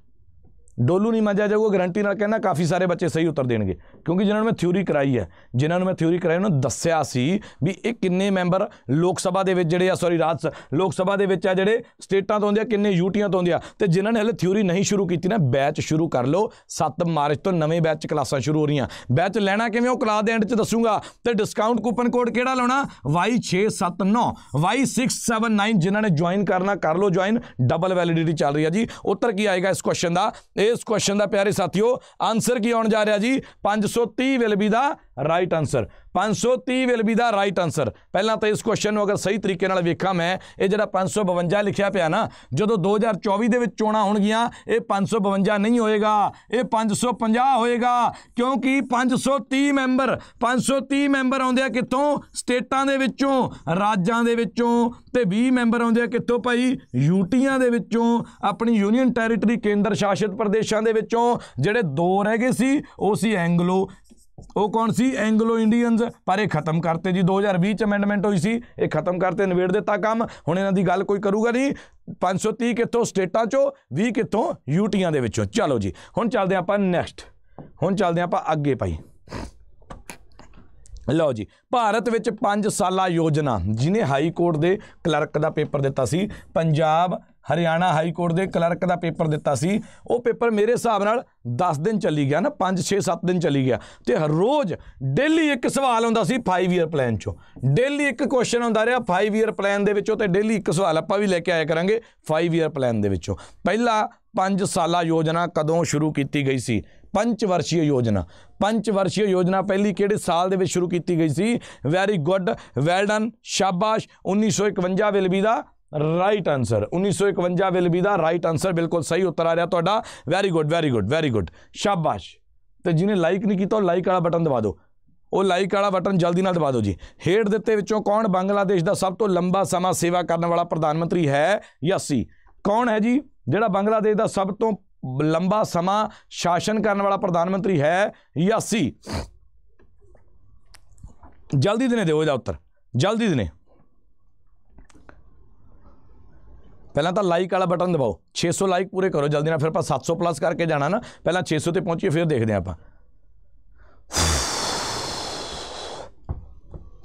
ਡੋਲੂ ਨਹੀਂ ਮੰਜਿਆ ਜਾਊਗਾ ਗਾਰੰਟੀ ਨਾਲ ਕਹਿੰਦਾ ਕਾਫੀ ਸਾਰੇ ਬੱਚੇ ਸਹੀ ਉੱਤਰ ਦੇਣਗੇ। ਕਿਉਂਕਿ ਜਿਨ੍ਹਾਂ ਨੂੰ ਮੈਂ ਥਿਊਰੀ ਕਰਾਈ ਹੈ, ਜਿਨ੍ਹਾਂ ਨੂੰ ਮੈਂ ਥਿਊਰੀ ਕਰਾਈ, ਉਹਨਾਂ ਨੂੰ ਦੱਸਿਆ ਸੀ ਵੀ ਇਹ ਕਿੰਨੇ ਮੈਂਬਰ ਲੋਕ ਸਭਾ ਦੇ ਵਿੱਚ ਜਿਹੜੇ ਆ ਸੌਰੀ ਰਾਜ ਸ- ਲੋਕ ਸਭਾ ਦੇ ਵਿੱਚ ਆ ਜਿਹੜੇ ਸਟੇਟਾਂ ਤੋਂ ਆਉਂਦੇ ਆ, ਕਿੰਨੇ ਯੂਟੀਆਂ ਤੋਂ ਆਉਂਦੇ ਆ। ਤੇ ਜਿਨ੍ਹਾਂ ਨੇ ਹਲੇ ਥਿਊਰੀ ਨਹੀਂ ਸ਼ੁਰੂ ਕੀਤੀ ਨਾ ਬੈਚ ਸ਼ੁਰੂ ਕਰ ਲਓ। 7 ਮਾਰਚ ਤੋਂ ਨਵੇਂ ਬੈਚ 'ਚ ਕਲਾਸਾਂ ਸ਼ੁਰੂ ਹੋ ਰਹੀਆਂ। ਬੈਚ ਲੈਣਾ ਕਿਵੇਂ, ਉਹ ਕਲਾਸ ਦੇ ਐਂਡ 'ਚ ਦੱਸੂਗਾ। ਤੇ ਡਿਸਕਾਊਂਟ ਕੂਪਨ ਕੋਡ ਕਿਹੜਾ ਲਾਉਣਾ? Y679 Y679 ਜਿਨ੍ਹਾਂ ਨੇ ਜੁਆਇਨ ਕਰਨਾ, ਕਰ ਲਓ ਜੁਆਇਨ ਡਬਲ ਵੈਲਿਡਿਟੀ ਚੱਲ ਰਹੀ ਹੈ ਜੀ। ਉੱਤਰ ਕੀ ਆਏਗਾ ਇਸ ਕੁਐਸਚਨ ਦਾ? ਇਸ ਕੁਐਸਚਨ ਦਾ ਪਿਆਰੇ ਸਾਥੀਓ ਆਨਸਰ ਕੀ ਆਉਣ ਜਾ ਰਿਹਾ ਜੀ? 530 will be the right answer 530 will be the right answer ਪਹਿਲਾਂ ਤਾਂ ਇਸ ਕੁਐਸਚਨ ਨੂੰ ਅਗਰ ਸਹੀ ਤਰੀਕੇ ਨਾਲ ਵੇਖਾਂ ਮੈਂ, ਇਹ ਜਿਹੜਾ 552 ਲਿਖਿਆ ਪਿਆ ਨਾ, ਜਦੋਂ 2024 ਦੇ ਵਿੱਚ ਚੋਣਾਂ ਹੋਣਗੀਆਂ, ਇਹ 552 ਨਹੀਂ ਹੋਏਗਾ, ਇਹ 550 ਹੋਏਗਾ, ਕਿਉਂਕਿ 530 ਮੈਂਬਰ 530 ਮੈਂਬਰ ਆਉਂਦੇ ਆ ਕਿੱਥੋਂ? ਸਟੇਟਾਂ ਦੇ ਵਿੱਚੋਂ, ਰਾਜਾਂ ਦੇ ਵਿੱਚੋਂ, ਤੇ 20 ਮੈਂਬਰ ਆਉਂਦੇ ਆ ਕਿੱਥੋਂ ਭਾਈ? ਯੂਟੀਆਂ ਦੇ ਵਿੱਚੋਂ, ਆਪਣੀ ਯੂਨੀਅਨ ਟੈਰੀਟਰੀ ਕੇਂਦਰ ਸ਼ਾਸਿਤ ਪ੍ਰਦੇਸ਼ਾਂ ਦੇ ਵਿੱਚੋਂ, ਜਿਹੜੇ ਦੋ ਰਹਿ ਗਏ ਸੀ, ਉਹ ਸੀ ਐਂਗਲੋ। ਉਹ ਕੌਣ ਸੀ? ਐਂਗਲੋ ਇੰਡੀਅਨਸ ਪਰ ਇਹ ਖਤਮ ਕਰਤੇ ਜੀ। 2020 ਚ ਅਮੈਂਡਮੈਂਟ ਹੋਈ ਸੀ। ਇਹ ਖਤਮ ਕਰਤੇ, ਨਿਬੇੜ ਦਿੱਤਾ ਕੰਮ। ਹੁਣ ਇਹਨਾਂ ਦੀ ਗੱਲ ਕੋਈ ਕਰੂਗਾ ਨਹੀਂ। 530 ਕਿੱਥੋਂ? ਸਟੇਟਾਂ ਚੋਂ 20 ਕਿੱਥੋਂ? ਯੂਟੀਆਂ ਦੇ ਵਿੱਚੋਂ। ਚਲੋ ਜੀ, ਹੁਣ ਚੱਲਦੇ ਆਪਾਂ ਨੈਕਸਟ ਹੁਣ ਚੱਲਦੇ ਆਪਾਂ ਅੱਗੇ ਭਾਈ। ਲਓ ਜੀ, ਭਾਰਤ ਵਿੱਚ 5 ਸਾਲਾ ਯੋਜਨਾ ਜਿਹਨੇ ਹਾਈ ਕੋਰਟ ਦੇ ਕਲਰਕ ਦਾ ਪੇਪਰ ਦਿੱਤਾ ਸੀ, ਪੰਜਾਬ ਹਰਿਆਣਾ ਹਾਈ ਕੋਰਟ ਦੇ ਕਲਰਕ ਦਾ ਪੇਪਰ ਦਿੱਤਾ ਸੀ। ਉਹ ਪੇਪਰ ਮੇਰੇ ਹਿਸਾਬ ਨਾਲ 10 ਦਿਨ ਚੱਲੀ ਗਿਆ ਨਾ 5 6 7 ਦਿਨ ਚੱਲੀ ਗਿਆ। ਤੇ ਹਰ ਰੋਜ਼ ਡੇਲੀ ਇੱਕ ਸਵਾਲ ਹੁੰਦਾ ਸੀ 5 ਇਅਰ ਪਲਾਨ ਚੋਂ। ਡੇਲੀ ਇੱਕ ਕੁਐਸਚਨ ਹੁੰਦਾ ਰਿਹਾ 5 ਇਅਰ ਪਲਾਨ ਦੇ ਵਿੱਚੋਂ ਤੇ ਡੇਲੀ ਇੱਕ ਸਵਾਲ ਆਪਾਂ ਵੀ ਲੈ ਕੇ ਆਇਆ ਕਰਾਂਗੇ 5 ਇਅਰ ਪਲਾਨ ਦੇ ਵਿੱਚੋਂ। ਪਹਿਲਾ 5 ਸਾਲਾ ਯੋਜਨਾ ਕਦੋਂ ਸ਼ੁਰੂ ਕੀਤੀ ਗਈ ਸੀ? ਪੰਚਵਰਸ਼ੀय ਯੋਜਨਾ। ਪੰਚਵਰਸ਼ੀय ਯੋਜਨਾ ਪਹਿਲੀ ਕਿਹੜੇ ਸਾਲ ਦੇ ਵਿੱਚ ਸ਼ੁਰੂ ਕੀਤੀ ਗਈ ਸੀ? ਵੈਰੀ ਗੁੱਡ ਵੈਲ ਡਨ ਸ਼ਾਬਾਸ਼ 1951 will be the right answer 1951 will be the right answer ਬਿਲਕੁਲ ਸਹੀ ਉੱਤਰ ਆ ਰਿਹਾ ਤੁਹਾਡਾ। Very good very good very good ਸ਼ਾਬਾਸ਼। ਤੇ ਜਿਹਨੇ ਲਾਈਕ ਨਹੀਂ ਕੀਤਾ, ਉਹ ਲਾਈਕ ਵਾਲਾ ਬਟਨ ਦਬਾ ਦਿਓ। ਉਹ ਲਾਈਕ ਵਾਲਾ ਬਟਨ ਜਲਦੀ ਨਾਲ ਦਬਾ ਦਿਓ ਜੀ। ਹੇਠ ਦਿੱਤੇ ਵਿੱਚੋਂ ਕੌਣ ਬੰਗਲਾਦੇਸ਼ ਦਾ ਸਭ ਤੋਂ ਲੰਬਾ ਸਮਾਂ ਸੇਵਾ ਕਰਨ ਵਾਲਾ ਪ੍ਰਧਾਨ ਮੰਤਰੀ ਹੈ? ਜਾਂ। ਸੀ ਕੌਣ ਹੈ ਜੀ? ਜਿਹੜਾ ਬੰਗਲਾਦੇਸ਼ ਦਾ ਸਭ ਤੋਂ ਲੰਬਾ ਸਮਾਂ ਸ਼ਾਸਨ ਕਰਨ ਵਾਲਾ ਪ੍ਰਧਾਨ ਮੰਤਰੀ ਹੈ? ਜਾਂ। ਸੀ ਜਲਦੀ ਦਿਨੇ ਦਿਓ ਇਹਦਾ ਉੱਤਰ। ਜਲਦੀ ਦਿਨੇ। ਪਹਿਲਾਂ ਤਾਂ ਲਾਈਕ ਵਾਲਾ ਬਟਨ ਦਬਾਓ 600 ਲਾਈਕ ਪੂਰੇ ਕਰੋ ਜਲਦੀ ਨਾਲ ਫਿਰ ਆਪਾਂ 700 ਪਲੱਸ ਕਰਕੇ ਜਾਣਾ ਨਾ ਪਹਿਲਾਂ 600 ਤੇ ਪਹੁੰਚੀਏ ਫਿਰ ਦੇਖਦੇ ਹਾਂ ਆਪਾਂ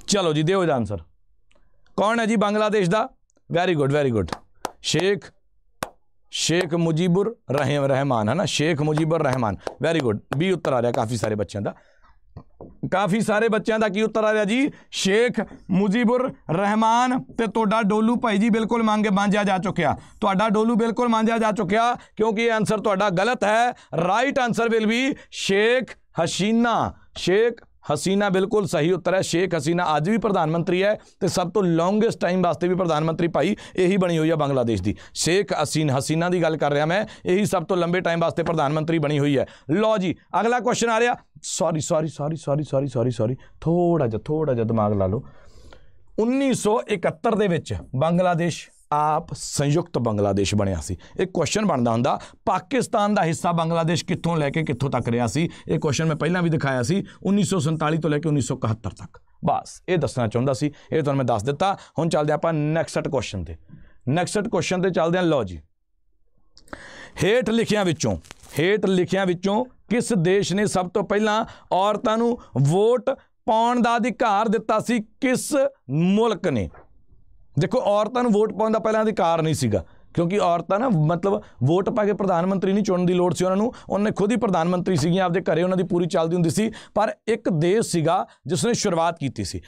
ਚਲੋ ਜੀ ਦਿਓ ਇਹਦਾ ਆਨਸਰ ਕੌਣ ਹੈ ਜੀ ਬੰਗਲਾਦੇਸ਼ ਦਾ very good very good Sheikh Sheikh Mujibur ਰਹਿਮ Rahman ਹੈ ਨਾ ਸ਼ੇਖ ਮੁਜੀਬੁਰ ਰਹਿਮਾਨ ਵੈਰੀ ਗੁੱਡ ਵੀ ਉੱਤਰ ਆ ਰਿਹਾ ਕਾਫੀ ਸਾਰੇ ਬੱਚਿਆਂ ਦਾ ਕਾਫੀ ਸਾਰੇ ਬੱਚਿਆਂ ਦਾ ਕੀ ਉੱਤਰ ਆ ਰਿਹਾ ਜੀ ਸ਼ੇਖ ਮੁਜੀਬੁਰ ਰਹਿਮਾਨ ਤੇ ਤੁਹਾਡਾ ਡੋਲੂ ਭਾਈ ਜੀ ਬਿਲਕੁਲ ਮੰਗੇ ਮਾਂਜਿਆ ਜਾ ਚੁੱਕਿਆ ਤੁਹਾਡਾ ਡੋਲੂ ਬਿਲਕੁਲ ਮਾਂਜਿਆ ਜਾ ਚੁੱਕਿਆ ਕਿਉਂਕਿ ਇਹ ਆਨਸਰ ਤੁਹਾਡਾ ਗਲਤ ਹੈ right answer will be Sheikh Hasina Sheikh Hasina ਬਿਲਕੁਲ ਸਹੀ ਉੱਤਰ ਹੈ। ਸ਼ੇਖ ਹਸੀਨਾ ਅੱਜ ਵੀ ਪ੍ਰਧਾਨ ਮੰਤਰੀ ਹੈ ਤੇ ਸਭ ਤੋਂ ਲੌਂਗੇਸਟ ਟਾਈਮ ਵਾਸਤੇ ਵੀ ਪ੍ਰਧਾਨ ਮੰਤਰੀ ਭਾਈ ਇਹੀ ਬਣੀ ਹੋਈ ਹੈ ਬੰਗਲਾਦੇਸ਼ ਦੀ। ਸ਼ੇਖ ਹਸੀਨ, ਹਸੀਨਾ ਦੀ ਗੱਲ ਕਰ ਰਿਹਾ ਮੈਂ, ਇਹੀ ਸਭ ਤੋਂ ਲੰਬੇ ਟਾਈਮ ਵਾਸਤੇ ਪ੍ਰਧਾਨ ਮੰਤਰੀ ਬਣੀ ਹੋਈ ਹੈ। ਲਓ ਜੀ, ਅਗਲਾ ਕੁਐਸਚਨ ਆ ਰਿਹਾ। Sorry sorry sorry sorry sorry sorry sorry ਥੋੜਾ ਜਿਹਾ ਥੋੜਾ ਜਿਹਾ ਦਿਮਾਗ ਲਾ ਲਓ। 1971 ਦੇ ਵਿੱਚ ਬੰਗਲਾਦੇਸ਼ ਆਪ ਸੰਯੁਕਤ ਬੰਗਲਾਦੇਸ਼ ਬਣਿਆ ਸੀ। ਇਹ ਕੁਐਸਚਨ ਬਣਦਾ ਹੁੰਦਾ, ਪਾਕਿਸਤਾਨ ਦਾ ਹਿੱਸਾ ਬੰਗਲਾਦੇਸ਼ ਕਿੱਥੋਂ ਲੈ ਕੇ ਕਿੱਥੋਂ ਤੱਕ ਰਿਹਾ ਸੀ? ਇਹ ਕੁਐਸਚਨ ਮੈਂ ਪਹਿਲਾਂ ਵੀ ਦਿਖਾਇਆ ਸੀ 1947 ਤੋਂ ਲੈ ਕੇ 1971 ਤੱਕ। ਬਸ, ਇਹ ਦੱਸਣਾ ਚਾਹੁੰਦਾ ਸੀ, ਇਹ ਤੁਹਾਨੂੰ ਮੈਂ ਦੱਸ ਦਿੱਤਾ। ਹੁਣ ਚੱਲਦੇ ਆਪਾਂ ਨੈਕਸਟ ਕੁਐਸਚਨ ਤੇ। ਨੈਕਸਟ ਕੁਐਸਚਨ ਤੇ ਚੱਲਦੇ ਹਾਂ, ਲਓ ਜੀ। ਹੇਠ ਲਿਖਿਆਂ ਵਿੱਚੋਂ, ਹੇਠ ਲਿਖਿਆਂ ਵਿੱਚੋਂ ਕਿਸ ਦੇਸ਼ ਨੇ ਸਭ ਤੋਂ ਪਹਿਲਾਂ ਔਰਤਾਂ ਨੂੰ ਵੋਟ ਪਾਉਣ ਦਾ ਅਧਿਕਾਰ ਦਿੱਤਾ ਸੀ? ਕਿਸ ਮੁਲਕ ਨੇ? ਦੇਖੋ, ਔਰਤਾਂ ਨੂੰ ਵੋਟ ਪਾਉਣ ਦਾ ਪਹਿਲਾਂ ਅਧਿਕਾਰ ਨਹੀਂ ਸੀਗਾ, ਕਿਉਂਕਿ ਔਰਤਾਂ ਨਾ ਮਤਲਬ ਵੋਟ ਪਾ ਕੇ ਪ੍ਰਧਾਨ ਮੰਤਰੀ ਨਹੀਂ ਚੁਣਨ ਦੀ ਲੋੜ ਸੀ ਉਹਨਾਂ ਨੂੰ, ਉਹਨੇ ਖੁਦ ਹੀ ਪ੍ਰਧਾਨ ਮੰਤਰੀ ਸੀਗੀਆਂ, ਆਪਦੇ ਘਰੇ ਉਹਨਾਂ ਦੀ ਪੂਰੀ ਚੱਲਦੀ ਹੁੰਦੀ ਸੀ, ਪਰ ਇੱਕ ਦੇਸ਼ ਸੀਗਾ ਜਿਸ ਨੇ ਸ਼ੁਰੂਆਤ ਕੀਤੀ ਸੀ।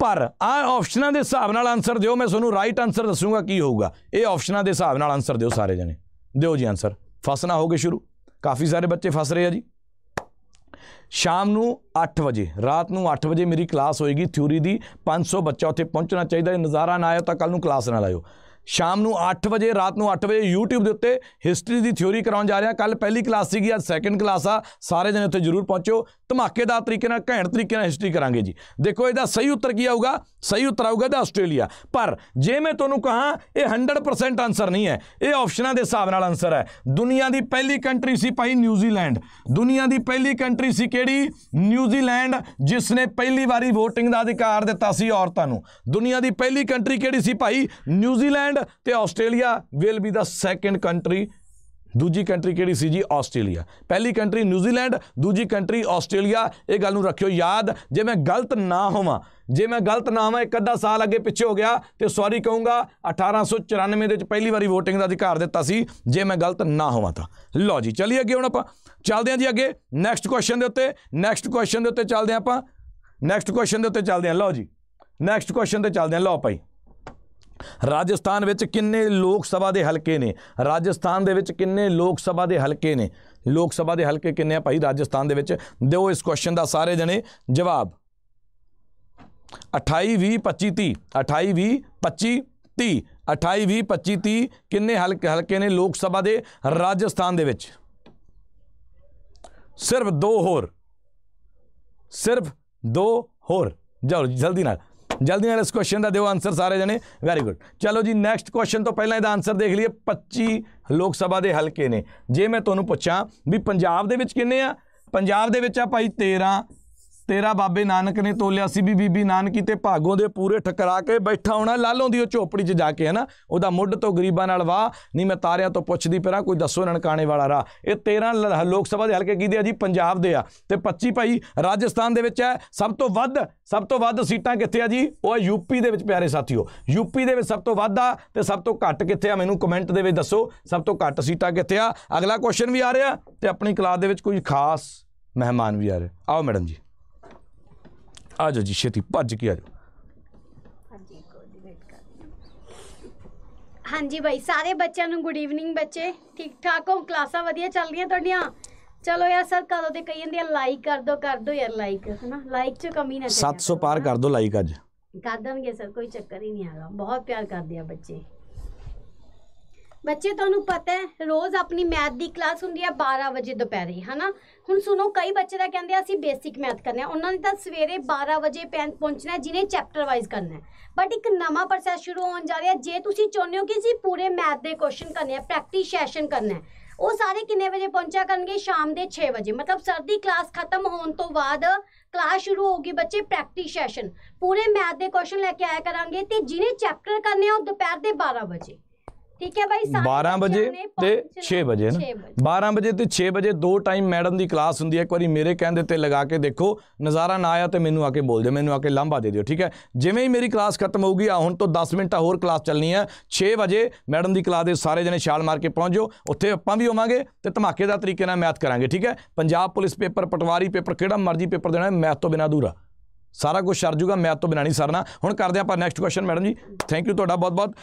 ਪਰ ਆ ਆਪਸ਼ਨਾਂ ਦੇ ਹਿਸਾਬ ਨਾਲ ਆਨਸਰ ਦਿਓ, ਮੈਂ ਤੁਹਾਨੂੰ ਰਾਈਟ ਆਨਸਰ ਦੱਸੂਗਾ ਕੀ ਹੋਊਗਾ। ਇਹ ਆਪਸ਼ਨਾਂ ਦੇ ਹਿਸਾਬ ਨਾਲ ਆਨਸਰ ਦਿਓ ਸਾਰੇ ਜਣੇ। ਦਿਓ ਜੀ ਆਨਸਰ ਫਸਣਾ ਹੋਗੇ ਸ਼ੁਰੂ। ਕਾਫੀ ਸਾਰੇ ਬੱਚੇ ਫਸ ਰਹੇ ਆ ਜੀ। ਸ਼ਾਮ ਨੂੰ 8 ਵਜੇ, ਰਾਤ ਨੂੰ 8 ਵਜੇ ਮੇਰੀ ਕਲਾਸ ਹੋਏਗੀ ਥਿਊਰੀ ਦੀ 500 ਬੱਚਾ ਉੱਥੇ ਪਹੁੰਚਣਾ ਚਾਹੀਦਾ ਹੈ, ਨਜ਼ਾਰਾ ਨਾ ਆਇਓ ਤਾਂ ਕੱਲ ਨੂੰ ਕਲਾਸ ਨਾ ਲਾਇਓ। ਸ਼ਾਮ ਨੂੰ 8 ਵਜੇ, ਰਾਤ ਨੂੰ 8 ਵਜੇ YouTube ਦੇ ਉੱਤੇ ਹਿਸਟਰੀ ਦੀ ਥਿਊਰੀ ਕਰਾਉਣ ਜਾ ਰਿਹਾ। ਕੱਲ ਪਹਿਲੀ ਕਲਾਸ ਸੀਗੀ, ਅੱਜ ਸੈਕੰਡ ਕਲਾਸ ਆ। ਸਾਰੇ ਜਣੇ ਉੱਥੇ ਜਰੂਰ ਪਹੁੰਚੋ। ਧਮਾਕੇਦਾਰ ਤਰੀਕੇ ਨਾਲ, ਘੈਂਟ ਤਰੀਕੇ ਨਾਲ ਹਿਸਟਰੀ ਕਰਾਂਗੇ ਜੀ। ਦੇਖੋ, ਇਹਦਾ ਸਹੀ ਉੱਤਰ ਕੀ ਆਊਗਾ? ਸਹੀ ਉੱਤਰ ਆਊਗਾ ਦਾ ਆਸਟ੍ਰੇਲੀਆ। ਪਰ ਜੇ ਮੈਂ ਤੁਹਾਨੂੰ ਕਹਾਂ, ਇਹ 100% ਆਨਸਰ ਨਹੀਂ ਹੈ। ਇਹ ਆਪਸ਼ਨਾਂ ਦੇ ਹਿਸਾਬ ਨਾਲ ਆਨਸਰ ਹੈ। ਦੁਨੀਆ ਦੀ ਪਹਿਲੀ ਕੰਟਰੀ ਸੀ ਭਾਈ ਨਿਊਜ਼ੀਲੈਂਡ ਦੁਨੀਆ ਦੀ ਪਹਿਲੀ ਕੰਟਰੀ ਸੀ ਕਿਹੜੀ? ਨਿਊਜ਼ੀਲੈਂਡ ਜਿਸ ਨੇ ਪਹਿਲੀ ਵਾਰੀ VOTING ਦਾ ਅਧਿਕਾਰ ਦਿੱਤਾ ਸੀ ਔਰਤਾਂ ਨੂੰ। ਦੁਨੀਆ ਦੀ ਪਹਿਲੀ ਕੰਟਰੀ ਕਿਹੜੀ ਸੀ ਭਾਈ? ਨਿਊਜ਼ੀਲੈਂਡ ਤੇ Australia will be the second country ਦੂਜੀ ਕੰਟਰੀ ਕਿਹੜੀ ਸੀ ਜੀ? ਆਸਟ੍ਰੇਲੀਆ। ਪਹਿਲੀ ਕੰਟਰੀ ਨਿਊਜ਼ੀਲੈਂਡ ਦੂਜੀ ਕੰਟਰੀ ਆਸਟ੍ਰੇਲੀਆ। ਇਹ ਗੱਲ ਨੂੰ ਰੱਖਿਓ ਯਾਦ, ਜੇ ਮੈਂ ਗਲਤ ਨਾ ਹੋਵਾਂ, ਜੇ ਮੈਂ ਗਲਤ ਨਾ ਹੋਵਾਂ, ਇੱਕ ਅੱਧਾ ਸਾਲ ਅੱਗੇ ਪਿੱਛੇ ਹੋ ਗਿਆ, ਤੇ ਸੌਰੀ ਕਹੂੰਗਾ 1894 ਦੇ ਵਿੱਚ ਪਹਿਲੀ ਵਾਰੀ VOTING ਦਾ ਅਧਿਕਾਰ ਦਿੱਤਾ ਸੀ, ਜੇ ਮੈਂ ਗਲਤ ਨਾ ਹੋਵਾਂ ਤਾਂ। ਲਓ ਜੀ, ਚਲਿਏ ਅੱਗੇ ਹੁਣ ਆਪਾਂ। ਚੱਲਦੇ ਹਾਂ ਜੀ ਅੱਗੇ। ਨੈਕਸਟ ਕੁਐਸਚਨ ਦੇ ਉੱਤੇ ਨੈਕਸਟ ਕੁਐਸਚਨ ਦੇ ਉੱਤੇ ਚੱਲਦੇ ਹਾਂ ਆਪਾਂ। ਨੈਕਸਟ ਕੁਐਸਚਨ ਦੇ ਉੱਤੇ ਚੱਲਦੇ ਹਾਂ। ਲਓ ਜੀ। ਨੈਕਸਟ ਕੁਐਸਚਨ ਤੇ ਚੱਲਦੇ ਹਾਂ। ਲਓ ਭਾਈ। ਰਾਜਸਥਾਨ ਵਿੱਚ ਕਿੰਨੇ ਲੋਕ ਸਭਾ ਦੇ ਹਲਕੇ ਨੇ? ਰਾਜਸਥਾਨ ਦੇ ਵਿੱਚ ਕਿੰਨੇ ਲੋਕ ਸਭਾ ਦੇ ਹਲਕੇ ਨੇ? ਲੋਕ ਸਭਾ ਦੇ ਹਲਕੇ ਕਿੰਨੇ ਆ ਭਾਈ ਰਾਜਸਥਾਨ ਦੇ ਵਿੱਚ? ਦਿਓ ਇਸ ਕੁਐਸਚਨ ਦਾ ਸਾਰੇ ਜਣੇ ਜਵਾਬ। 28 20 25 30 28 20 25 30 28 20 25 30 ਕਿੰਨੇ ਹਲਕੇ ਹਲਕੇ ਨੇ ਲੋਕ ਸਭਾ ਦੇ ਰਾਜਸਥਾਨ ਦੇ ਵਿੱਚ? ਸਿਰਫ ਦੋ ਹੋਰ। ਸਿਰਫ ਦੋ ਹੋਰ। ਜਾਓ ਜੀ, ਜਲਦੀ ਨਾਲ। ਜਲਦੀ ਨਾਲ ਇਸ ਕੁਐਸਚਨ ਦਾ ਦਿਓ ਆਨਸਰ ਸਾਰੇ ਜਣੇ। ਵੈਰੀ ਗੁੱਡ ਚਲੋ ਜੀ ਨੈਕਸਟ ਕੁਐਸਚਨ ਤੋਂ ਪਹਿਲਾਂ ਇਹਦਾ ਆਨਸਰ ਦੇਖ ਲਈਏ। 25 ਲੋਕ ਸਭਾ ਦੇ ਹਲਕੇ ਨੇ। ਜੇ ਮੈਂ ਤੁਹਾਨੂੰ ਪੁੱਛਾਂ ਵੀ ਪੰਜਾਬ ਦੇ ਵਿੱਚ ਕਿੰਨੇ ਆ? ਪੰਜਾਬ ਦੇ ਵਿੱਚ ਆ ਭਾਈ 13 ਤੇਰਾ ਬਾਬੇ ਨਾਨਕ ਨੇ ਤੋਲਿਆ ਸੀ ਵੀ ਬੀਬੀ ਨਾਨਕੀ ਤੇ ਭਾਗੋਂ ਦੇ ਪੂਰੇ ਠਕਰਾ ਕੇ ਬੈਠਾ ਹੋਣਾ, ਲਾਲੋਂ ਦੀ ਉਹ ਝੋਪੜੀ 'ਚ ਜਾ ਕੇ, ਹੈ ਨਾ? ਉਹਦਾ ਮੁੱਢ ਤੋਂ ਗਰੀਬਾਂ ਨਾਲ ਵਾਹ, ਨਹੀਂ ਮੈਂ ਤਾਰਿਆਂ ਤੋਂ ਪੁੱਛਦੀ ਫਿਰਾਂ ਕੋਈ ਦੱਸੋ ਨਨਕਾਣੇ ਵਾਲਾ ਰਾਹ। ਇਹ 13 ਲ- ਲੋਕ ਸਭਾ ਦੇ ਹਲਕੇ ਕਿਹਦੇ ਆ ਜੀ? ਪੰਜਾਬ ਦੇ ਆ। ਤੇ 25 ਭਾਈ ਰਾਜਸਥਾਨ ਦੇ ਵਿੱਚ ਹੈ। ਸਭ ਤੋਂ ਵੱਧ, ਸਭ ਤੋਂ ਵੱਧ ਸੀਟਾਂ ਕਿੱਥੇ ਆ ਜੀ? ਉਹ ਹੈ ਯੂਪੀ ਦੇ ਵਿੱਚ, ਪਿਆਰੇ ਸਾਥੀਓ। ਯੂਪੀ ਦੇ ਵਿੱਚ ਸਭ ਤੋਂ ਵੱਧ ਆ ਤੇ ਸਭ ਤੋਂ ਘੱਟ ਕਿੱਥੇ ਆ? ਮੈਨੂੰ ਕਮੈਂਟ ਦੇ ਵਿੱਚ ਦੱਸੋ, ਸਭ ਤੋਂ ਘੱਟ ਸੀਟਾਂ ਕਿੱਥੇ ਆ? ਅਗਲਾ ਕੁਐਸਚਨ ਵੀ ਆ ਰਿਹਾ ਤੇ ਆਪਣੀ ਕਲਾਸ ਦੇ ਵਿੱਚ ਕੋਈ ਖਾਸ ਮਹਿਮਾਨ ਵੀ ਆ ਰਹੇ। ਆਓ ਮੈਡਮ ਜੀ। ਆ ਜਾਓ ਜੀ ਛੇਤੀ ਭੱਜ ਕੇ ਆ ਜਾਓ। ਹਾਂਜੀ ਕਰ ਭਾਈ ਸਾਰੇ ਬੱਚਿਆਂ ਨੂੰ ਗੁੱਡ ਈਵਨਿੰਗ ਬੱਚੇ। ਠੀਕ ਠਾਕ ਹੋ? ਕਲਾਸਾਂ ਵਧੀਆ ਚੱਲ ਰਹੀਆਂ ਤੁਹਾਡੀਆਂ? ਚਲੋ ਯਾਰ ਸਰ ਕਦੋਂ ਦੇ ਕਹੀ ਜਾਂਦੇ ਆ ਲਾਈਕ ਕਰ ਦੋ ਕਰ ਦੋ ਯਾਰ ਲਾਈਕ ਹਨਾ? ਲਾਈਕ 'ਚ ਕਮੀ ਨਾ ਕਰਿਆ 700 ਕਰੋ, ਪਾਰ ਹਨਾ। ਕਰ ਦੋ ਲਾਈਕ ਅੱਜ। ਕਰ ਦੇਣਗੇ ਸਰ ਕੋਈ ਚੱਕਰ ਹੀ ਨਹੀਂ ਹੈਗਾ। ਬਹੁਤ ਪਿਆਰ ਕਰਦੇ ਆ ਬੱਚੇ। ਬੱਚੇ, ਤੁਹਾਨੂੰ ਪਤਾ ਹੈ, ਰੋਜ਼ ਆਪਣੀ ਮੈਥ ਦੀ ਕਲਾਸ ਹੁੰਦੀ ਹੈ 12 ਵਜੇ ਦੁਪਹਿਰੇ, ਹਨਾ? ਹੁਣ ਸੁਣੋ, ਕਈ ਬੱਚੇ ਦਾ ਕਹਿੰਦੇ ਅਸੀਂ ਬੇਸਿਕ ਮੈਥ ਕਰਨਾ ਹੈ। ਉਹਨਾਂ ਨੇ ਤਾਂ ਸਵੇਰੇ 12 ਵਜੇ ਪੈਂ- ਪਹੁੰਚਣਾ ਜਿਹਨੇ ਚੈਪਟਰ ਵਾਈਜ਼ ਕਰਨਾ ਹੈ। ਬਟ ਇੱਕ ਨਵਾਂ ਪ੍ਰੋਸੈਸ ਸ਼ੁਰੂ ਹੋਣ ਜਾ ਰਿਹਾ ਜੇ ਤੁਸੀਂ ਚਾਹੁੰਦੇ ਹੋ ਕਿ ਅਸੀਂ ਪੂਰੇ ਮੈਥ ਦੇ ਕੁਐਸਚਨ ਕਰਨੇ ਆ ਪ੍ਰੈਕਟਿਸ ਸੈਸ਼ਨ ਕਰਨਾ ਹੈ, ਉਹ ਸਾਰੇ ਕਿੰਨੇ ਵਜੇ ਪਹੁੰਚਿਆ ਕਰਨਗੇ? ਸ਼ਾਮ ਦੇ 6 ਵਜੇ। ਮਤਲਬ ਸਰ ਦੀ ਕਲਾਸ ਖਤਮ ਹੋਣ ਤੋਂ ਬਾਅਦ ਕਲਾਸ ਸ਼ੁਰੂ ਹੋਗੀ ਬੱਚੇ ਪ੍ਰੈਕਟਿਸ ਸੈਸ਼ਨ ਪੂਰੇ ਮੈਥ ਦੇ ਕੁਐਸਚਨ ਲੈ ਕੇ ਆਇਆ ਕਰਾਂਗੇ ਤੇ ਜਿਹਨੇ ਚੈਪਟਰ ਕਰਨੇ ਆ, ਉਹ ਦੁਪਹਿਰ ਦੇ 12 ਵਜੇ। ਠੀਕ ਹੈ ਬਾਈ ਸਾਰੇ 12 ਵਜੇ ਤੇ ਪਹੁੰਚਣਾ 6 ਵਜੇ ਨਾ। 6 ਵਜੇ। 12 ਵਜੇ ਤੇ 6 ਵਜੇ ਦੋ ਟਾਈਮ ਮੈਡਮ ਦੀ ਕਲਾਸ ਹੁੰਦੀ ਹੈ। ਇੱਕ ਵਾਰੀ ਮੇਰੇ ਕਹਿੰਦੇ ਤੇ ਲਗਾ ਕੇ ਦੇਖੋ। ਨਜ਼ਾਰਾ ਨਾ ਆਇਆ ਤੇ ਮੈਨੂੰ ਆ ਕੇ ਬੋਲ ਦਿਓ ਮੈਨੂੰ ਆ ਕੇ ਲਾਂਭਾ ਦੇ ਦਿਓ ਠੀਕ ਹੈ? ਜਿਵੇਂ ਹੀ ਮੇਰੀ ਕਲਾਸ ਖਤਮ ਹੋਊਗੀ ਆ ਹੁਣ ਤੋਂ 10 ਮਿੰਟ ਹੋਰ ਕਲਾਸ ਚੱਲਣੀ ਹੈ। 6 ਵਜੇ ਮੈਡਮ ਦੀ ਕਲਾਸ ਦੇ ਸਾਰੇ ਜਣੇ ਛਾਲ ਮਾਰ ਕੇ ਪਹੁੰਚ ਉੱਥੇ ਆਪਾਂ ਵੀ ਹੋਵਾਂਗੇ ਤੇ ਧਮਾਕੇਦਾਰ ਤਰੀਕੇ ਨਾਲ ਮੈਥ ਕਰਾਂਗੇ ਠੀਕ ਹੈ? Punjab police paper Patwari paper ਕਿਹੜਾ ਮਰਜ਼ੀ ਪੇਪਰ ਦੇਣਾ ਮੈਥ ਤੋਂ ਬਿਨਾਂ ਅਧੂਰਾ। ਸਾਰਾ ਕੁਝ ਸਰ ਜੂਗਾ ਮੈਥ ਤੋਂ ਬਿਨਾਂ ਨਹੀਂ ਸਰਨਾ। ਹੁਣ ਕਰਦੇ ਆਪਾਂ ਨੈਕਸਟ ਕੁਐਸਚਨ ਮੈਡਮ ਜੀ। ਥੈਂਕ ਯੂ ਤੁਹਾਡਾ ਬਹੁਤ ਬਹੁਤ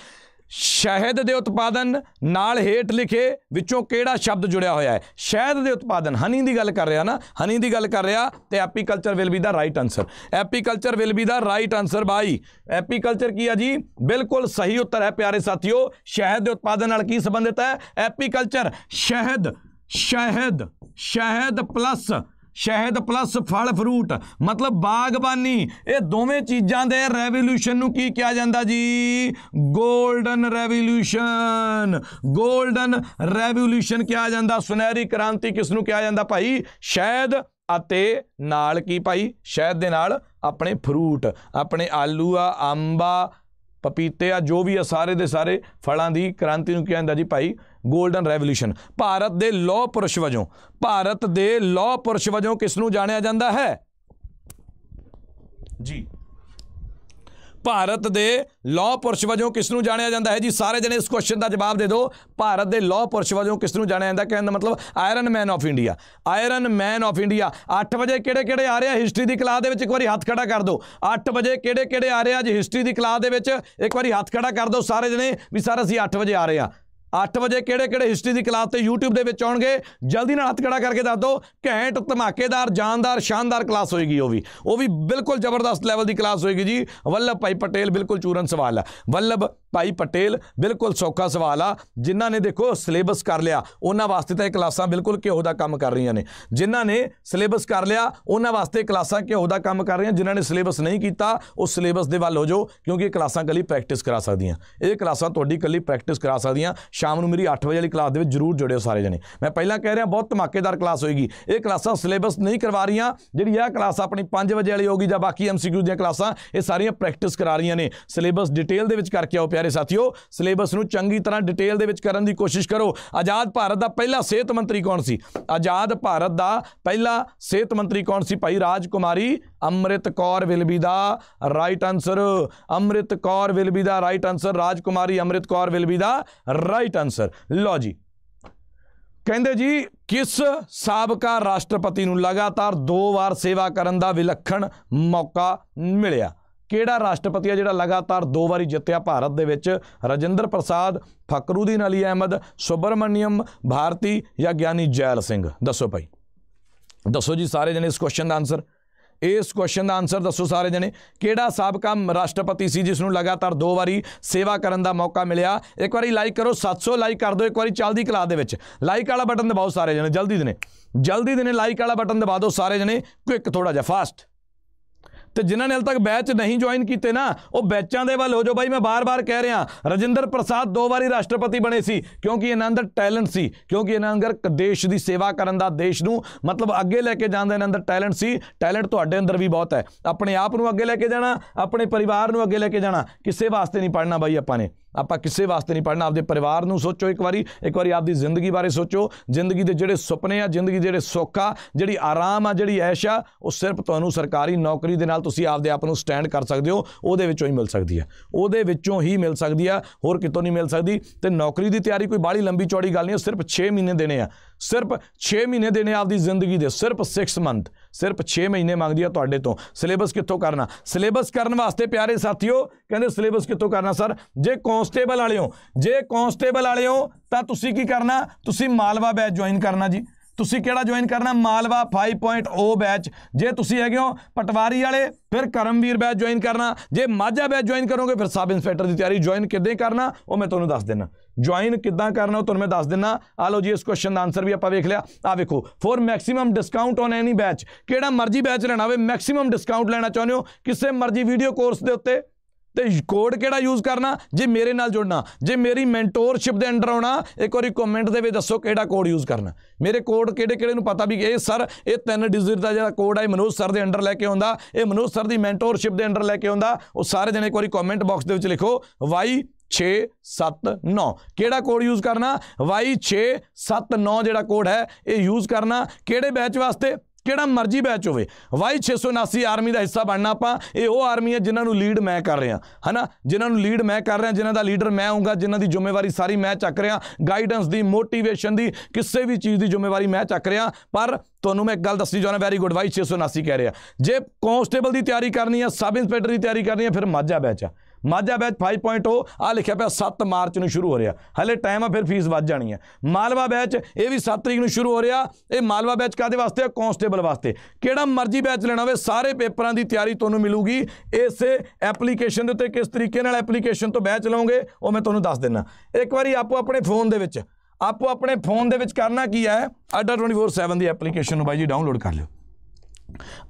ਸ਼ਹਿਦ ਦੇ ਉਤਪਾਦਨ ਨਾਲ ਹੇਠ ਲਿਖੇ ਵਿੱਚੋਂ ਕਿਹੜਾ ਸ਼ਬਦ ਜੁੜਿਆ ਹੋਇਆ ਹੈ? ਸ਼ਹਿਦ ਦੇ ਉਤਪਾਦਨ। ਹਨੀ ਦੀ ਗੱਲ ਕਰ ਰਿਹਾ ਨਾ? ਹਨੀ ਦੀ ਗੱਲ ਕਰ ਰਿਹਾ ਤੇ apiculture will be the right answer. Apiculture will be the right answer by. Apiculture ਕੀ ਆ ਜੀ? ਬਿਲਕੁਲ ਸਹੀ ਉੱਤਰ ਹੈ ਪਿਆਰੇ ਸਾਥੀਓ। ਸ਼ਹਿਦ ਦੇ ਉਤਪਾਦਨ ਨਾਲ ਕੀ ਸੰਬੰਧਿਤ ਹੈ? ਐਪੀਕਲਚਰ, ਸ਼ਹਿਦ ਸ਼ਹਿਦ ਸ਼ਹਿਦ ਪਲੱਸ ਸ਼ਹਿਦ ਪਲੱਸ ਫਲ ਫਰੂਟ ਮਤਲਬ ਬਾਗਬਾਨੀ। ਇਹ ਦੋਵੇਂ ਚੀਜ਼ਾਂ ਦੇ ਰੈਵੋਲੂਸ਼ਨ ਨੂੰ ਕੀ ਕਿਹਾ ਜਾਂਦਾ ਜੀ? 골ਡਨ ਰੈਵੋਲੂਸ਼ਨ 골ਡਨ ਰੈਵੋਲੂਸ਼ਨ ਕਿਹਾ ਜਾਂਦਾ। ਸੁਨਹਿਰੀ ਕ੍ਰਾਂਤੀ ਕਿਸ ਨੂੰ ਕਿਹਾ ਜਾਂਦਾ ਭਾਈ? ਸ਼ਹਿਦ ਅਤੇ ਨਾਲ ਕੀ ਭਾਈ? ਸ਼ਹਿਦ ਦੇ ਨਾਲ ਆਪਣੇ ਫਰੂਟ ਆਪਣੇ ਆਲੂ ਆ, ਅੰਬਾ ਪਪੀਤੇ ਆ, ਜੋ ਵੀ ਆ, ਸਾਰੇ ਦੇ ਸਾਰੇ ਫਲਾਂ ਦੀ ਕ੍ਰਾਂਤੀ ਨੂੰ ਕਿਹਾ ਜਾਂਦਾ ਜੀ ਭਾਈ? ਗੋਲਡਨ ਰੈਵੋਲੂਸ਼ਨ ਭਾਰਤ ਦੇ ਲੌਹ ਪੁਰਸ਼ ਵਜੋਂ, ਭਾਰਤ ਦੇ ਲੌਹ ਪੁਰਸ਼ ਵਜੋਂ ਕਿਸ ਨੂੰ ਜਾਣਿਆ ਜਾਂਦਾ ਹੈ? ਜੀ। ਭਾਰਤ ਦੇ ਲੌਹ ਪੁਰਸ਼ ਵਜੋਂ ਕਿਸ ਨੂੰ ਜਾਣਿਆ ਜਾਂਦਾ ਹੈ? ਜੀ, ਸਾਰੇ ਜਣੇ ਇਸ ਕੁਐਸਚਨ ਦਾ ਜਵਾਬ ਦੇ ਦਿਓ। ਭਾਰਤ ਦੇ ਲੌਹ ਪੁਰਸ਼ ਵਜੋਂ ਕਿਸ ਨੂੰ ਜਾਣਿਆ ਜਾਂਦਾ? ਕਹਿਣ ਦਾ ਮਤਲਬ iron man of India iron man of India 8 ਵਜੇ ਕਿਹੜੇ ਕਿਹੜੇ ਆ ਰਹੇ ਆ ਹਿਸਟਰੀ ਦੀ ਕਲਾਸ ਦੇ ਵਿੱਚ? ਇੱਕ ਵਾਰੀ ਹੱਥ ਖੜਾ ਕਰ ਦਿਓ। 8 ਵਜੇ ਕਿਹੜੇ ਕਿਹੜੇ ਆ ਰਹੇ ਆ ਜੀ? ਹਿਸਟਰੀ ਦੀ ਕਲਾਸ ਦੇ ਵਿੱਚ ਇੱਕ ਵਾਰੀ ਹੱਥ ਖੜਾ ਕਰ ਦਿਓ ਸਾਰੇ ਜਣੇ ਵੀ ਸਰ, ਅਸੀਂ 8 ਵਜੇ ਆ ਰਹੇ ਆ 8 ਵਜੇ ਕਿਹੜੇ ਕਿਹੜੇ ਹਿਸਟਰੀ ਦੀ ਕਲਾਸ ਤੇ YouTube ਦੇ ਵਿੱਚ ਆਉਣਗੇ? ਜਲਦੀ ਨਾਲ ਹੱਥ ਖੜਾ ਕਰਕੇ ਦੱਸ ਦਿਓ, ਘੈਂਟ, ਧਮਾਕੇਦਾਰ, ਜਾਨਦਾਰ, ਸ਼ਾਨਦਾਰ ਕਲਾਸ ਹੋਏਗੀ ਉਹ ਵੀ। ਉਹ ਵੀ ਬਿਲਕੁਲ ਜ਼ਬਰਦਸਤ ਲੈਵਲ ਦੀ ਕਲਾਸ ਹੋਏਗੀ ਜੀ। ਵੱਲਭ ਭਾਈ ਪਟੇਲ, ਬਿਲਕੁਲ ਚੂਰਨ ਸਵਾਲ ਆ। ਵੱਲਭ ਭਾਈ ਪਟੇਲ, ਬਿਲਕੁਲ ਸੌਖਾ ਸਵਾਲ ਆ। ਜਿਨ੍ਹਾਂ ਨੇ ਦੇਖੋ ਸਿਲੇਬਸ ਕਰ ਲਿਆ, ਉਹਨਾਂ ਵਾਸਤੇ ਤਾਂ ਇਹ ਕਲਾਸਾਂ ਬਿਲਕੁਲ ਘਿਓ ਦਾ ਕੰਮ ਕਰ ਰਹੀਆਂ ਨੇ। ਜਿਨ੍ਹਾਂ ਨੇ ਸਿਲੇਬਸ ਕਰ ਲਿਆ, ਉਹਨਾਂ ਵਾਸਤੇ ਕਲਾਸਾਂ ਘਿਓ ਦਾ ਕੰਮ ਕਰ ਰਹੀਆਂ। ਜਿਨ੍ਹਾਂ ਨੇ ਸਿਲੇਬਸ ਨਹੀਂ ਕੀਤਾ ਉਹ ਸਿਲੇਬਸ ਦੇ ਵੱਲ ਹੋ ਜਾਓ, ਕਿਉਂਕਿ ਇਹ ਕਲਾਸਾਂ ਕੱਲੀ ਪ੍ਰੈਕਟਿਸ ਕਰਾ ਸਕਦੀਆਂ। ਇਹ ਕਲਾਸਾਂ ਤੁਹਾਡੀ ਕੱਲੀ ਪ੍ਰੈਕਟਿਸ ਕਰਾ ਸਕਦੀਆਂ। ਸ਼ਾਮ ਨੂੰ ਮੇਰੀ 8 ਵਜੇ ਵਾਲੀ ਕਲਾਸ ਦੇ ਵਿੱਚ ਜਰੂਰ ਜੁੜਿਓ ਸਾਰੇ ਜਣੇ। ਮੈਂ ਪਹਿਲਾਂ ਕਹਿ ਰਿਹਾ, ਬਹੁਤ ਧਮਾਕੇਦਾਰ ਕਲਾਸ ਹੋਏਗੀ। ਇਹ ਕਲਾਸਾਂ ਸਿਲੇਬਸ ਨਹੀਂ ਕਰਵਾ ਰਹੀਆਂ, ਜਿਹੜੀ ਇਹ ਕਲਾਸ ਆਪਣੀ 5 ਵਜੇ ਵਾਲੀ ਹੋਗੀ ਜਾਂ ਬਾਕੀ ਐਮਸੀਕਿਊ ਦੀਆਂ ਕਲਾਸਾਂ, ਇਹ ਸਾਰੀਆਂ ਪ੍ਰੈਕਟਿਸ ਕਰਾ ਰਹੀਆਂ ਨੇ। ਸਿਲੇਬਸ ਡਿਟੇਲ ਦੇ ਵਿੱਚ ਕਰਕੇ ਆਓ ਪਿਆਰੇ ਸਾਥੀਓ। ਸਿਲੇਬਸ ਨੂੰ ਚੰਗੀ ਤਰ੍ਹਾਂ ਡਿਟੇਲ ਦੇ ਵਿੱਚ ਕਰਨ ਦੀ ਕੋਸ਼ਿਸ਼ ਕਰੋ। ਆਜ਼ਾਦ ਭਾਰਤ ਦਾ ਪਹਿਲਾ ਸਿਹਤ ਮੰਤਰੀ ਕੌਣ ਸੀ? ਆਜ਼ਾਦ ਭਾਰਤ ਦਾ ਪਹਿਲਾ ਸਿਹਤ ਮੰਤਰੀ ਕੌਣ ਸੀ ਭਾਈ Raj Kumari Amrit Kaur will be the right answer Amrit Kaur will be the right answer Raj Kumari Amrit Kaur will be the right answer ਲਓ ਜੀ। ਕਹਿੰਦੇ ਜੀ, ਕਿਸ ਸਾਬਕਾ ਰਾਸ਼ਟਰਪਤੀ ਨੂੰ ਲਗਾਤਾਰ ਦੋ ਵਾਰ ਸੇਵਾ ਕਰਨ ਦਾ ਵਿਲੱਖਣ ਮੌਕਾ ਮਿਲਿਆ? ਕਿਹੜਾ ਰਾਸ਼ਟਰਪਤੀ ਹੈ ਜਿਹੜਾ ਲਗਾਤਾਰ ਦੋ ਵਾਰੀ ਜਿੱਤਿਆ ਭਾਰਤ ਦੇ ਵਿੱਚ? ਰਜਿੰਦਰ ਪ੍ਰਸਾਦ ਫਕਰੂਦੀਨ ਅਲੀ ਅਹਿਮਦ, ਸੁਬਰਮਨੀਅਮ, ਭਾਰਤੀ ਜਾਂ ਗਿਆਨੀ ਜੈਲ ਸਿੰਘ? ਦੱਸੋ ਭਾਈ। ਦੱਸੋ ਜੀ ਸਾਰੇ ਜਣੇ ਇਸ ਕੁਐਸਚਨ ਦਾ ਆਨਸਰ ਇਸ ਕੁਐਸਚਨ ਦਾ ਆਨਸਰ ਦੱਸੋ ਸਾਰੇ ਜਣੇ। ਕਿਹੜਾ ਸਾਬਕਾ ਰਾਸ਼ਟਰਪਤੀ ਸੀ ਜਿਸ ਨੂੰ ਲਗਾਤਾਰ ਦੋ ਵਾਰੀ ਸੇਵਾ ਕਰਨ ਦਾ ਮੌਕਾ ਮਿਲਿਆ? ਇੱਕ ਵਾਰੀ ਲਾਈਕ ਕਰੋ 700 ਲਾਈਕ ਕਰ ਦਿਓ, ਇੱਕ ਵਾਰੀ ਚੱਲਦੀ ਕਲਾਸ ਦੇ ਵਿੱਚ। ਲਾਈਕ ਵਾਲਾ ਬਟਨ ਦਬਾਓ ਸਾਰੇ ਜਣੇ, ਜਲਦੀ ਦਿਨੇ ਜਲਦੀ ਦਿਨੇ ਲਾਈਕ ਵਾਲਾ ਬਟਨ ਦਬਾ ਦਿਓ ਸਾਰੇ ਜਣੇ ਕੁਇਕ ਥੋੜਾ ਜਿਹਾ ਫਾਸਟ ਤੇ ਜਿਨ੍ਹਾਂ ਨੇ ਹਾਲ ਤੱਕ ਬੈਚ ਨਹੀਂ ਜੁਆਇਨ ਕੀਤੇ ਨਾ, ਉਹ ਬੈਚਾਂ ਦੇ ਵੱਲ ਹੋ ਜਾਓ। ਬਾਈ, ਮੈਂ ਬਾਰ-ਬਾਰ ਕਹਿ ਰਿਹਾ, ਰਜਿੰਦਰ ਪ੍ਰਸਾਦ ਦੋ ਵਾਰੀ ਰਾਸ਼ਟਰਪਤੀ ਬਣੇ ਸੀ, ਕਿਉਂਕਿ ਇਹਨਾਂ ਅੰਦਰ ਟੈਲੈਂਟ ਸੀ, ਕਿਉਂਕਿ ਇਹਨਾਂ ਅੰਦਰ ਕ- ਦੇਸ਼ ਦੀ ਸੇਵਾ ਕਰਨ ਦਾ ਦੇਸ਼ ਨੂੰ, ਮਤਲਬ ਅੱਗੇ ਲੈ ਕੇ ਜਾਣ ਦਾ ਇਹਨਾਂ ਅੰਦਰ ਟੈਲੈਂਟ ਸੀ ਟੈਲੈਂਟ ਤੁਹਾਡੇ ਅੰਦਰ ਵੀ ਬਹੁਤ ਹੈ। ਆਪਣੇ ਆਪ ਨੂੰ ਅੱਗੇ ਲੈ ਕੇ ਜਾਣਾ, ਆਪਣੇ ਪਰਿਵਾਰ ਨੂੰ ਅੱਗੇ ਲੈ ਕੇ ਜਾਣਾ, ਕਿਸੇ ਵਾਸਤੇ ਨਹੀਂ ਪੜਨਾ ਬਾਈ ਆਪਾਂ ਨੇ। ਆਪਾਂ ਕਿਸੇ ਵਾਸਤੇ ਨਹੀਂ ਪੜਨਾ ਆਪਦੇ ਪਰਿਵਾਰ ਨੂੰ ਸੋਚੋ ਇੱਕ ਵਾਰੀ ਇੱਕ ਵਾਰੀ ਆਪਦੀ ਜ਼ਿੰਦਗੀ ਬਾਰੇ ਸੋਚੋ। ਜ਼ਿੰਦਗੀ ਦੇ ਜਿਹੜੇ ਸੁਪਨੇ ਆ, ਜ਼ਿੰਦਗੀ ਦੇ ਜਿਹੜੇ ਸੁੱਖ ਆ, ਜਿਹੜੀ ਆਰਾਮ ਆ, ਜਿਹੜੀ ਐਸ਼ ਆ, ਉਹ ਸਿਰਫ ਤੁਹਾਨੂੰ ਸਰਕਾਰੀ ਨੌਕਰੀ ਦੇ ਨਾਲ ਤੁਸੀਂ ਆਪਦੇ ਆਪ ਨੂੰ ਸਟੈਂਡ ਕਰ ਸਕਦੇ ਹੋ, ਉਹਦੇ ਵਿੱਚੋਂ ਹੀ ਮਿਲ ਸਕਦੀ ਆ। ਉਹਦੇ ਵਿੱਚੋਂ ਹੀ ਮਿਲ ਸਕਦੀ ਆ, ਹੋਰ ਕਿਤੋਂ ਨਹੀਂ ਮਿਲ ਸਕਦੀ। ਤੇ ਨੌਕਰੀ ਦੀ ਤਿਆਰੀ ਕੋਈ ਬਾਹਲੀ ਲੰਬੀ ਚੌੜੀ ਗੱਲ ਨਹੀਂ ਹੈ ਸਿਰਫ 6 ਮਹੀਨੇ ਦੇਣੇ ਆ। ਸਿਰਫ 6 ਮਹੀਨੇ ਦੇਣੇ ਆ ਆਪਦੀ ਜ਼ਿੰਦਗੀ ਦੇ, ਸਿਰਫ 6 ਮੰਥ ਸਿਰਫ 6 ਮਹੀਨੇ ਮੰਗਦੀ ਆ ਤੁਹਾਡੇ ਤੋਂ। ਸਿਲੇਬਸ ਕਿੱਥੋਂ ਕਰਨਾ? ਸਿਲੇਬਸ ਕਰਨ ਵਾਸਤੇ ਪਿਆਰੇ ਸਾਥੀਓ, ਕਹਿੰਦੇ ਸਿਲੇਬਸ ਕਿੱਥੋਂ ਕਰਨਾ ਸਰ ਜੇ ਕਾਂਸਟੇਬਲ ਵਾਲੇ ਹੋ, ਜੇ ਕਾਂਸਟੇਬਲ ਵਾਲੇ ਹੋ, ਤਾਂ ਤੁਸੀਂ ਕੀ ਕਰਨਾ? ਤੁਸੀਂ ਮਾਲਵਾ ਬੈਚ ਜੁਆਇਨ ਕਰਨਾ ਜੀ। ਤੁਸੀਂ ਕਿਹੜਾ ਜੁਆਇਨ ਕਰਨਾ? ਮਾਲਵਾ 5.0 ਬੈਚ ਜੇ ਤੁਸੀਂ ਹੈਗੇ ਹੋ ਪਟਵਾਰੀ ਵਾਲੇ, ਫਿਰ ਕਰਮਵੀਰ ਬੈਚ ਜੁਆਇਨ ਕਰਨਾ। ਜੇ ਮਾਝਾ ਬੈਚ ਜੁਆਇਨ ਕਰੋਗੇ, ਫਿਰ ਸਬ ਇੰਸਪੈਕਟਰ ਦੀ ਤਿਆਰੀ ਜੁਆਇਨ ਕਿੱਦਾਂ ਕਰਨਾ? ਉਹ ਮੈਂ ਤੁਹਾਨੂੰ ਦੱਸ ਦਿੰਦਾ ਜੁਆਇਨ ਕਿੱਦਾਂ ਕਰਨਾ ਉਹ ਤੁਹਾਨੂੰ ਮੈਂ ਦੱਸ ਦਿੰਨਾ। ਆ ਲਓ ਜੀ, ਇਸ ਕੁਐਸਚਨ ਦਾ ਆਨਸਰ ਵੀ ਆਪਾਂ ਵੇਖ ਲਿਆ। ਆ ਵੇਖੋ for maximum discount on any batch ਕਿਹੜਾ ਮਰਜ਼ੀ ਬੈਚ ਲੈਣਾ ਹੋਵੇ ਮੈਕਸਿਮਮ ਡਿਸਕਾਊਂਟ ਲੈਣਾ ਚਾਹੁੰਦੇ ਹੋ, ਕਿਸੇ ਮਰਜ਼ੀ ਵੀਡੀਓ ਕੋਰਸ ਦੇ ਉੱਤੇ। ਤੇ ਕੋਡ ਕਿਹੜਾ ਯੂਜ਼ ਕਰਨਾ? ਜੇ ਮੇਰੇ ਨਾਲ ਜੁੜਨਾ, ਜੇ ਮੇਰੀ ਮੈਂਟੋਰਸ਼ਿਪ ਦੇ ਅੰਡਰ ਆਉਣਾ, ਇੱਕ ਵਾਰੀ ਕਮੈਂਟ ਦੇ ਵਿੱਚ ਦੱਸੋ ਕਿਹੜਾ ਕੋਡ ਯੂਜ਼ ਕਰਨਾ। ਮੇਰੇ ਕੋਡ ਕਿਹੜੇ ਕਿਹੜੇ ਨੂੰ ਪਤਾ ਵੀ ਇਹ ਸਰ ਇਹ ਤਿੰਨ ਡਿਜਿਟ ਦਾ ਜਿਹੜਾ ਕੋਡ ਹੈ ਮਨੋਜ ਸਰ ਦੇ ਅੰਡਰ ਲੈ ਕੇ ਆਉਂਦਾ, ਇਹ ਮਨੋਜ ਸਰ ਦੀ ਮੈਂਟੋਰਸ਼ਿਪ ਦੇ ਅੰਡਰ ਲੈ ਕੇ ਆਉਂਦਾ। ਉਹ ਸਾਰੇ ਜਣੇ ਇੱਕ ਵਾਰੀ ਕਮੈਂਟ ਬਾਕਸ ਦੇ ਵਿੱਚ ਲਿਖੋ ਵਾਈ y 679 ਕਿਹੜਾ ਕੋਡ ਯੂਜ਼ ਕਰਨਾ? y679 ਜਿਹੜਾ ਕੋਡ ਹੈ, ਇਹ ਯੂਜ਼ ਕਰਨਾ ਕਿਹੜੇ ਬੈਚ ਵਾਸਤੇ? ਕਿਹੜਾ ਮਰਜ਼ੀ ਬੈਚ ਹੋਵੇ। ਵਾਈ 679 ਆਰਮੀ ਦਾ ਹਿੱਸਾ ਬਣਨਾ ਆਪਾਂ। ਇਹ ਉਹ ਆਰਮੀ ਹੈ ਜਿਨ੍ਹਾਂ ਨੂੰ ਲੀਡ ਮੈਂ ਕਰ ਰਿਹਾ। ਹਨਾ? ਜਿਨ੍ਹਾਂ ਨੂੰ ਲੀਡ ਮੈਂ ਕਰ ਰਿਹਾ, ਜਿਨ੍ਹਾਂ ਦਾ ਲੀਡਰ ਮੈਂ ਹੋਊਂਗਾ, ਜਿਨ੍ਹਾਂ ਦੀ ਜ਼ਿੰਮੇਵਾਰੀ ਸਾਰੀ ਮੈਂ ਚੱਕ ਰਿਹਾ। ਗਾਈਡੈਂਸ ਦੀ ਮੋਟੀਵੇਸ਼ਨ ਦੀ, ਕਿਸੇ ਵੀ ਚੀਜ਼ ਦੀ ਜ਼ਿੰਮੇਵਾਰੀ ਮੈਂ ਚੱਕ ਰਿਹਾ। ਪਰ ਤੁਹਾਨੂੰ ਮੈਂ ਇੱਕ ਗੱਲ ਦੱਸਣੀ ਚਾਹੁੰਦਾ ਵੈਰੀ ਗੁੱਡ ਵਾਈ 679 ਕਹਿ ਰਿਹਾ। ਜੇ ਕਾਂਸਟੇਬਲ ਦੀ ਤਿਆਰੀ ਕਰਨੀ ਹੈ ਸਬ ਇੰਸਪੈਕਟਰ ਦੀ ਤਿਆਰੀ ਕਰਨੀ ਹੈ ਫਿਰ ਮਾਝਾ ਬੈਚ ਆ। ਮਾਝਾ ਬੈਚ 5.0 ਆ ਲਿਖਿਆ ਪਿਆ 7 ਮਾਰਚ ਨੂੰ ਸ਼ੁਰੂ ਹੋ ਰਿਹਾ। ਹਲੇ ਟਾਈਮ ਆ, ਫਿਰ ਫੀਸ ਵੱਧ ਜਾਣੀ ਹੈ ਮਾਲਵਾ ਬੈਚ, ਇਹ ਵੀ 7 ਤਰੀਕ ਨੂੰ ਸ਼ੁਰੂ ਹੋ ਰਿਹਾ। ਇਹ ਮਾਲਵਾ ਬੈਚ ਕਾਦੇ ਵਾਸਤੇ ਹੈ ਕਾਂਸਟੇਬਲ ਵਾਸਤੇ। ਕਿਹੜਾ ਮਰਜ਼ੀ ਬੈਚ ਲੈਣਾ ਹੋਵੇ, ਸਾਰੇ ਪੇਪਰਾਂ ਦੀ ਤਿਆਰੀ ਤੁਹਾਨੂੰ ਮਿਲੂਗੀ। ਇਸੇ ਐਪਲੀਕੇਸ਼ਨ ਦੇ ਉੱਤੇ ਕਿਸ ਤਰੀਕੇ ਨਾਲ ਐਪਲੀਕੇਸ਼ਨ ਤੋਂ ਬੈਚ ਲਓਗੇ ਉਹ ਮੈਂ ਤੁਹਾਨੂੰ ਦੱਸ ਦਿੰਨਾ। ਇੱਕ ਵਾਰੀ ਆਪੋ ਆਪਣੇ ਫੋਨ ਦੇ ਵਿੱਚ, ਆਪੋ ਆਪਣੇ ਫੋਨ ਦੇ ਵਿੱਚ ਕਰਨਾ ਕੀ ਹੈ? ਅੱਡਾ 24/7 ਦੀ ਐਪਲੀਕੇਸ਼ਨ ਨੂੰ ਬਾਈ ਜੀ ਡਾਊਨਲੋਡ ਕਰ ਲਿਓ।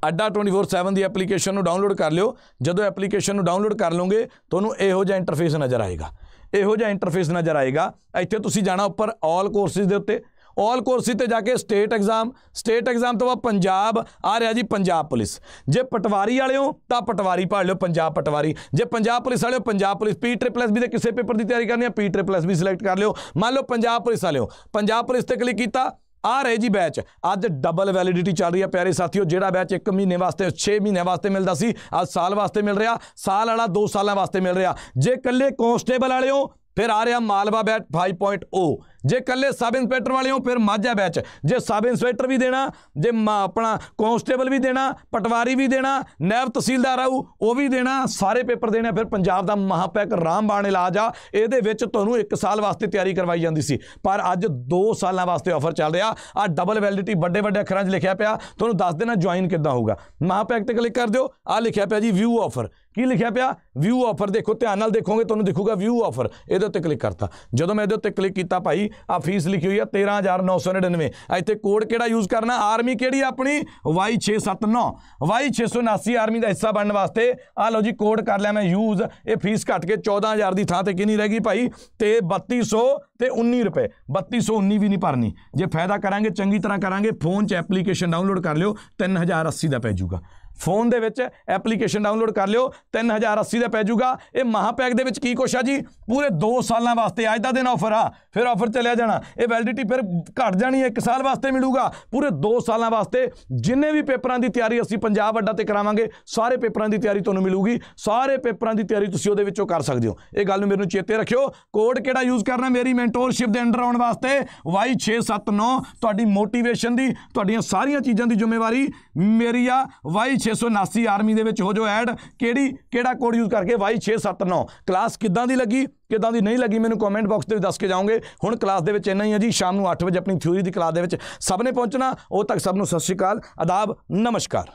ਅੱਡਾ 24/7 ਦੀ ਐਪਲੀਕੇਸ਼ਨ ਨੂੰ ਡਾਊਨਲੋਡ ਕਰ ਲਿਓ। ਜਦੋਂ ਐਪਲੀਕੇਸ਼ਨ ਨੂੰ ਡਾਊਨਲੋਡ ਕਰ ਲਓਗੇ, ਤੁਹਾਨੂੰ ਇਹੋ ਜਿਹਾ ਇੰਟਰਫੇਸ ਨਜ਼ਰ ਆਏਗਾ। ਇਹੋ ਜਿਹਾ ਇੰਟਰਫੇਸ ਨਜ਼ਰ ਆਏਗਾ। ਇੱਥੇ ਤੁਸੀਂ ਜਾਣਾ ਉੱਪਰ ਆਲ ਕੋਰਸਿਸ ਦੇ ਉੱਤੇ। ਆਲ ਕੋਰਸਿਸ ਤੇ ਜਾ ਕੇ ਸਟੇਟ ਐਗਜ਼ਾਮ ਸਟੇਟ ਐਗਜ਼ਾਮ ਤੋਂ ਬਾਅਦ ਪੰਜਾਬ। ਆ ਰਿਹਾ ਜੀ ਪੰਜਾਬ ਪੁਲਿਸ। ਜੇ ਪਟਵਾਰੀ ਵਾਲੇ ਹੋ ਤਾਂ ਪਟਵਾਰੀ ਪੜ੍ਹ ਲਿਓ, ਪੰਜਾਬ ਪਟਵਾਰੀ। ਜੇ ਪੰਜਾਬ ਪੁਲਿਸ ਵਾਲੇ ਹੋ Punjab police. P triple S B ਦੇ ਕਿਸੇ ਪੇਪਰ ਦੀ ਤਿਆਰੀ ਕਰਨੀ ਹੈ P triple S B select ਕਰ ਲਿਓ। ਮੰਨ ਲਓ ਪੰਜਾਬ ਪੁਲਿਸ ਵਾਲੇ ਹੋ ਪੰਜਾਬ ਪੁਲਿਸ ਤੇ ਕਲਿੱਕ ਕੀਤਾ। ਆ ਰਹੇ ਜੀ ਬੈਚ ਅੱਜ ਡਬਲ ਵੈਲਿਡਿਟੀ ਚੱਲ ਰਹੀ ਹੈ ਪਿਆਰੇ ਸਾਥੀਓ, ਜਿਹੜਾ ਬੈਚ 1 ਮਹੀਨੇ ਵਾਸਤੇ 6 ਮਹੀਨੇ ਵਾਸਤੇ ਮਿਲਦਾ ਸੀ, ਅੱਜ ਸਾਲ ਵਾਸਤੇ ਮਿਲ ਰਿਹਾ, ਸਾਲ ਵਾਲਾ 2 ਸਾਲਾਂ ਵਾਸਤੇ ਮਿਲ ਰਿਹਾ। ਜੇ ਇਕੱਲੇ ਕਾਂਸਟੇਬਲ ਵਾਲੇ ਹੋ, ਫਿਰ ਆ ਰਿਹਾ ਮਾਲਵਾ ਬੈਚ 5.0 ਜੇ ਕੱਲੇ ਸਬ ਇੰਸਪੈਕਟਰ ਵਾਲੇ ਹੋ ਫਿਰ ਮਾਝਾ ਬੈਚ। ਜੇ ਸਬ ਇੰਸਪੈਕਟਰ ਵੀ ਦੇਣਾ ਜੇ ਮਾ- ਆਪਣਾ ਕਾਂਸਟੇਬਲ ਵੀ ਦੇਣਾ ਪਟਵਾਰੀ ਵੀ ਦੇਣਾ ਨੈਬ ਤਹਿਸੀਲਦਾਰ ਆਊ ਉਹ ਵੀ ਦੇਣਾ ਸਾਰੇ ਪੇਪਰ ਦੇਣੇ ਆ, ਫਿਰ ਪੰਜਾਬ ਦਾ ਮਹਾਪੈਕ ਰਾਮਬਾਣ ਇਲਾਜ ਆ। ਇਹਦੇ ਵਿੱਚ ਤੁਹਾਨੂੰ 1 ਸਾਲ ਵਾਸਤੇ ਤਿਆਰੀ ਕਰਵਾਈ ਜਾਂਦੀ ਸੀ। ਪਰ ਅੱਜ 2 ਸਾਲਾਂ ਵਾਸਤੇ ਆਫਰ ਚੱਲ ਰਿਹਾ। ਆ ਡਬਲ ਵੈਲਿਡਿਟੀ ਵੱਡੇ ਵੱਡੇ ਅੱਖਰਾਂ 'ਚ ਲਿਖਿਆ ਪਿਆ। ਤੁਹਾਨੂੰ ਦੱਸ ਦੇਣਾ ਜੁਆਇਨ ਕਿੱਦਾਂ ਹੋਊਗਾ। ਮਹਾਪੈਕ ਤੇ ਕਲਿੱਕ ਕਰ ਦਿਓ। ਆ ਲਿਖਿਆ ਪਿਆ ਜੀ ਵਿਊ ਆਫਰ ਕੀ ਲਿਖਿਆ ਪਿਆ? ਵਿਊ ਆਫਰ ਦੇਖੋ ਧਿਆਨ ਨਾਲ ਦੇਖੋਗੇ ਤੁਹਾਨੂੰ ਦਿਖੂਗਾ ਵਿਊ ਆਫਰ ਇਹਦੇ ਉੱਤੇ ਕਲਿੱਕ ਕਰਤਾ। ਜਦੋਂ ਮੈਂ ਇਹਦੇ ਉੱਤੇ ਕਲਿੱਕ ਕੀਤਾ ਭਾਈ ਜੀ ਆ ਫੀਸ ਲਿਖੀ ਹੋਈ ਆ 13999 ਇੱਥੇ ਕੋਡ ਕਿਹੜਾ ਯੂਜ਼ ਕਰਨਾ? ਆਰਮੀ ਕਿਹੜੀ ਆ ਆਪਣੀ? Y679 Y679 ਆਰਮੀ ਦਾ ਹਿੱਸਾ ਬਣਨ ਵਾਸਤੇ। ਆ ਲਓ ਜੀ ਕੋਡ ਕਰ ਲਿਆ ਮੈਂ ਯੂਜ਼ ਇਹ ਫੀਸ ਘਟ ਕੇ 14000 ਦੀ ਥਾਂ ਤੇ ਕਿੰਨੀ ਰਹਿ ਗਈ ਭਾਈ? ਤੇ 3200 ਤੇ 19 ਰੁਪਏ। 3219 ਵੀ ਨਹੀਂ ਭਰਨੀ। ਜੇ ਫਾਇਦਾ ਕਰਾਂਗੇ, ਚੰਗੀ ਤਰ੍ਹਾਂ ਕਰਾਂਗੇ ਫੋਨ 'ਚ ਐਪਲੀਕੇਸ਼ਨ ਡਾਊਨਲੋਡ ਕਰ ਲਿਓ 3080 ਦਾ ਪੈ ਜਾਊਗਾ। ਫੋਨ ਦੇ ਵਿੱਚ ਐਪਲੀਕੇਸ਼ਨ ਡਾਊਨਲੋਡ ਕਰ ਲਿਓ 3080 ਦਾ ਪੈ ਜਾਊਗਾ। ਇਹ ਮਹਾਪੈਕ ਦੇ ਵਿੱਚ ਕੀ ਕੁਛ ਆ ਜੀ? ਪੂਰੇ 2 ਸਾਲਾਂ ਵਾਸਤੇ ਅੱਜ ਦਾ ਦਿਨ ਆਫਰ ਆ, ਫਿਰ ਆਫਰ ਚੱਲਿਆ ਜਾਣਾ। ਇਹ ਵੈਲਿਡਿਟੀ ਫਿਰ ਘਟ ਜਾਣੀ ਹੈ 1 ਸਾਲ ਵਾਸਤੇ ਮਿਲੂਗਾ। ਪੂਰੇ 2 ਸਾਲਾਂ ਵਾਸਤੇ ਜਿੰਨੇ ਵੀ ਪੇਪਰਾਂ ਦੀ ਤਿਆਰੀ ਅਸੀਂ ਪੰਜਾਬ ਅੱਡਾ ਤੇ ਕਰਾਵਾਂਗੇ, ਸਾਰੇ ਪੇਪਰਾਂ ਦੀ ਤਿਆਰੀ ਤੁਹਾਨੂੰ ਮਿਲੂਗੀ। ਸਾਰੇ ਪੇਪਰਾਂ ਦੀ ਤਿਆਰੀ ਤੁਸੀਂ ਉਹਦੇ ਵਿੱਚੋਂ ਕਰ ਸਕਦੇ ਹੋ। ਇਹ ਗੱਲ ਨੂੰ ਮੈਨੂੰ ਚੇਤੇ ਰੱਖਿਓ। ਕੋਡ ਕਿਹੜਾ ਯੂਜ਼ ਕਰਨਾ? ਮੇਰੀ ਮੈਂਟੋਰਸ਼ਿਪ ਦੇ ਅੰਡਰ ਆਉਣ ਵਾਸਤੇ Y679 ਤੁਹਾਡੀ ਮੋਟੀਵੇਸ਼ਨ ਦੀ, ਤੁਹਾਡੀਆਂ ਸਾਰੀਆਂ ਚੀਜ਼ਾਂ ਦੀ ਜ਼ਿੰਮੇਵਾਰੀ ਮੇਰੀ ਆ। Y679 ਆਰਮੀ ਦੇ ਵਿੱਚ ਹੋ ਜੋ ਐਡ ਕਿਹੜੀ, ਕਿਹੜਾ ਕੋਡ ਯੂਜ਼ ਕਰਕੇ Y679 ਕਲਾਸ ਕਿੱਦਾਂ ਦੀ ਲੱਗੀ? ਕਿੱਦਾਂ ਦੀ ਨਹੀਂ ਲੱਗੀ? ਮੈਨੂੰ ਕਮੈਂਟ ਬਾਕਸ ਦੇ ਵਿੱਚ ਦੱਸ ਕੇ ਜਾਓਗੇ। ਹੁਣ ਕਲਾਸ ਦੇ ਵਿੱਚ ਇੰਨਾ ਹੀ ਹੈ ਜੀ। ਸ਼ਾਮ ਨੂੰ 8 ਵਜੇ ਆਪਣੀ ਥਿਊਰੀ ਦੀ ਕਲਾਸ ਦੇ ਵਿੱਚ ਸਭ ਨੇ ਪਹੁੰਚਣਾ। ਉਹ ਤੱਕ ਸਭ ਨੂੰ ਸਤਿ ਸ਼੍ਰੀ ਅਕਾਲ। ਆਦਾਬ, ਨਮਸਕਾਰ।